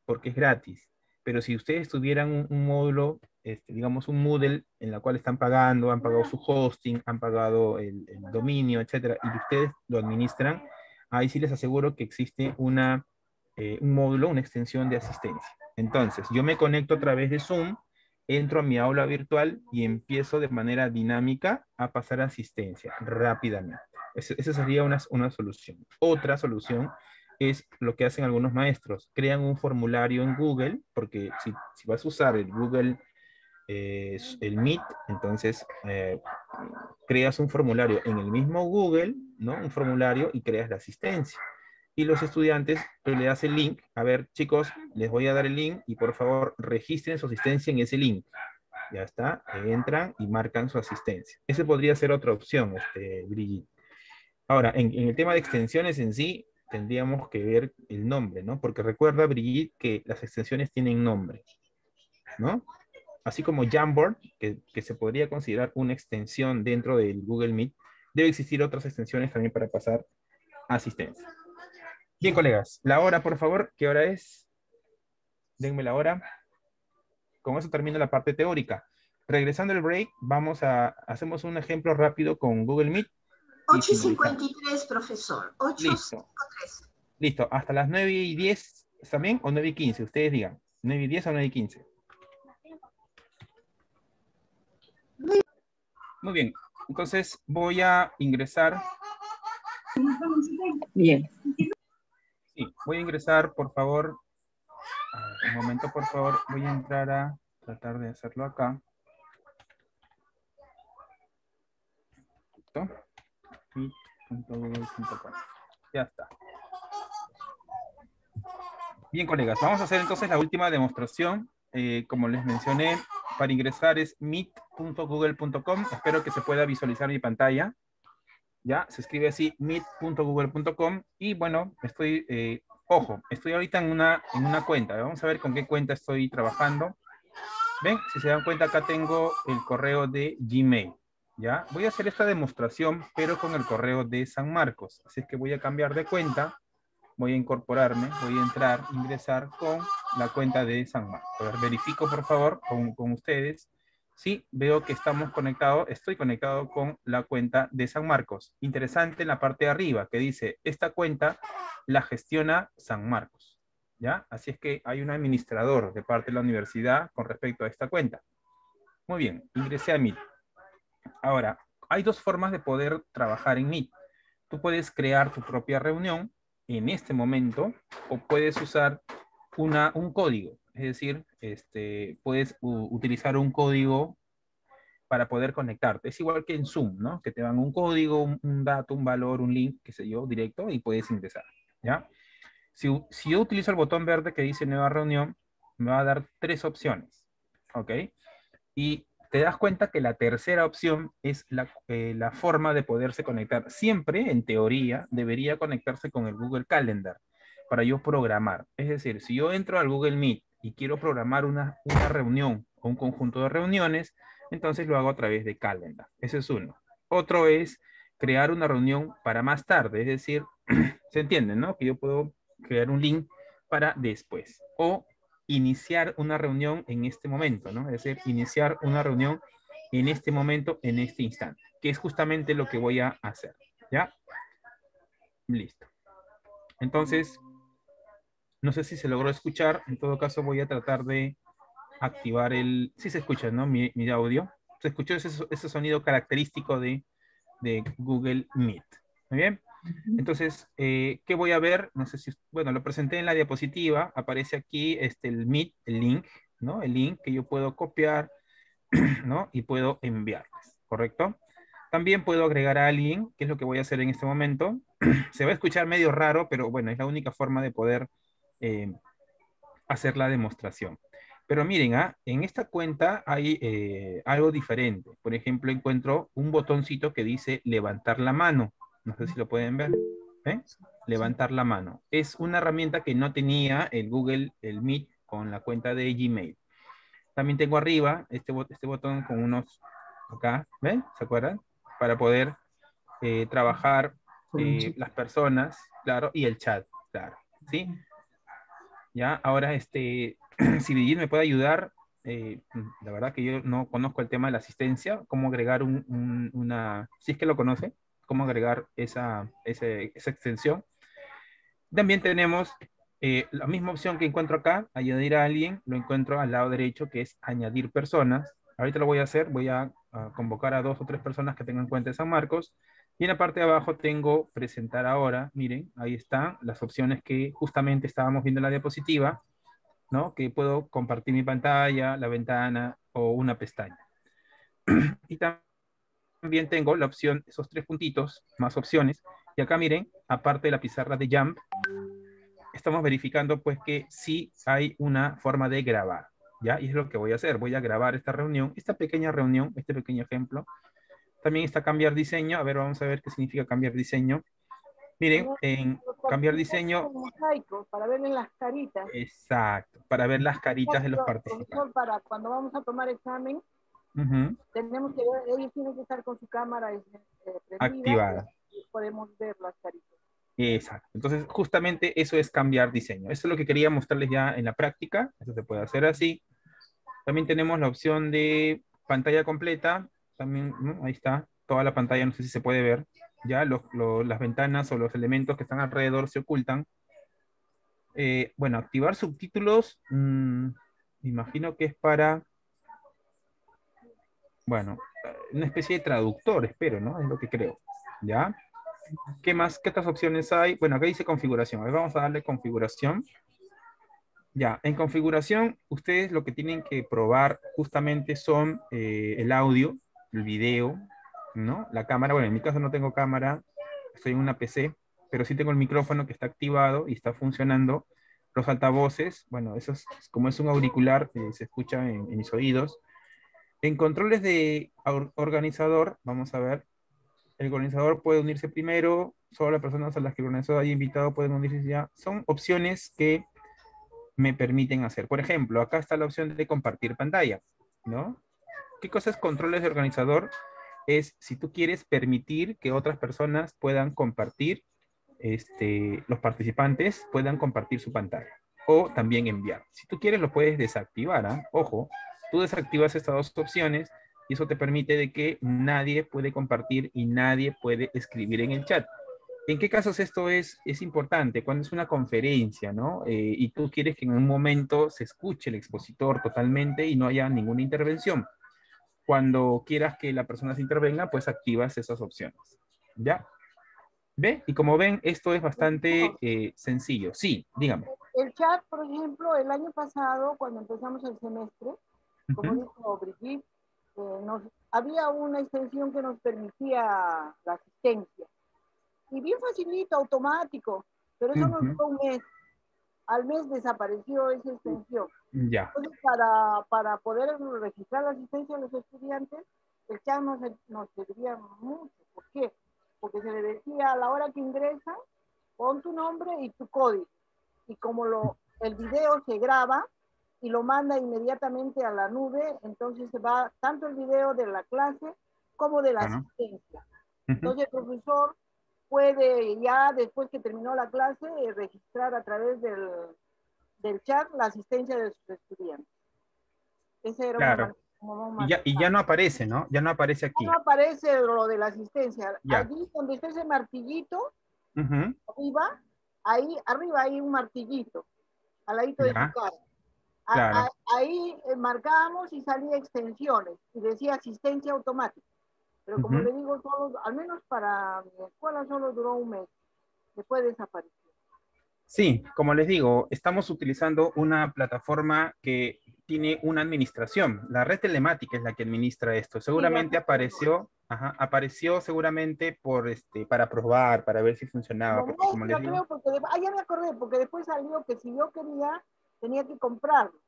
porque es gratis. Pero si ustedes tuvieran un, módulo, este, digamos un Moodle, en la cual están pagando, han pagado su hosting, han pagado el, el dominio, etcétera, y ustedes lo administran, ahí sí les aseguro que existe una, eh, un módulo, una extensión de asistencia. Entonces, yo me conecto a través de Zoom, entro a mi aula virtual y empiezo de manera dinámica a pasar asistencia rápidamente. esa sería una, una solución. Otra solución es lo que hacen algunos maestros. Crean un formulario en Google, porque si, si vas a usar el Google, eh, el Meet, entonces eh, creas un formulario en el mismo Google, ¿no? Un formulario y creas la asistencia y los estudiantes le das el link. A ver, chicos, les voy a dar el link y por favor registren su asistencia en ese link. Ya está, entran y marcan su asistencia. Esa podría ser otra opción, este, Brigitte. Ahora, en, el tema de extensiones en sí, tendríamos que ver el nombre, ¿no? Porque recuerda, Brigitte, que las extensiones tienen nombre, ¿no? Así como Jamboard, que, que se podría considerar una extensión dentro del Google Meet, debe existir otras extensiones también para pasar asistencia. Bien, colegas, la hora, por favor, ¿qué hora es? Denme la hora. Con eso termino la parte teórica. Regresando al break, vamos a, hacemos un ejemplo rápido con Google Meet. 8.53, profesor. 8.53. Listo. Listo. Hasta las 9 y 10, ¿también? ¿O 9 y 15? Ustedes digan. 9 y 10 o 9 y 15. Muy bien. Entonces voy a ingresar. Bien. Sí, voy a ingresar, por favor. un momento, por favor. Voy a entrar a tratar de hacerlo acá. Ya está. Bien, colegas, vamos a hacer entonces la última demostración. Eh, como les mencioné, para ingresar es meet.google.com. Espero que se pueda visualizar mi pantalla. ¿ya? Se escribe así, meet.google.com y bueno, estoy, eh, ojo, estoy ahorita en una, en una cuenta. Vamos a ver con qué cuenta estoy trabajando. ¿Ven? Si se dan cuenta, acá tengo el correo de Gmail, ¿ya? Voy a hacer esta demostración, pero con el correo de San Marcos. Así es que voy a cambiar de cuenta, voy a incorporarme, voy a entrar, ingresar con la cuenta de San Marcos. A ver, verifico, por favor, con, ustedes Sí, veo que estamos conectados, estoy conectado con la cuenta de San Marcos. Interesante en la parte de arriba que dice, esta cuenta la gestiona San Marcos. ¿Ya? Así es que hay un administrador de parte de la universidad con respecto a esta cuenta. Muy bien, ingresé a Meet. Ahora, hay dos formas de poder trabajar en Meet. Tú puedes crear tu propia reunión en este momento o puedes usar una, un código. Es decir, este, puedes utilizar un código para poder conectarte. Es igual que en Zoom, ¿no? Que te dan un código, un, dato, un valor, un link, qué sé yo, directo y puedes ingresar, ¿ya? Si, si, yo utilizo el botón verde que dice nueva reunión, me va a dar tres opciones, ¿ok? Y te das cuenta que la tercera opción es la, eh, la forma de poderse conectar. Siempre, en teoría, debería conectarse con el Google Calendar para yo programar. Es decir, si yo entro al Google Meet y quiero programar una, una reunión o un conjunto de reuniones, entonces lo hago a través de Calendar. Ese es uno. Otro es crear una reunión para más tarde, es decir, se entiende, ¿no? Que yo puedo crear un link para después. O iniciar una reunión en este momento, ¿no? Es decir, iniciar una reunión en este momento, en este instante, que es justamente lo que voy a hacer, ¿ya? Listo. Entonces, no sé si se logró escuchar. En todo caso, voy a tratar de activar el... Sí se escucha, ¿no? Mi, audio. Se escuchó ese, sonido característico de, de, Google Meet. Muy bien. Entonces, eh, ¿qué voy a ver? No sé si... Bueno, lo presenté en la diapositiva. Aparece aquí este, el Meet, el link, ¿no? El link que yo puedo copiar, ¿no? Y puedo enviarles, ¿correcto? También puedo agregar a alguien, que es lo que voy a hacer en este momento. Se va a escuchar medio raro, pero bueno, es la única forma de poder eh, hacer la demostración. Pero miren, ¿ah? en esta cuenta hay eh, algo diferente. Por ejemplo, encuentro un botoncito que dice levantar la mano. No sé si lo pueden ver. ¿eh? Levantar la mano. Es una herramienta que no tenía el Google, el Meet, con la cuenta de Gmail. También tengo arriba este, este botón con unos, acá, ¿ven? ¿Se acuerdan? Para poder trabajar las personas, claro, y el chat, claro. ¿Sí? ¿ya? Ahora, este, si Virgil me puede ayudar, eh, la verdad que yo no conozco el tema de la asistencia, cómo agregar un, una, si es que lo conoce, cómo agregar esa, esa, esa extensión. También tenemos eh, la misma opción que encuentro acá, añadir a alguien, lo encuentro al lado derecho, que es añadir personas. Ahorita lo voy a hacer, voy a, a convocar a dos o tres personas que tengan cuenta de San Marcos y en la parte de abajo tengo presentar ahora. Miren, ahí están las opciones que justamente estábamos viendo en la diapositiva, ¿no? Que puedo compartir mi pantalla, la ventana o una pestaña. y también tengo la opción, esos tres puntitos, más opciones. Y acá miren, aparte de la pizarra de Jump, estamos verificando pues que sí hay una forma de grabar. ¿Ya? Y es lo que voy a hacer. Voy a grabar esta reunión, esta pequeña reunión, este pequeño ejemplo, también está cambiar diseño. A ver, vamos a ver qué significa cambiar diseño. Miren, en cambiar diseño... Para ver las caritas. Exacto, para ver las caritas de los participantes. Para cuando vamos a tomar examen, tenemos que ellos tienen que estar con su cámara eh, activada. Y podemos ver las caritas. Exacto. Entonces, justamente eso es cambiar diseño. Eso es lo que quería mostrarles ya en la práctica. Eso se puede hacer así. También tenemos la opción de pantalla completa también, ahí está, toda la pantalla, no sé si se puede ver, ya las ventanas o los elementos que están alrededor se ocultan. Eh, bueno, activar subtítulos, mm, me imagino que es para, bueno, una especie de traductor, espero, ¿no? Es lo que creo, ¿ya? ¿Qué más? ¿Qué otras opciones hay? Bueno, acá dice configuración. A ver, vamos a darle configuración. Ya, en configuración, ustedes lo que tienen que probar justamente son eh, el audio, el video, ¿no? La cámara, bueno, en mi caso no tengo cámara, estoy en una PC, pero sí tengo el micrófono que está activado y está funcionando. Los altavoces, bueno, eso es como es un auricular, que se escucha en, mis oídos. En controles de organizador, vamos a ver, el organizador puede unirse primero, solo las personas a las que el organizador haya invitado pueden unirse ya. Son opciones que me permiten hacer. Por ejemplo, acá está la opción de compartir pantalla, ¿no? ¿Qué cosa es controles de organizador? Es si tú quieres permitir que otras personas puedan compartir, este, los participantes puedan compartir su pantalla o también enviar. Si tú quieres lo puedes desactivar, ¿ah? ojo, Tú desactivas estas dos opciones y eso te permite de que nadie puede compartir y nadie puede escribir en el chat. ¿En qué casos esto es, es importante? Cuando es una conferencia, ¿no? Eh, y tú quieres que en un momento se escuche el expositor totalmente y no haya ninguna intervención. Cuando quieras que la persona se intervenga, pues activas esas opciones. ¿Ya? ¿Ve? Y como ven, esto es bastante eh, sencillo. Sí, dígame. El chat, por ejemplo, el año pasado, cuando empezamos el semestre, como dijo Brigitte, eh, nos, había una extensión que nos permitía la asistencia y bien facilito, automático, pero eso no duró un mes. Al mes desapareció esa extensión. Ya. Entonces, para, para poder registrar la asistencia de los estudiantes, el chat nos, nos serviría mucho. ¿Por qué? Porque se le decía a la hora que ingresa, pon tu nombre y tu código. Y como lo, el video se graba y lo manda inmediatamente a la nube, entonces se va tanto el video de la clase como de la asistencia. Entonces el profesor puede ya después que terminó la clase eh, registrar a través del, del, chat la asistencia de sus estudiantes. Ese era claro. y, ya, y ya, no aparece, ¿no? Ya no aparece aquí. Ya no aparece lo de la asistencia. Allí donde está ese martillito, arriba, ahí arriba hay un martillito, al ladito de su cara. Ahí eh, marcábamos y salía extensiones y decía asistencia automática. Pero como le digo, al menos para mi escuela solo duró un mes. Después desapareció. Sí, como les digo, estamos utilizando una plataforma que tiene una administración. La red telemática es la que administra esto. Seguramente apareció, ajá, apareció seguramente por este, para probar, para ver si funcionaba. No, porque, no, creo porque ah, ya me acordé, porque después salió que si yo quería, tenía que comprarlo.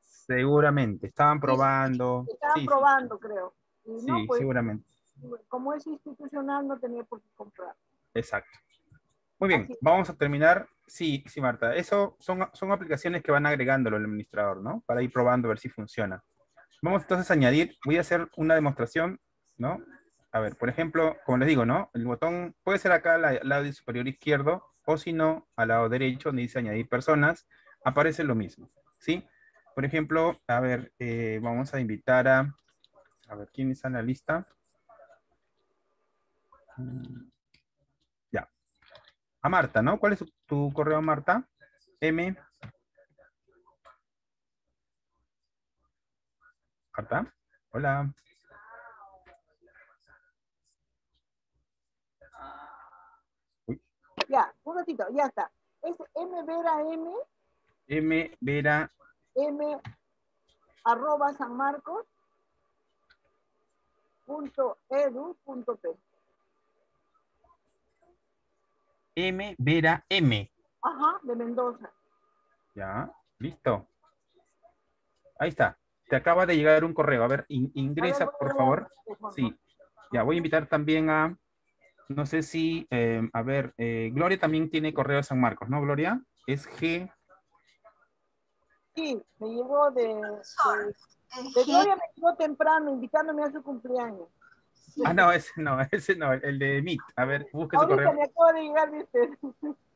Seguramente, estaban probando. estaban probando, creo sí, pues, seguramente. Como es institucional, no tenía por qué comprar. Exacto. Muy bien, vamos a terminar. Sí, sí, Marta. Eso son, son aplicaciones que van agregándolo el administrador, ¿no? Para ir probando a ver si funciona. Vamos entonces a añadir, voy a hacer una demostración, ¿no? A ver, por ejemplo, como les digo, ¿no? El botón puede ser acá al lado superior izquierdo, o si no, al lado derecho, donde dice añadir personas, aparece lo mismo, ¿sí? Por ejemplo, a ver, eh, vamos a invitar a a ver, ¿quién está en la lista? Mm, ya. A Marta, ¿no? ¿Cuál es tu, correo, Marta? M. Marta. Hola. Ya, un ratito, ya está. Es M Vera M. M Vera. M arroba San Marcos edu.p. M, Vera, M. Ajá, de Mendoza. Ya, listo. Ahí está. Te acaba de llegar un correo. A ver, ingresa, por favor. Sí. Ya, voy a invitar también a, no sé si, eh, a ver, eh, Gloria también tiene correo de San Marcos, ¿no, Gloria? Es G. Sí, me llegó de, de Gloria me llegó temprano invitándome a su cumpleaños. Ah, no, ese no, ese no, el de Meet. A ver, busque su correo. me acabo de llegar, ¿viste?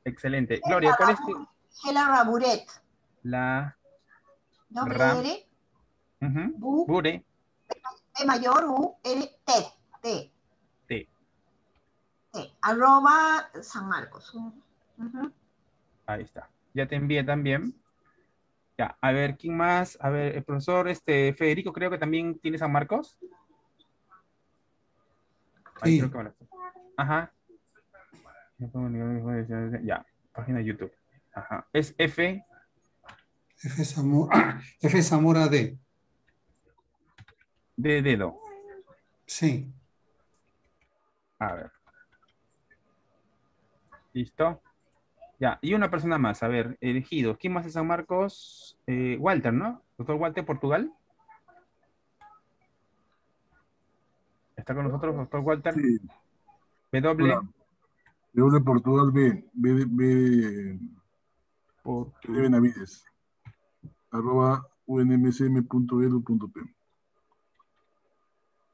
Excelente. Gloria, ¿cuál es tu...? La Raburet. La... Doble R. Bu. Bure. E mayor, U, R, T. T. T. T. Arroba San Marcos. Ahí está. Ya te envié también. Ya, a ver, ¿quién más? A ver, el profesor este, Federico creo que también tiene San Marcos. sí. Ajá. Ya, página de YouTube. Ajá. Es F. F Zamora, F Zamora D. De dedo. Sí. A ver. ¿Listo? Ya, y una persona más, a ver, elegido. ¿Quién más es San Marcos? Eh, Walter, ¿no? Doctor Walter, Portugal. ¿Está con nosotros, doctor Walter? Sí. W. W Portugal B. B, B. B Benavides. Arroba unmcm.edu.p.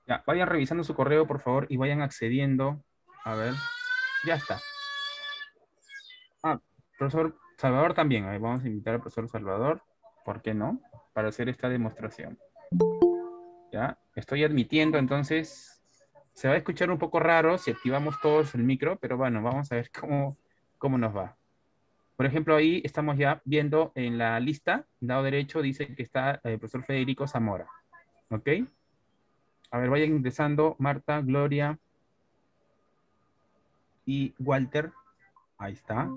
Ya, vayan revisando su correo, por favor, y vayan accediendo. A ver, ya está. Ah, profesor Salvador también. vamos a invitar al profesor Salvador. ¿Por qué no? para hacer esta demostración. ¿Ya? Estoy admitiendo, entonces se va a escuchar un poco raro si activamos todos el micro, pero bueno, vamos a ver cómo, cómo nos va. Por ejemplo, ahí estamos ya viendo en la lista, lado derecho dice que está el profesor Federico Zamora. ¿Ok? A ver, vayan ingresando Marta, Gloria y Walter. Ahí está.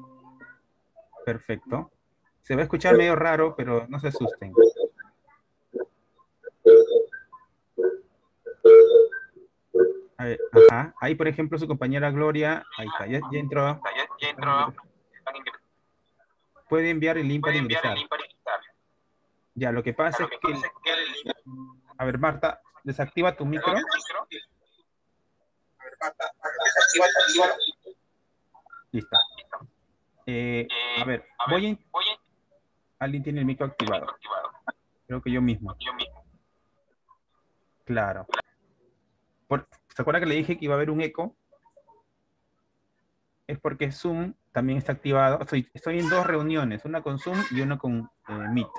Perfecto. Se va a escuchar medio raro, pero no se asusten. ajá. Ahí, por ejemplo, su compañera Gloria. Ahí está, ya, entró. Puede enviar el link para ingresar. Ya, lo que pasa es que... A ver, Marta, desactiva tu micro. A ver, Marta, desactiva tu micro. Listo. Eh, a ver, voy a... Alguien tiene el micro activado. Creo que yo mismo. Claro. ¿Se acuerda que le dije que iba a haber un eco? Es porque Zoom también está activado. Estoy, estoy en dos reuniones, una con Zoom y una con eh, Meet.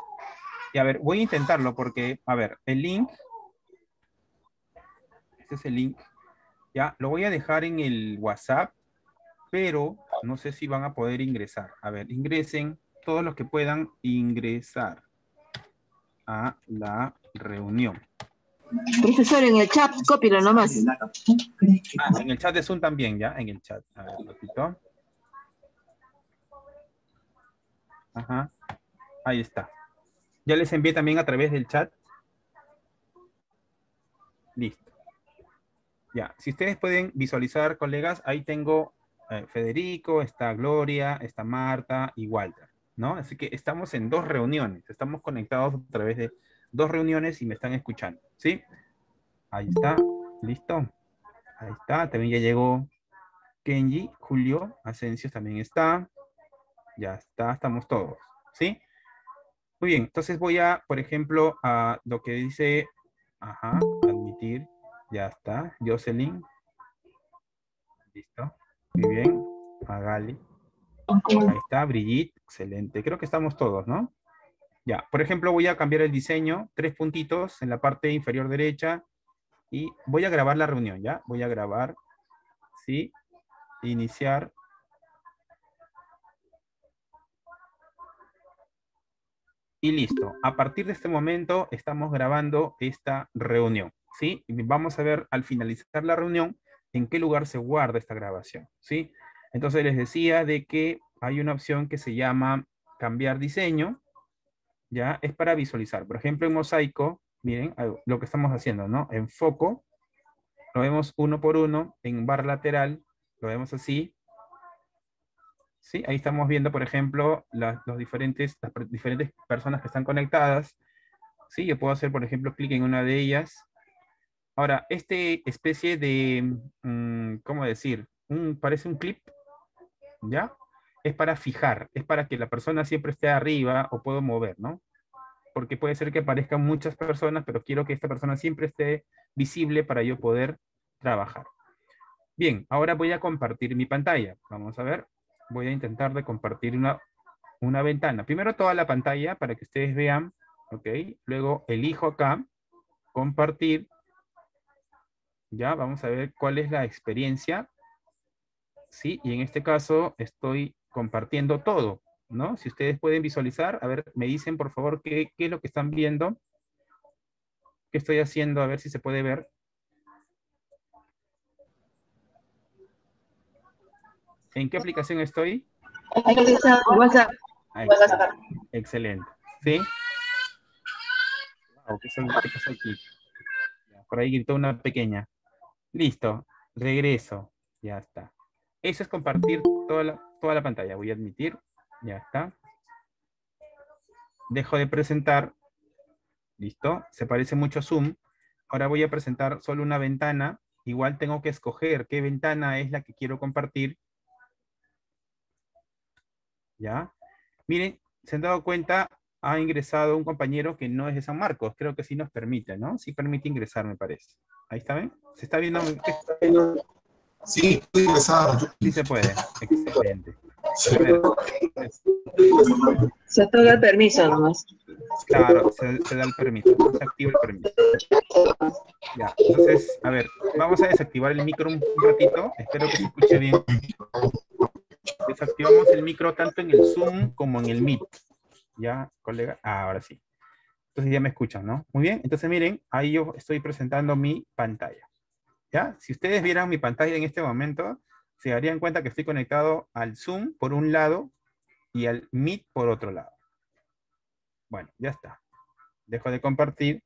Y a ver, voy a intentarlo porque, a ver, el link, este es el link, ya, lo voy a dejar en el WhatsApp, pero no sé si van a poder ingresar. A ver, ingresen todos los que puedan ingresar a la reunión. Profesor, en el chat, cópilo nomás. Ah, en el chat de Zoom también, ¿ya? En el chat. A ver, un Ajá. Ahí está. Ya les envié también a través del chat. Listo. Ya, si ustedes pueden visualizar, colegas, ahí tengo eh, Federico, está Gloria, está Marta y Walter, ¿no? Así que estamos en dos reuniones, estamos conectados a través de dos reuniones y me están escuchando, ¿sí? Ahí está, listo. Ahí está, también ya llegó Kenji, Julio, Asensio también está. Ya está, estamos todos, ¿sí? Muy bien, entonces voy a, por ejemplo, a lo que dice, ajá, admitir, ya está, Jocelyn. Listo. Muy bien. Magali. Ahí está, Brigitte. Excelente. Creo que estamos todos, ¿no? Ya, por ejemplo, voy a cambiar el diseño. Tres puntitos en la parte inferior derecha. Y voy a grabar la reunión, ¿ya? Voy a grabar. ¿Sí? Iniciar. Y listo. A partir de este momento estamos grabando esta reunión. ¿Sí? Vamos a ver al finalizar la reunión en qué lugar se guarda esta grabación, ¿sí? Entonces les decía de que hay una opción que se llama cambiar diseño, ¿ya? Es para visualizar. Por ejemplo, en mosaico, miren lo que estamos haciendo, ¿no? En foco, lo vemos uno por uno, en barra lateral, lo vemos así. ¿Sí? Ahí estamos viendo, por ejemplo, los diferentes, las diferentes personas que están conectadas. ¿Sí? Yo puedo hacer, por ejemplo, clic en una de ellas Ahora, este especie de, mm, ¿cómo decir? Parece un clip, ¿ya? Es para fijar, es para que la persona siempre esté arriba o puedo mover, ¿no? Porque puede ser que aparezcan muchas personas, pero quiero que esta persona siempre esté visible para yo poder trabajar. Bien, ahora voy a compartir mi pantalla. Vamos a ver, voy a intentar de compartir una, una ventana. Primero toda la pantalla para que ustedes vean, ¿ok? Luego elijo acá, compartir, ya, vamos a ver cuál es la experiencia. Sí, y en este caso estoy compartiendo todo, ¿no? Si ustedes pueden visualizar, a ver, me dicen por favor qué, qué es lo que están viendo. ¿Qué estoy haciendo? A ver si se puede ver. ¿En qué aplicación estoy? WhatsApp. Excelente. ¿Sí? ¿qué, pasa aquí? Por ahí gritó una pequeña. Listo, regreso. Ya está. Eso es compartir toda la, toda la pantalla. Voy a admitir. Ya está. Dejo de presentar. Listo. Se parece mucho a Zoom. Ahora voy a presentar solo una ventana. Igual tengo que escoger qué ventana es la que quiero compartir. ¿Ya? Miren, se han dado cuenta, ha ingresado un compañero que no es de San Marcos. Creo que sí nos permite, ¿no? Sí permite ingresar, me parece. Ahí está bien. ¿Se está viendo? Sí, puede ingresar. Sí se puede. Excelente. Se otorga el permiso nomás. Claro, se, da el permiso, se activa el permiso. Ya, entonces, a ver, vamos a desactivar el micro un ratito, espero que se escuche bien. Desactivamos el micro tanto en el Zoom como en el Meet. ¿Ya, colega? Ah, ahora sí. Entonces ya me escuchan, ¿no? Muy bien, entonces miren, ahí yo estoy presentando mi pantalla. ¿Ya? Si ustedes vieran mi pantalla en este momento, se darían cuenta que estoy conectado al Zoom por un lado y al Meet por otro lado. Bueno, ya está. Dejo de compartir.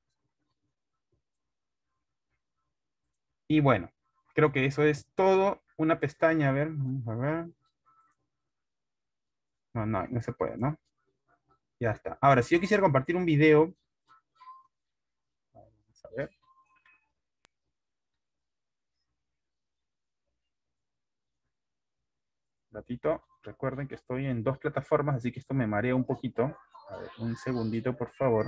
Y bueno, creo que eso es todo. Una pestaña, a ver, a ver. No, no, no se puede, ¿no? Ya está. Ahora, si yo quisiera compartir un video. Vamos a ver. ratito. Recuerden que estoy en dos plataformas, así que esto me marea un poquito. A ver, un segundito, por favor.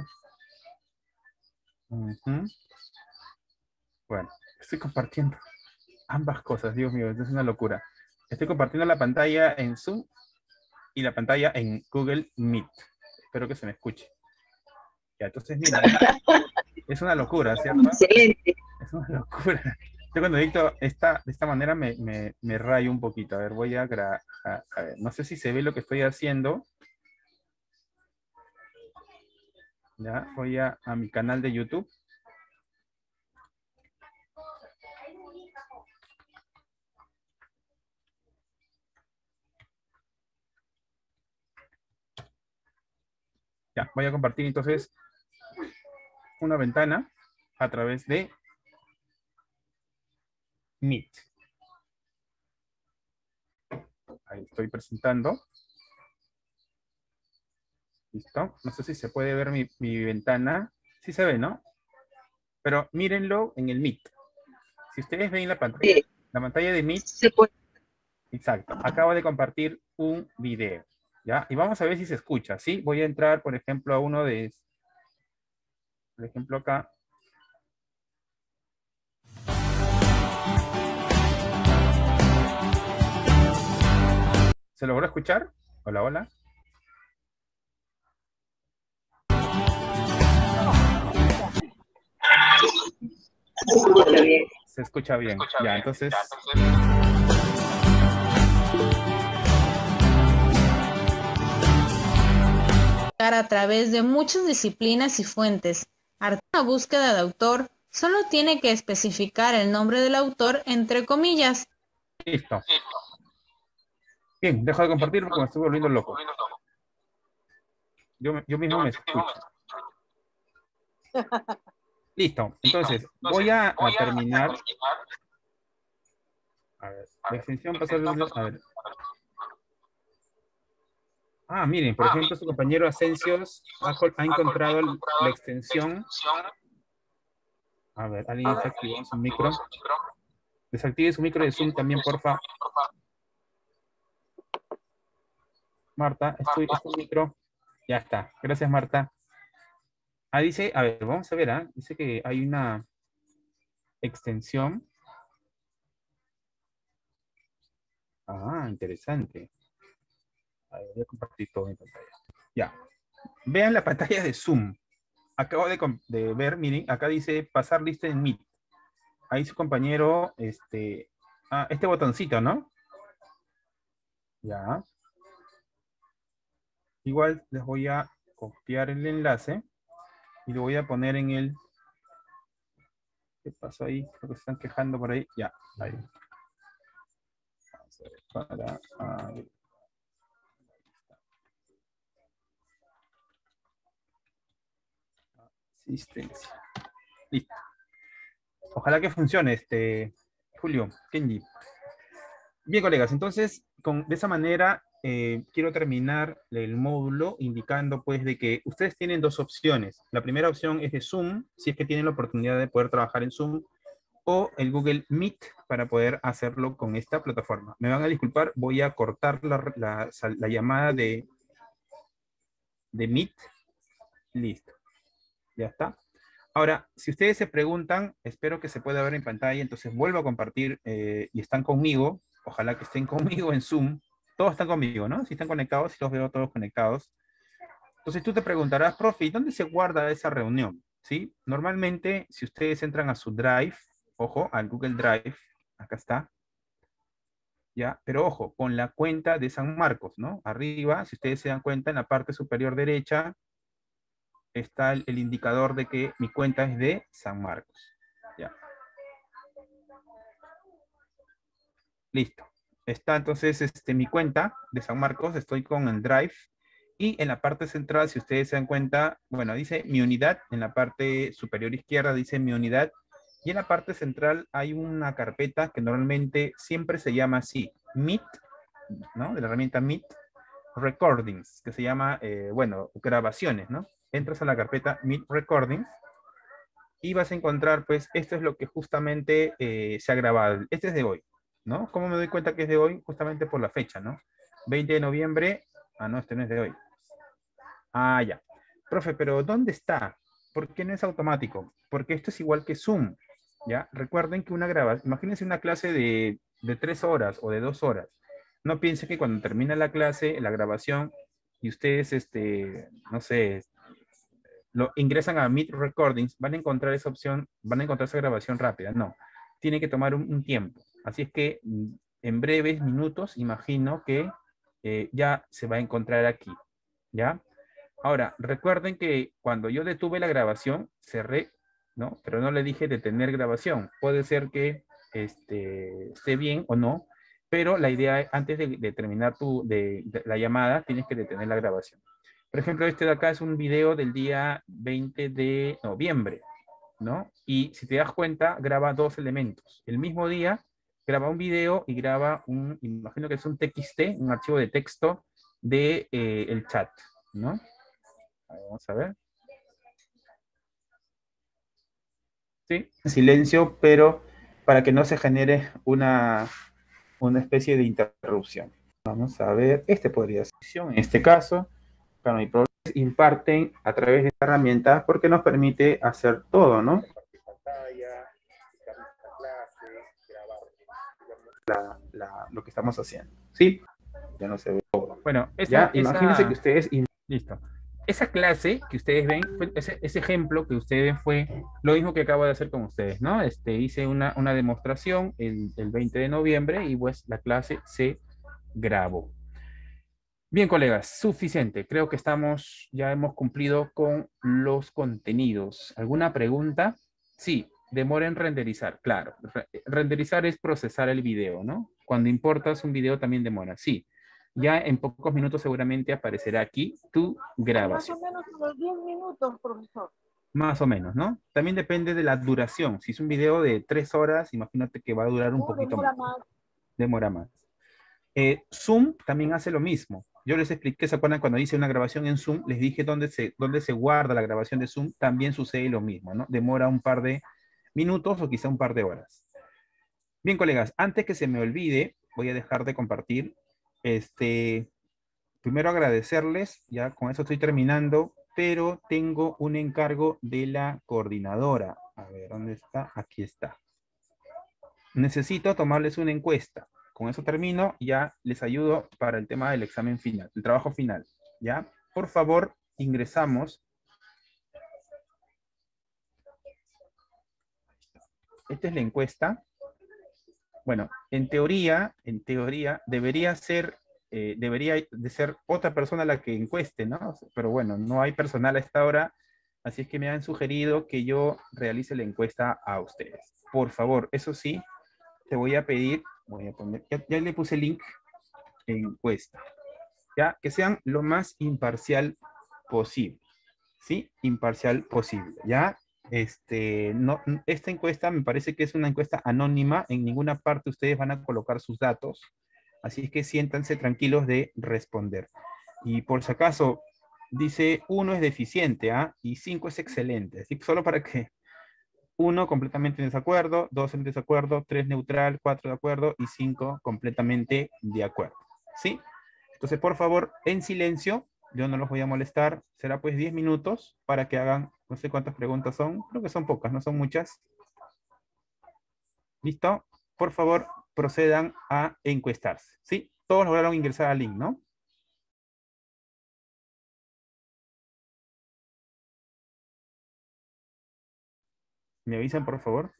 Bueno, estoy compartiendo ambas cosas, Dios mío, esto es una locura. Estoy compartiendo la pantalla en Zoom y la pantalla en Google Meet. Espero que se me escuche. Ya, entonces, mira, es una locura, ¿cierto? Excelente. Es una locura. Yo cuando dicto esta, de esta manera me, me, rayo un poquito. A ver, voy a, a, a ver, no sé si se ve lo que estoy haciendo. Ya, voy a, mi canal de YouTube. Ya, voy a compartir entonces una ventana a través de Meet. Ahí estoy presentando. Listo. No sé si se puede ver mi, ventana. Sí se ve, ¿no? Pero mírenlo en el Meet. Si ustedes ven la pantalla, la pantalla de Meet. Se puede. Exacto. Acabo de compartir un video. ¿Ya? Y vamos a ver si se escucha, ¿sí? Voy a entrar, por ejemplo, a uno de... Por ejemplo, acá. ¿Se logró escuchar? Hola, hola. Se escucha bien. ya, entonces... a través de muchas disciplinas y fuentes. Una búsqueda de autor solo tiene que especificar el nombre del autor entre comillas. Listo. Bien, dejo de compartir porque me estoy volviendo loco. Yo, yo mismo me escucho. Listo. Entonces, voy a, terminar. A ver, la extensión pasar a ver. Ah, miren, por ejemplo, su compañero Asencios ha, encontrado la extensión. A ver, alguien desactivó su micro. Desactive su micro de Zoom también, porfa. Marta, estoy, este micro. Ya está. Gracias, Marta. Ah, dice, a ver, vamos a ver, ¿ah? dice que hay una extensión. Ah, interesante. Voy a compartir todo mi pantalla. Ya. Vean la pantalla de Zoom. Acabo de, ver, miren, acá dice pasar lista en Meet. Ahí su compañero, este, ah, este botoncito, ¿no? Ya. Igual les voy a copiar el enlace y lo voy a poner en el... ¿Qué pasó ahí? Creo que se están quejando por ahí. Ya, ahí. Vamos a Listo. Ojalá que funcione este Julio, Kenji. Bien, colegas, entonces, con, de esa manera eh, quiero terminar el módulo indicando pues de que ustedes tienen dos opciones. La primera opción es de Zoom, si es que tienen la oportunidad de poder trabajar en Zoom, o el Google Meet para poder hacerlo con esta plataforma. Me van a disculpar, voy a cortar la, llamada de, de Meet. Listo. Ya está. Ahora, si ustedes se preguntan, espero que se pueda ver en pantalla, entonces vuelvo a compartir eh, y están conmigo. Ojalá que estén conmigo en Zoom todos están conmigo, ¿no? Si están conectados, si los veo todos conectados. Entonces tú te preguntarás, profe, ¿dónde se guarda esa reunión? ¿Sí? Normalmente, si ustedes entran a su Drive, ojo, al Google Drive, acá está, ¿ya? Pero ojo, con la cuenta de San Marcos, ¿no? Arriba, si ustedes se dan cuenta, en la parte superior derecha, está el, el indicador de que mi cuenta es de San Marcos. ¿Ya? Listo. Está entonces este, mi cuenta de San Marcos, estoy con el Drive, y en la parte central, si ustedes se dan cuenta, bueno, dice mi unidad, en la parte superior izquierda dice mi unidad, y en la parte central hay una carpeta que normalmente siempre se llama así, Meet, ¿no? De la herramienta Meet, Recordings, que se llama, eh, bueno, grabaciones, ¿no? Entras a la carpeta Meet Recordings y vas a encontrar, pues, esto es lo que justamente eh, se ha grabado. Este es de hoy, ¿no? ¿Cómo me doy cuenta que es de hoy? Justamente por la fecha, ¿no? 20 de noviembre, ah, no, este no es de hoy. Ah, ya. Profe, pero ¿dónde está? ¿Por qué no es automático? Porque esto es igual que Zoom. ¿ya? Recuerden que una grabación, imagínense una clase de, de tres horas o de dos horas. No piensen que cuando termina la clase, la grabación, y ustedes, este, no sé, lo ingresan a Meet Recordings, van a encontrar esa opción, van a encontrar esa grabación rápida. No, tiene que tomar un, tiempo. Así es que mm, en breves minutos, imagino que eh, ya se va a encontrar aquí. ¿Ya? Ahora, recuerden que cuando yo detuve la grabación, cerré, ¿no? Pero no le dije detener grabación. Puede ser que este, esté bien o no, pero la idea, antes de, terminar tu, de, la llamada, tienes que detener la grabación. Por ejemplo, este de acá es un video del día 20 de noviembre, ¿no? Y si te das cuenta, graba dos elementos. El mismo día, graba un video y graba un, imagino que es un TXT, un archivo de texto de eh, chat, ¿no? Vamos a ver. Sí, silencio, pero para que no se genere una, una especie de interrupción. Vamos a ver, este podría ser, en este caso, para mi problema, imparten a través de esta herramienta porque nos permite hacer todo, ¿no? lo que estamos haciendo, ¿sí? Ya no se ve todo. Bueno, ya, imagínense que ustedes... Listo esa clase que ustedes ven, ese, ejemplo que ustedes ven fue lo mismo que acabo de hacer con ustedes, ¿no? Este, hice una, demostración el, 20 de noviembre y pues la clase se grabó. Bien, colegas, suficiente. Creo que estamos, ya hemos cumplido con los contenidos. ¿Alguna pregunta? Sí, demora en renderizar, claro. Renderizar es procesar el video, ¿no? Cuando importas un video también demora, sí. Ya en pocos minutos seguramente aparecerá aquí tu grabación. Más o menos unos 10 minutos, profesor. Más o menos, ¿no? También depende de la duración. Si es un video de tres horas, imagínate que va a durar un poquito más. más. Demora más. Eh, Zoom también hace lo mismo. Yo les expliqué, ¿se acuerdan cuando hice una grabación en Zoom? Les dije dónde se, dónde se guarda la grabación de Zoom. También sucede lo mismo, ¿no? Demora un par de minutos o quizá un par de horas. Bien, colegas, antes que se me olvide, voy a dejar de compartir este, primero agradecerles, ya con eso estoy terminando, pero tengo un encargo de la coordinadora. A ver, ¿dónde está? Aquí está. Necesito tomarles una encuesta. Con eso termino, ya les ayudo para el tema del examen final, el trabajo final. ¿Ya? Por favor, ingresamos. Esta es la encuesta. Bueno, en teoría, en teoría, debería ser, eh, debería de ser otra persona la que encueste, ¿no? Pero bueno, no hay personal a esta hora, así es que me han sugerido que yo realice la encuesta a ustedes. Por favor, eso sí, te voy a pedir, voy a poner, ya, ya le puse link, encuesta, ya, que sean lo más imparcial posible, ¿sí? Imparcial posible, ¿ya? Este, no, esta encuesta me parece que es una encuesta anónima. En ninguna parte ustedes van a colocar sus datos. Así es que siéntanse tranquilos de responder. Y por si acaso, dice uno es deficiente ¿ah? y cinco es excelente. Así que solo para que uno completamente en desacuerdo, dos en desacuerdo, tres neutral, cuatro de acuerdo y cinco completamente de acuerdo. ¿Sí? Entonces, por favor, en silencio, yo no los voy a molestar. Será pues 10 minutos para que hagan, no sé cuántas preguntas son, creo que son pocas, no son muchas. ¿Listo? Por favor, procedan a encuestarse. ¿Sí? Todos lograron ingresar al link, ¿no? ¿Me avisan, por favor?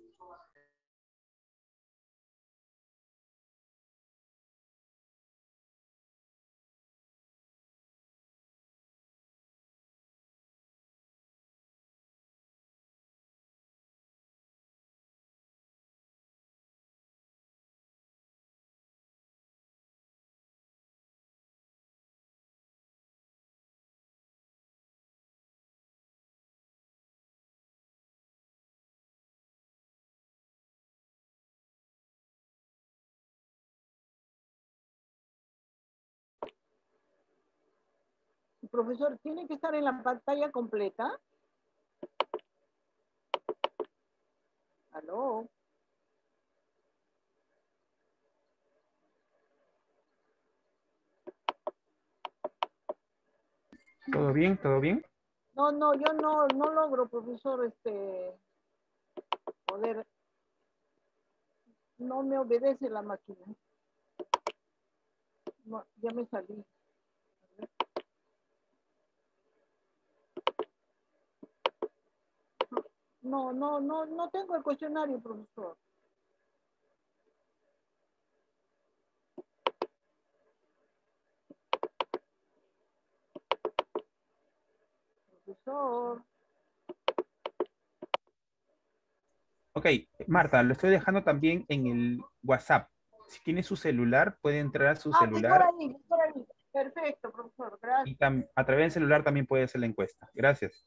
Profesor, ¿tiene que estar en la pantalla completa? ¿Aló? ¿Todo bien? ¿Todo bien? No, no, yo no, no logro, profesor, este, poder, no me obedece la máquina. No, ya me salí. No, no, no, no tengo el cuestionario, profesor. Profesor. Ok, Marta, lo estoy dejando también en el WhatsApp. Si tiene su celular, puede entrar a su ah, celular. Por ahí, por ahí. Perfecto, profesor. Gracias. Y a través del celular también puede hacer la encuesta. Gracias.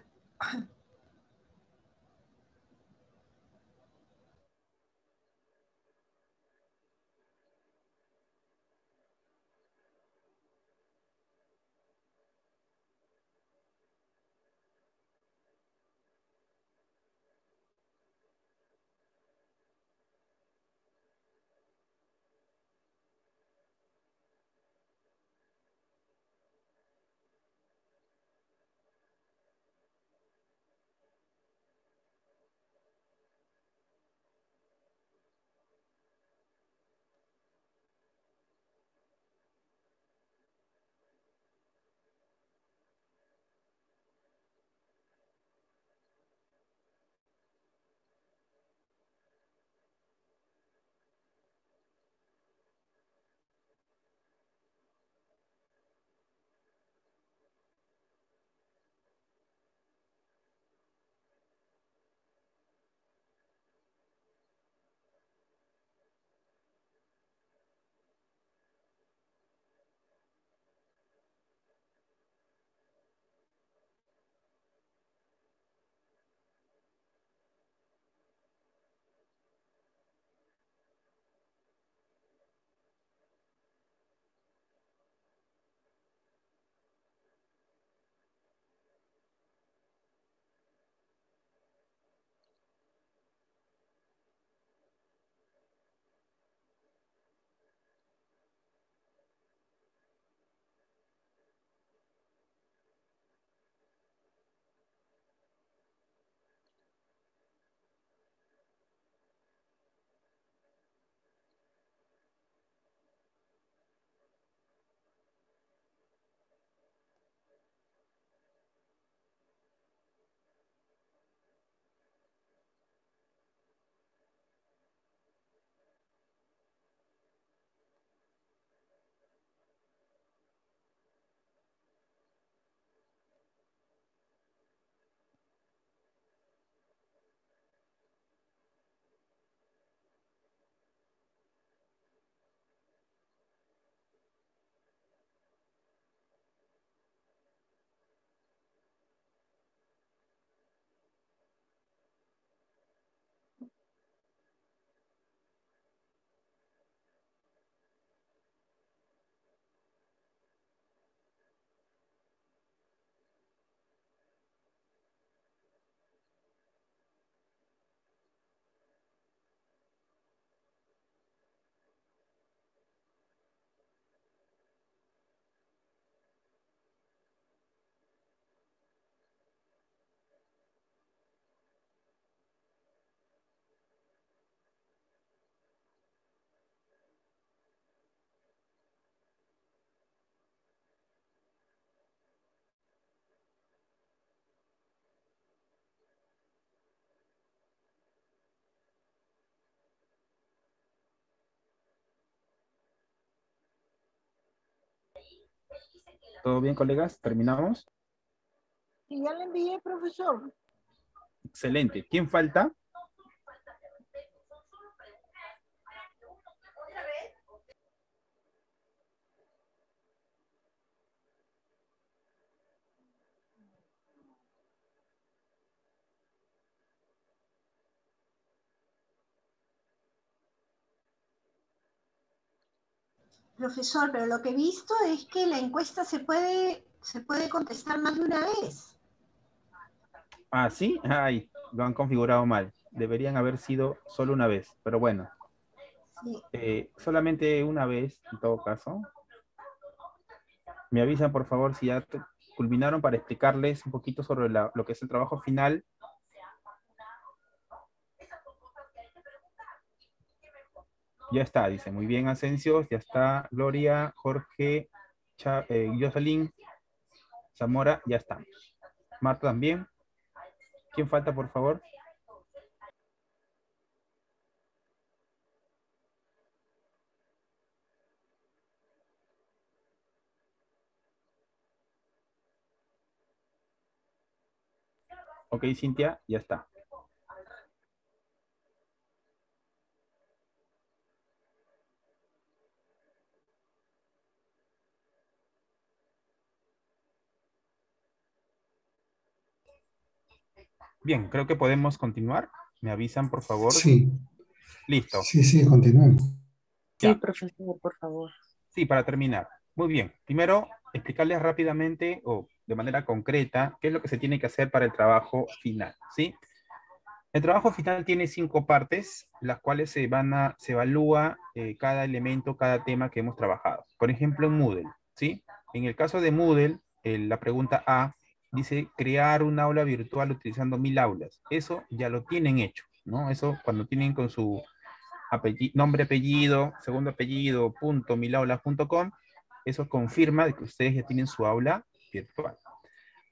¿Todo bien, colegas? ¿Terminamos? Sí, ya le envié, profesor. Excelente. ¿Quién falta? Profesor, pero lo que he visto es que la encuesta se puede, se puede contestar más de una vez. Ah, ¿sí? Ay, lo han configurado mal. Deberían haber sido solo una vez, pero bueno. Eh, solamente una vez, en todo caso. Me avisan, por favor, si ya culminaron para explicarles un poquito sobre lo que es el trabajo final Ya está, dice. Muy bien, Asensio. Ya está. Gloria, Jorge, eh, Jocelyn, Zamora. Ya estamos. Marta también. ¿Quién falta, por favor? Ok, Cintia, ya está. Bien, creo que podemos continuar. ¿Me avisan, por favor? Sí. Listo. Sí, sí, continuemos. Sí, profesor, por favor. Sí, para terminar. Muy bien. Primero, explicarles rápidamente o de manera concreta qué es lo que se tiene que hacer para el trabajo final, ¿sí? El trabajo final tiene cinco partes, las cuales se van a, se evalúa eh, cada elemento, cada tema que hemos trabajado. Por ejemplo, en Moodle, ¿sí? En el caso de Moodle, la pregunta A dice crear un aula virtual utilizando mil aulas. Eso ya lo tienen hecho, ¿no? Eso cuando tienen con su nombre, apellido, segundo apellido, punto, milaulas.com, eso confirma que ustedes ya tienen su aula virtual.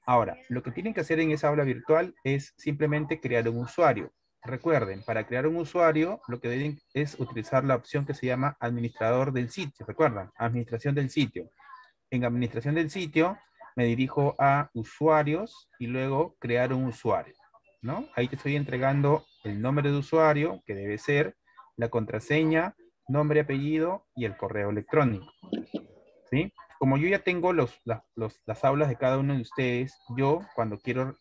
Ahora, lo que tienen que hacer en esa aula virtual es simplemente crear un usuario. Recuerden, para crear un usuario, lo que deben es utilizar la opción que se llama administrador del sitio. ¿Recuerdan? Administración del sitio. En administración del sitio, me dirijo a usuarios y luego crear un usuario, ¿no? Ahí te estoy entregando el nombre de usuario, que debe ser la contraseña, nombre, apellido y el correo electrónico, ¿sí? Como yo ya tengo los, las aulas de cada uno de ustedes, yo cuando quiero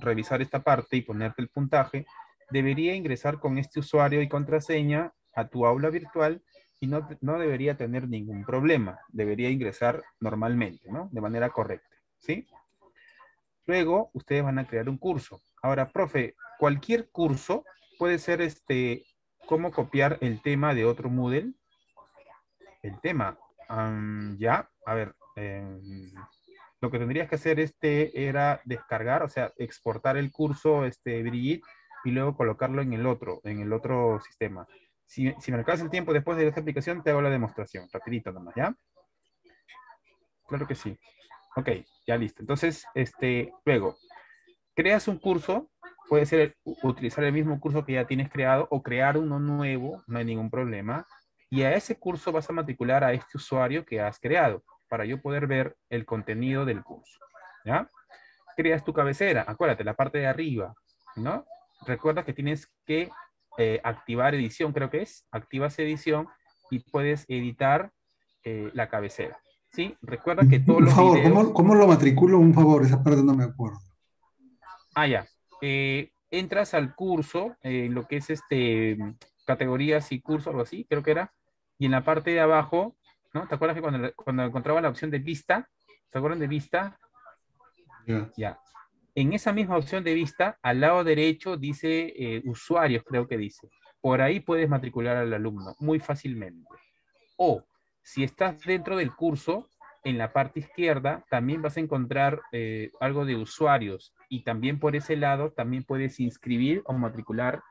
revisar esta parte y ponerte el puntaje, debería ingresar con este usuario y contraseña a tu aula virtual y no, no debería tener ningún problema. Debería ingresar normalmente, ¿no? De manera correcta, ¿sí? Luego, ustedes van a crear un curso. Ahora, profe, cualquier curso puede ser este, cómo copiar el tema de otro Moodle. El tema, ya, a ver, em, lo que tendrías que hacer este era descargar, o sea, exportar el curso, este, Brigitte, y luego colocarlo en el otro, en el otro sistema. Si, me alcanza el tiempo después de esta aplicación, te hago la demostración. Rapidito nomás, ¿ya? Claro que sí. Ok, ya listo. Entonces, este, luego, creas un curso, puede ser utilizar el mismo curso que ya tienes creado o crear uno nuevo, no hay ningún problema. Y a ese curso vas a matricular a este usuario que has creado para yo poder ver el contenido del curso. ¿Ya? Creas tu cabecera, acuérdate, la parte de arriba, ¿no? Recuerda que tienes que eh, activar edición, creo que es. Activas edición y puedes editar eh, la cabecera. ¿Sí? Recuerda que todos los favor, ¿cómo, lo matriculo? Un favor, esa parte no me acuerdo. Ah, ya. Eh, entras al curso, lo que es este categorías y curso, algo así, creo que era. Y en la parte de abajo, ¿no? ¿Te acuerdas que cuando, cuando encontraba la opción de vista, ¿se acuerdan de vista? Ya en esa misma opción de vista, al lado derecho dice eh, usuarios, creo que dice. Por ahí puedes matricular al alumno muy fácilmente. O si estás dentro del curso, en la parte izquierda también vas a encontrar eh, algo de usuarios y también por ese lado también puedes inscribir o matricular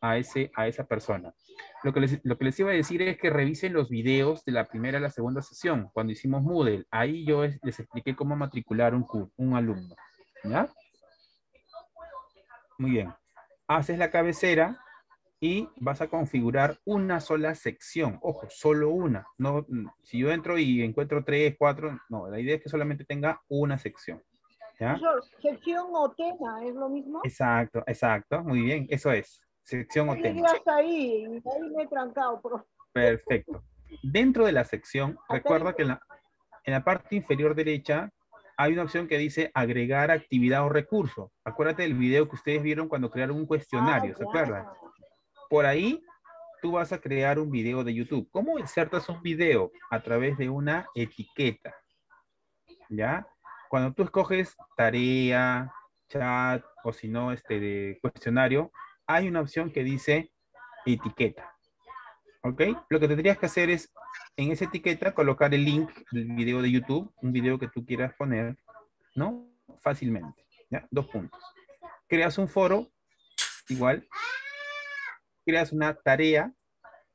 a, ese, a esa persona. Lo que, les, lo que les iba a decir es que revisen los videos de la primera a la segunda sesión, cuando hicimos Moodle. Ahí yo les expliqué cómo matricular un, un alumno. ¿Ya? Muy bien. Haces la cabecera y vas a configurar una sola sección. Ojo, solo una. No, si yo entro y encuentro tres, cuatro, no, la idea es que solamente tenga una sección. ¿ya? Sección o tema, ¿es lo mismo? Exacto, exacto, muy bien, eso es. Sección o tema. hasta ahí, ahí me he trancado. Perfecto. Dentro de la sección, recuerda que en la, en la parte inferior derecha hay una opción que dice agregar actividad o recurso. Acuérdate del video que ustedes vieron cuando crearon un cuestionario, ¿se acuerdan? Por ahí tú vas a crear un video de YouTube. ¿Cómo insertas un video? A través de una etiqueta. ¿Ya? Cuando tú escoges tarea, chat o si no, este de cuestionario, hay una opción que dice etiqueta. ¿Ok? Lo que tendrías que hacer es en esa etiqueta colocar el link del video de YouTube, un video que tú quieras poner, ¿no? Fácilmente. ¿ya? Dos puntos. Creas un foro, igual. Creas una tarea,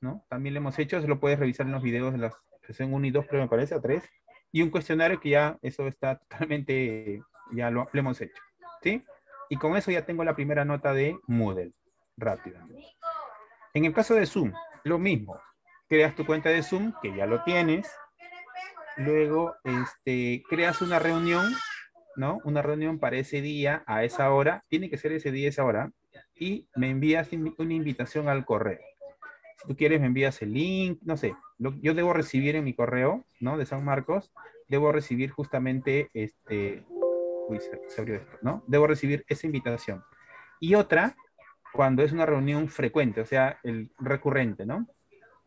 ¿no? También lo hemos hecho, se lo puedes revisar en los videos de la sesión 1 y 2, pero me parece, a 3. Y un cuestionario que ya, eso está totalmente, ya lo, lo hemos hecho, ¿sí? Y con eso ya tengo la primera nota de Moodle, rápidamente. En el caso de Zoom, lo mismo creas tu cuenta de Zoom, que ya lo tienes. Luego, este, creas una reunión, ¿no? Una reunión para ese día, a esa hora. Tiene que ser ese día, esa hora. Y me envías una invitación al correo. Si tú quieres, me envías el link, no sé. yo debo recibir en mi correo, ¿no? De San Marcos, debo recibir justamente este... Uy, se abrió esto, ¿no? Debo recibir esa invitación. Y otra, cuando es una reunión frecuente, o sea, el recurrente, ¿no?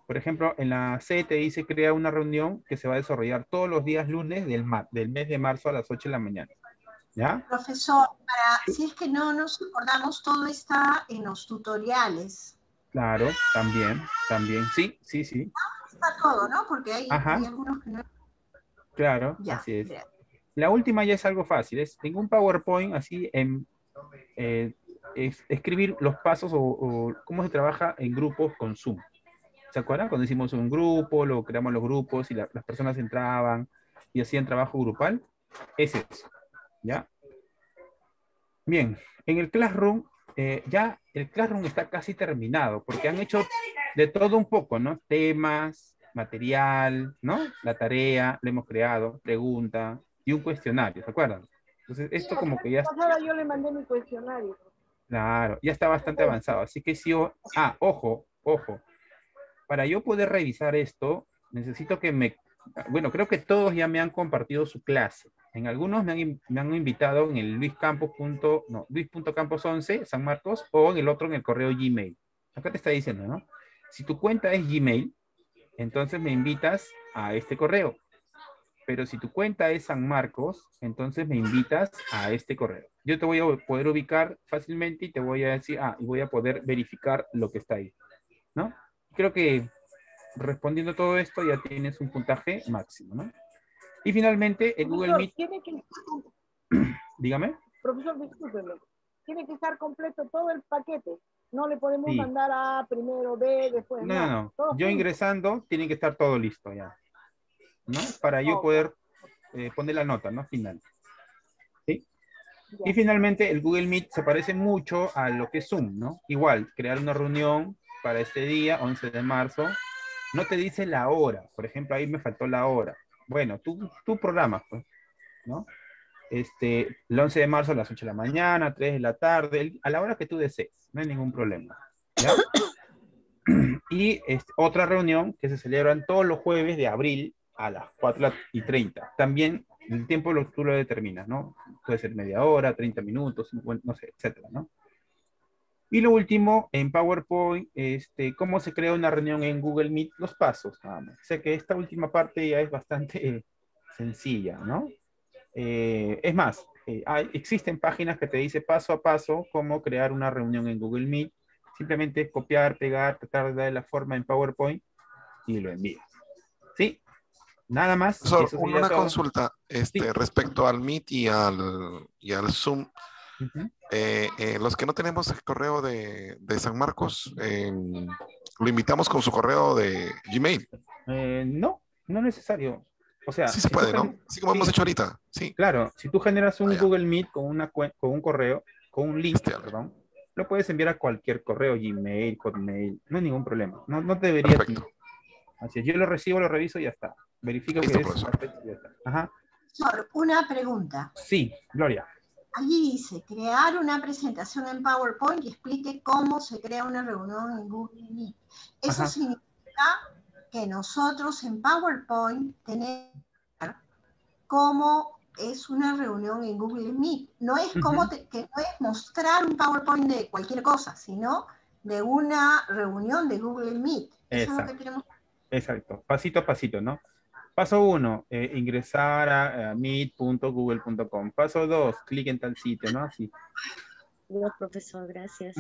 Por ejemplo, en la C te dice crea una reunión que se va a desarrollar todos los días lunes del, del mes de marzo a las 8 de la mañana. ¿Ya? Profesor, para, si es que no nos acordamos, todo está en los tutoriales. Claro, también, también, sí, sí, sí. Está todo, ¿no? Porque hay, algunos que no. Claro, así es. La última ya es algo fácil, es en un PowerPoint así en eh, escribir los pasos o, o, cómo se trabaja en grupos con Zoom. ¿Se acuerdan? Cuando hicimos un grupo, lo creamos los grupos y las personas entraban y hacían trabajo grupal. Es eso. ¿Ya? Bien, en el Classroom, eh, ya el Classroom está casi terminado porque han hecho de todo un poco, ¿no? Temas, material, ¿no? La tarea, lo hemos creado, pregunta y un cuestionario, ¿se acuerdan? Entonces, esto como que ya... yo le mandé mi cuestionario. Claro, ya está bastante avanzado. Así que si yo... Ah, ojo, ojo para yo poder revisar esto, necesito que me... Bueno, creo que todos ya me han compartido su clase. En algunos me han, invitado en el luiscampos. No, luis.campos11, San Marcos, o en el otro en el correo Gmail. Acá te está diciendo, ¿no? Si tu cuenta es Gmail, entonces me invitas a este correo. Pero si tu cuenta es San Marcos, entonces me invitas a este correo. Yo te voy a poder ubicar fácilmente y te voy a decir, ah, y voy a poder verificar lo que está ahí, ¿no? creo que respondiendo todo esto ya tienes un puntaje máximo, ¿no? Y finalmente, el Google Meet... Tiene que... Dígame. Profesor, discúlpeme. Tiene que estar completo todo el paquete. No le podemos mandar a primero, B, después. No, no, no. Yo ingresando, tiene que estar todo listo ya. ¿No? Para yo poder eh, poner la nota, ¿no? Final. ¿Sí? Y finalmente, el Google Meet se parece mucho a lo que es Zoom, ¿no? Igual, crear una reunión, para este día, 11 de marzo, no te dice la hora. Por ejemplo, ahí me faltó la hora. Bueno, tú, tú programas, pues, ¿no? Este, el 11 de marzo a las 8 de la mañana, 3 de la tarde, a la hora que tú desees, no hay ningún problema. ¿ya? Y este, otra reunión que se celebran todos los jueves de abril a las 4 y 30. También el tiempo tú lo determinas, ¿no? Puede ser media hora, 30 minutos, no sé, etcétera, ¿no? Y lo último, en PowerPoint, este, cómo se crea una reunión en Google Meet, los pasos. Sé que esta última parte ya es bastante sencilla, ¿no? Eh, es más, eh, hay, existen páginas que te dicen paso a paso cómo crear una reunión en Google Meet. Simplemente copiar, pegar, tratar de dar la forma en PowerPoint y lo envías. ¿Sí? Nada más. una consulta este, respecto al Meet y al, y al Zoom. Eh, eh, los que no tenemos el correo de, San Marcos, em, lo invitamos con su correo de Gmail. Eh, no, no es necesario. O sea, sí se puede, ¿no? Así como hemos hecho ahorita. Sí. Claro, si tú generas un ah, Google Meet con, una, con un correo, con un link, perdón, lo puedes enviar a cualquier correo, Gmail, Hotmail, no hay ningún problema. No, no debería. Así es, yo lo recibo, lo reviso y ya está. Verifico que es. Y ya está. Ajá. Una pregunta. Sí, Gloria. Allí dice, crear una presentación en PowerPoint y explique cómo se crea una reunión en Google Meet. Eso significa que nosotros en PowerPoint tenemos cómo es una reunión en Google Meet. No es como que no es mostrar un PowerPoint de cualquier cosa, sino de una reunión de Google Meet. Eso es lo que queremos. Exacto, pasito a pasito, ¿no? Paso uno, eh, ingresar a, meet.google.com. Paso dos, clic en tal sitio, ¿no? Así. No, profesor, gracias.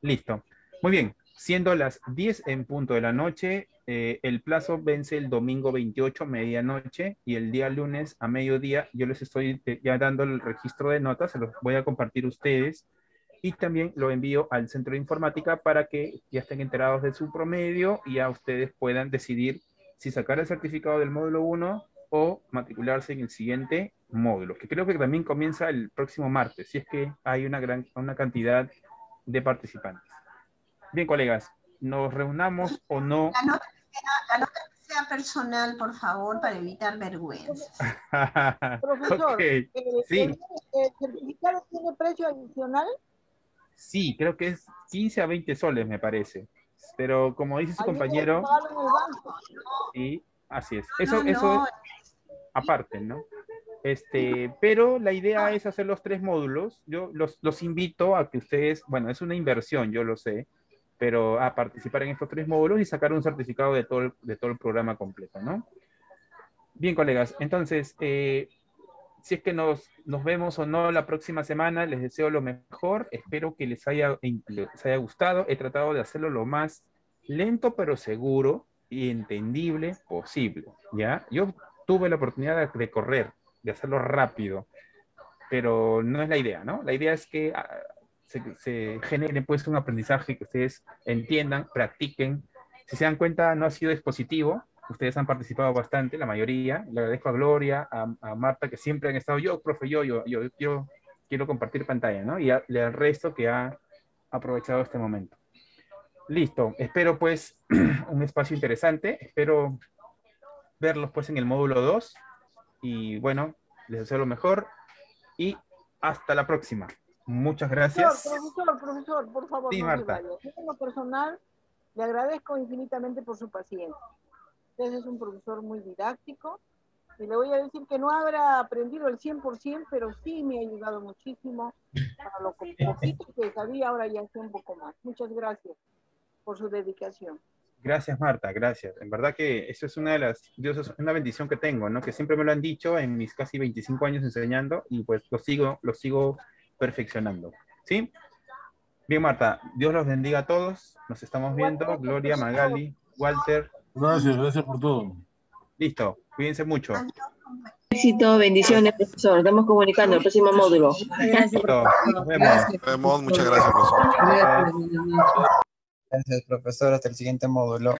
Listo. Muy bien. Siendo las 10 en punto de la noche, eh, el plazo vence el domingo 28, medianoche, y el día lunes a mediodía yo les estoy eh, ya dando el registro de notas, se los voy a compartir ustedes, y también lo envío al centro de informática para que ya estén enterados de su promedio y ya ustedes puedan decidir si sacar el certificado del módulo 1 o matricularse en el siguiente módulo, que creo que también comienza el próximo martes, si es que hay una gran una cantidad de participantes. Bien, colegas, nos reunamos o no. La nota, que sea personal, por favor, para evitar vergüenza. Profesor, ¿el, certificado tiene precio adicional? Sí, creo que es 15 a 20 soles, me parece. Pero como dice su compañero. Sí, así es. Eso, eso aparte, ¿no? Este, pero la idea es hacer los tres módulos. Yo los, los invito a que ustedes, bueno, es una inversión, yo lo sé, pero a participar en estos tres módulos y sacar un certificado de todo el, de todo el programa completo, ¿no? Bien, colegas, entonces, eh, si es que nos, nos vemos o no la próxima semana, les deseo lo mejor. Espero que les haya, les haya gustado. He tratado de hacerlo lo más lento, pero seguro y entendible posible, ¿ya? Yo tuve la oportunidad de, correr, de hacerlo rápido, pero no es la idea, ¿no? La idea es que ah, se, genere pues un aprendizaje que ustedes entiendan, practiquen. Si se dan cuenta, no ha sido expositivo, ustedes han participado bastante, la mayoría. Le agradezco a Gloria, a, Marta, que siempre han estado, yo, profe, yo, yo, yo, quiero, quiero compartir pantalla, ¿no? Y al resto que ha aprovechado este momento. Listo, espero pues un espacio interesante, espero verlos pues en el módulo 2 y bueno, les deseo lo mejor y hasta la próxima. Muchas gracias. Profesor, profesor, por favor, sí, no Marta. En lo personal, le agradezco infinitamente por su paciencia. Usted es un profesor muy didáctico y le voy a decir que no habrá aprendido el 100%, pero sí me ha ayudado muchísimo para lo poquito que sabía, ahora ya sé un poco más. Muchas gracias por su dedicación. Gracias, Marta, gracias. En verdad que eso es una de las, Dios es una bendición que tengo, ¿no? Que siempre me lo han dicho en mis casi 25 años enseñando y pues lo sigo, lo sigo perfeccionando. ¿Sí? Bien, Marta, Dios los bendiga a todos. Nos estamos viendo. Gloria, Magali, Walter. Gracias, gracias por todo. Listo, cuídense mucho. Éxito, bendiciones, profesor. Estamos comunicando el próximo módulo. Gracias, Nos vemos. Muchas gracias, profesor. Gracias, profesor. Hasta el siguiente módulo.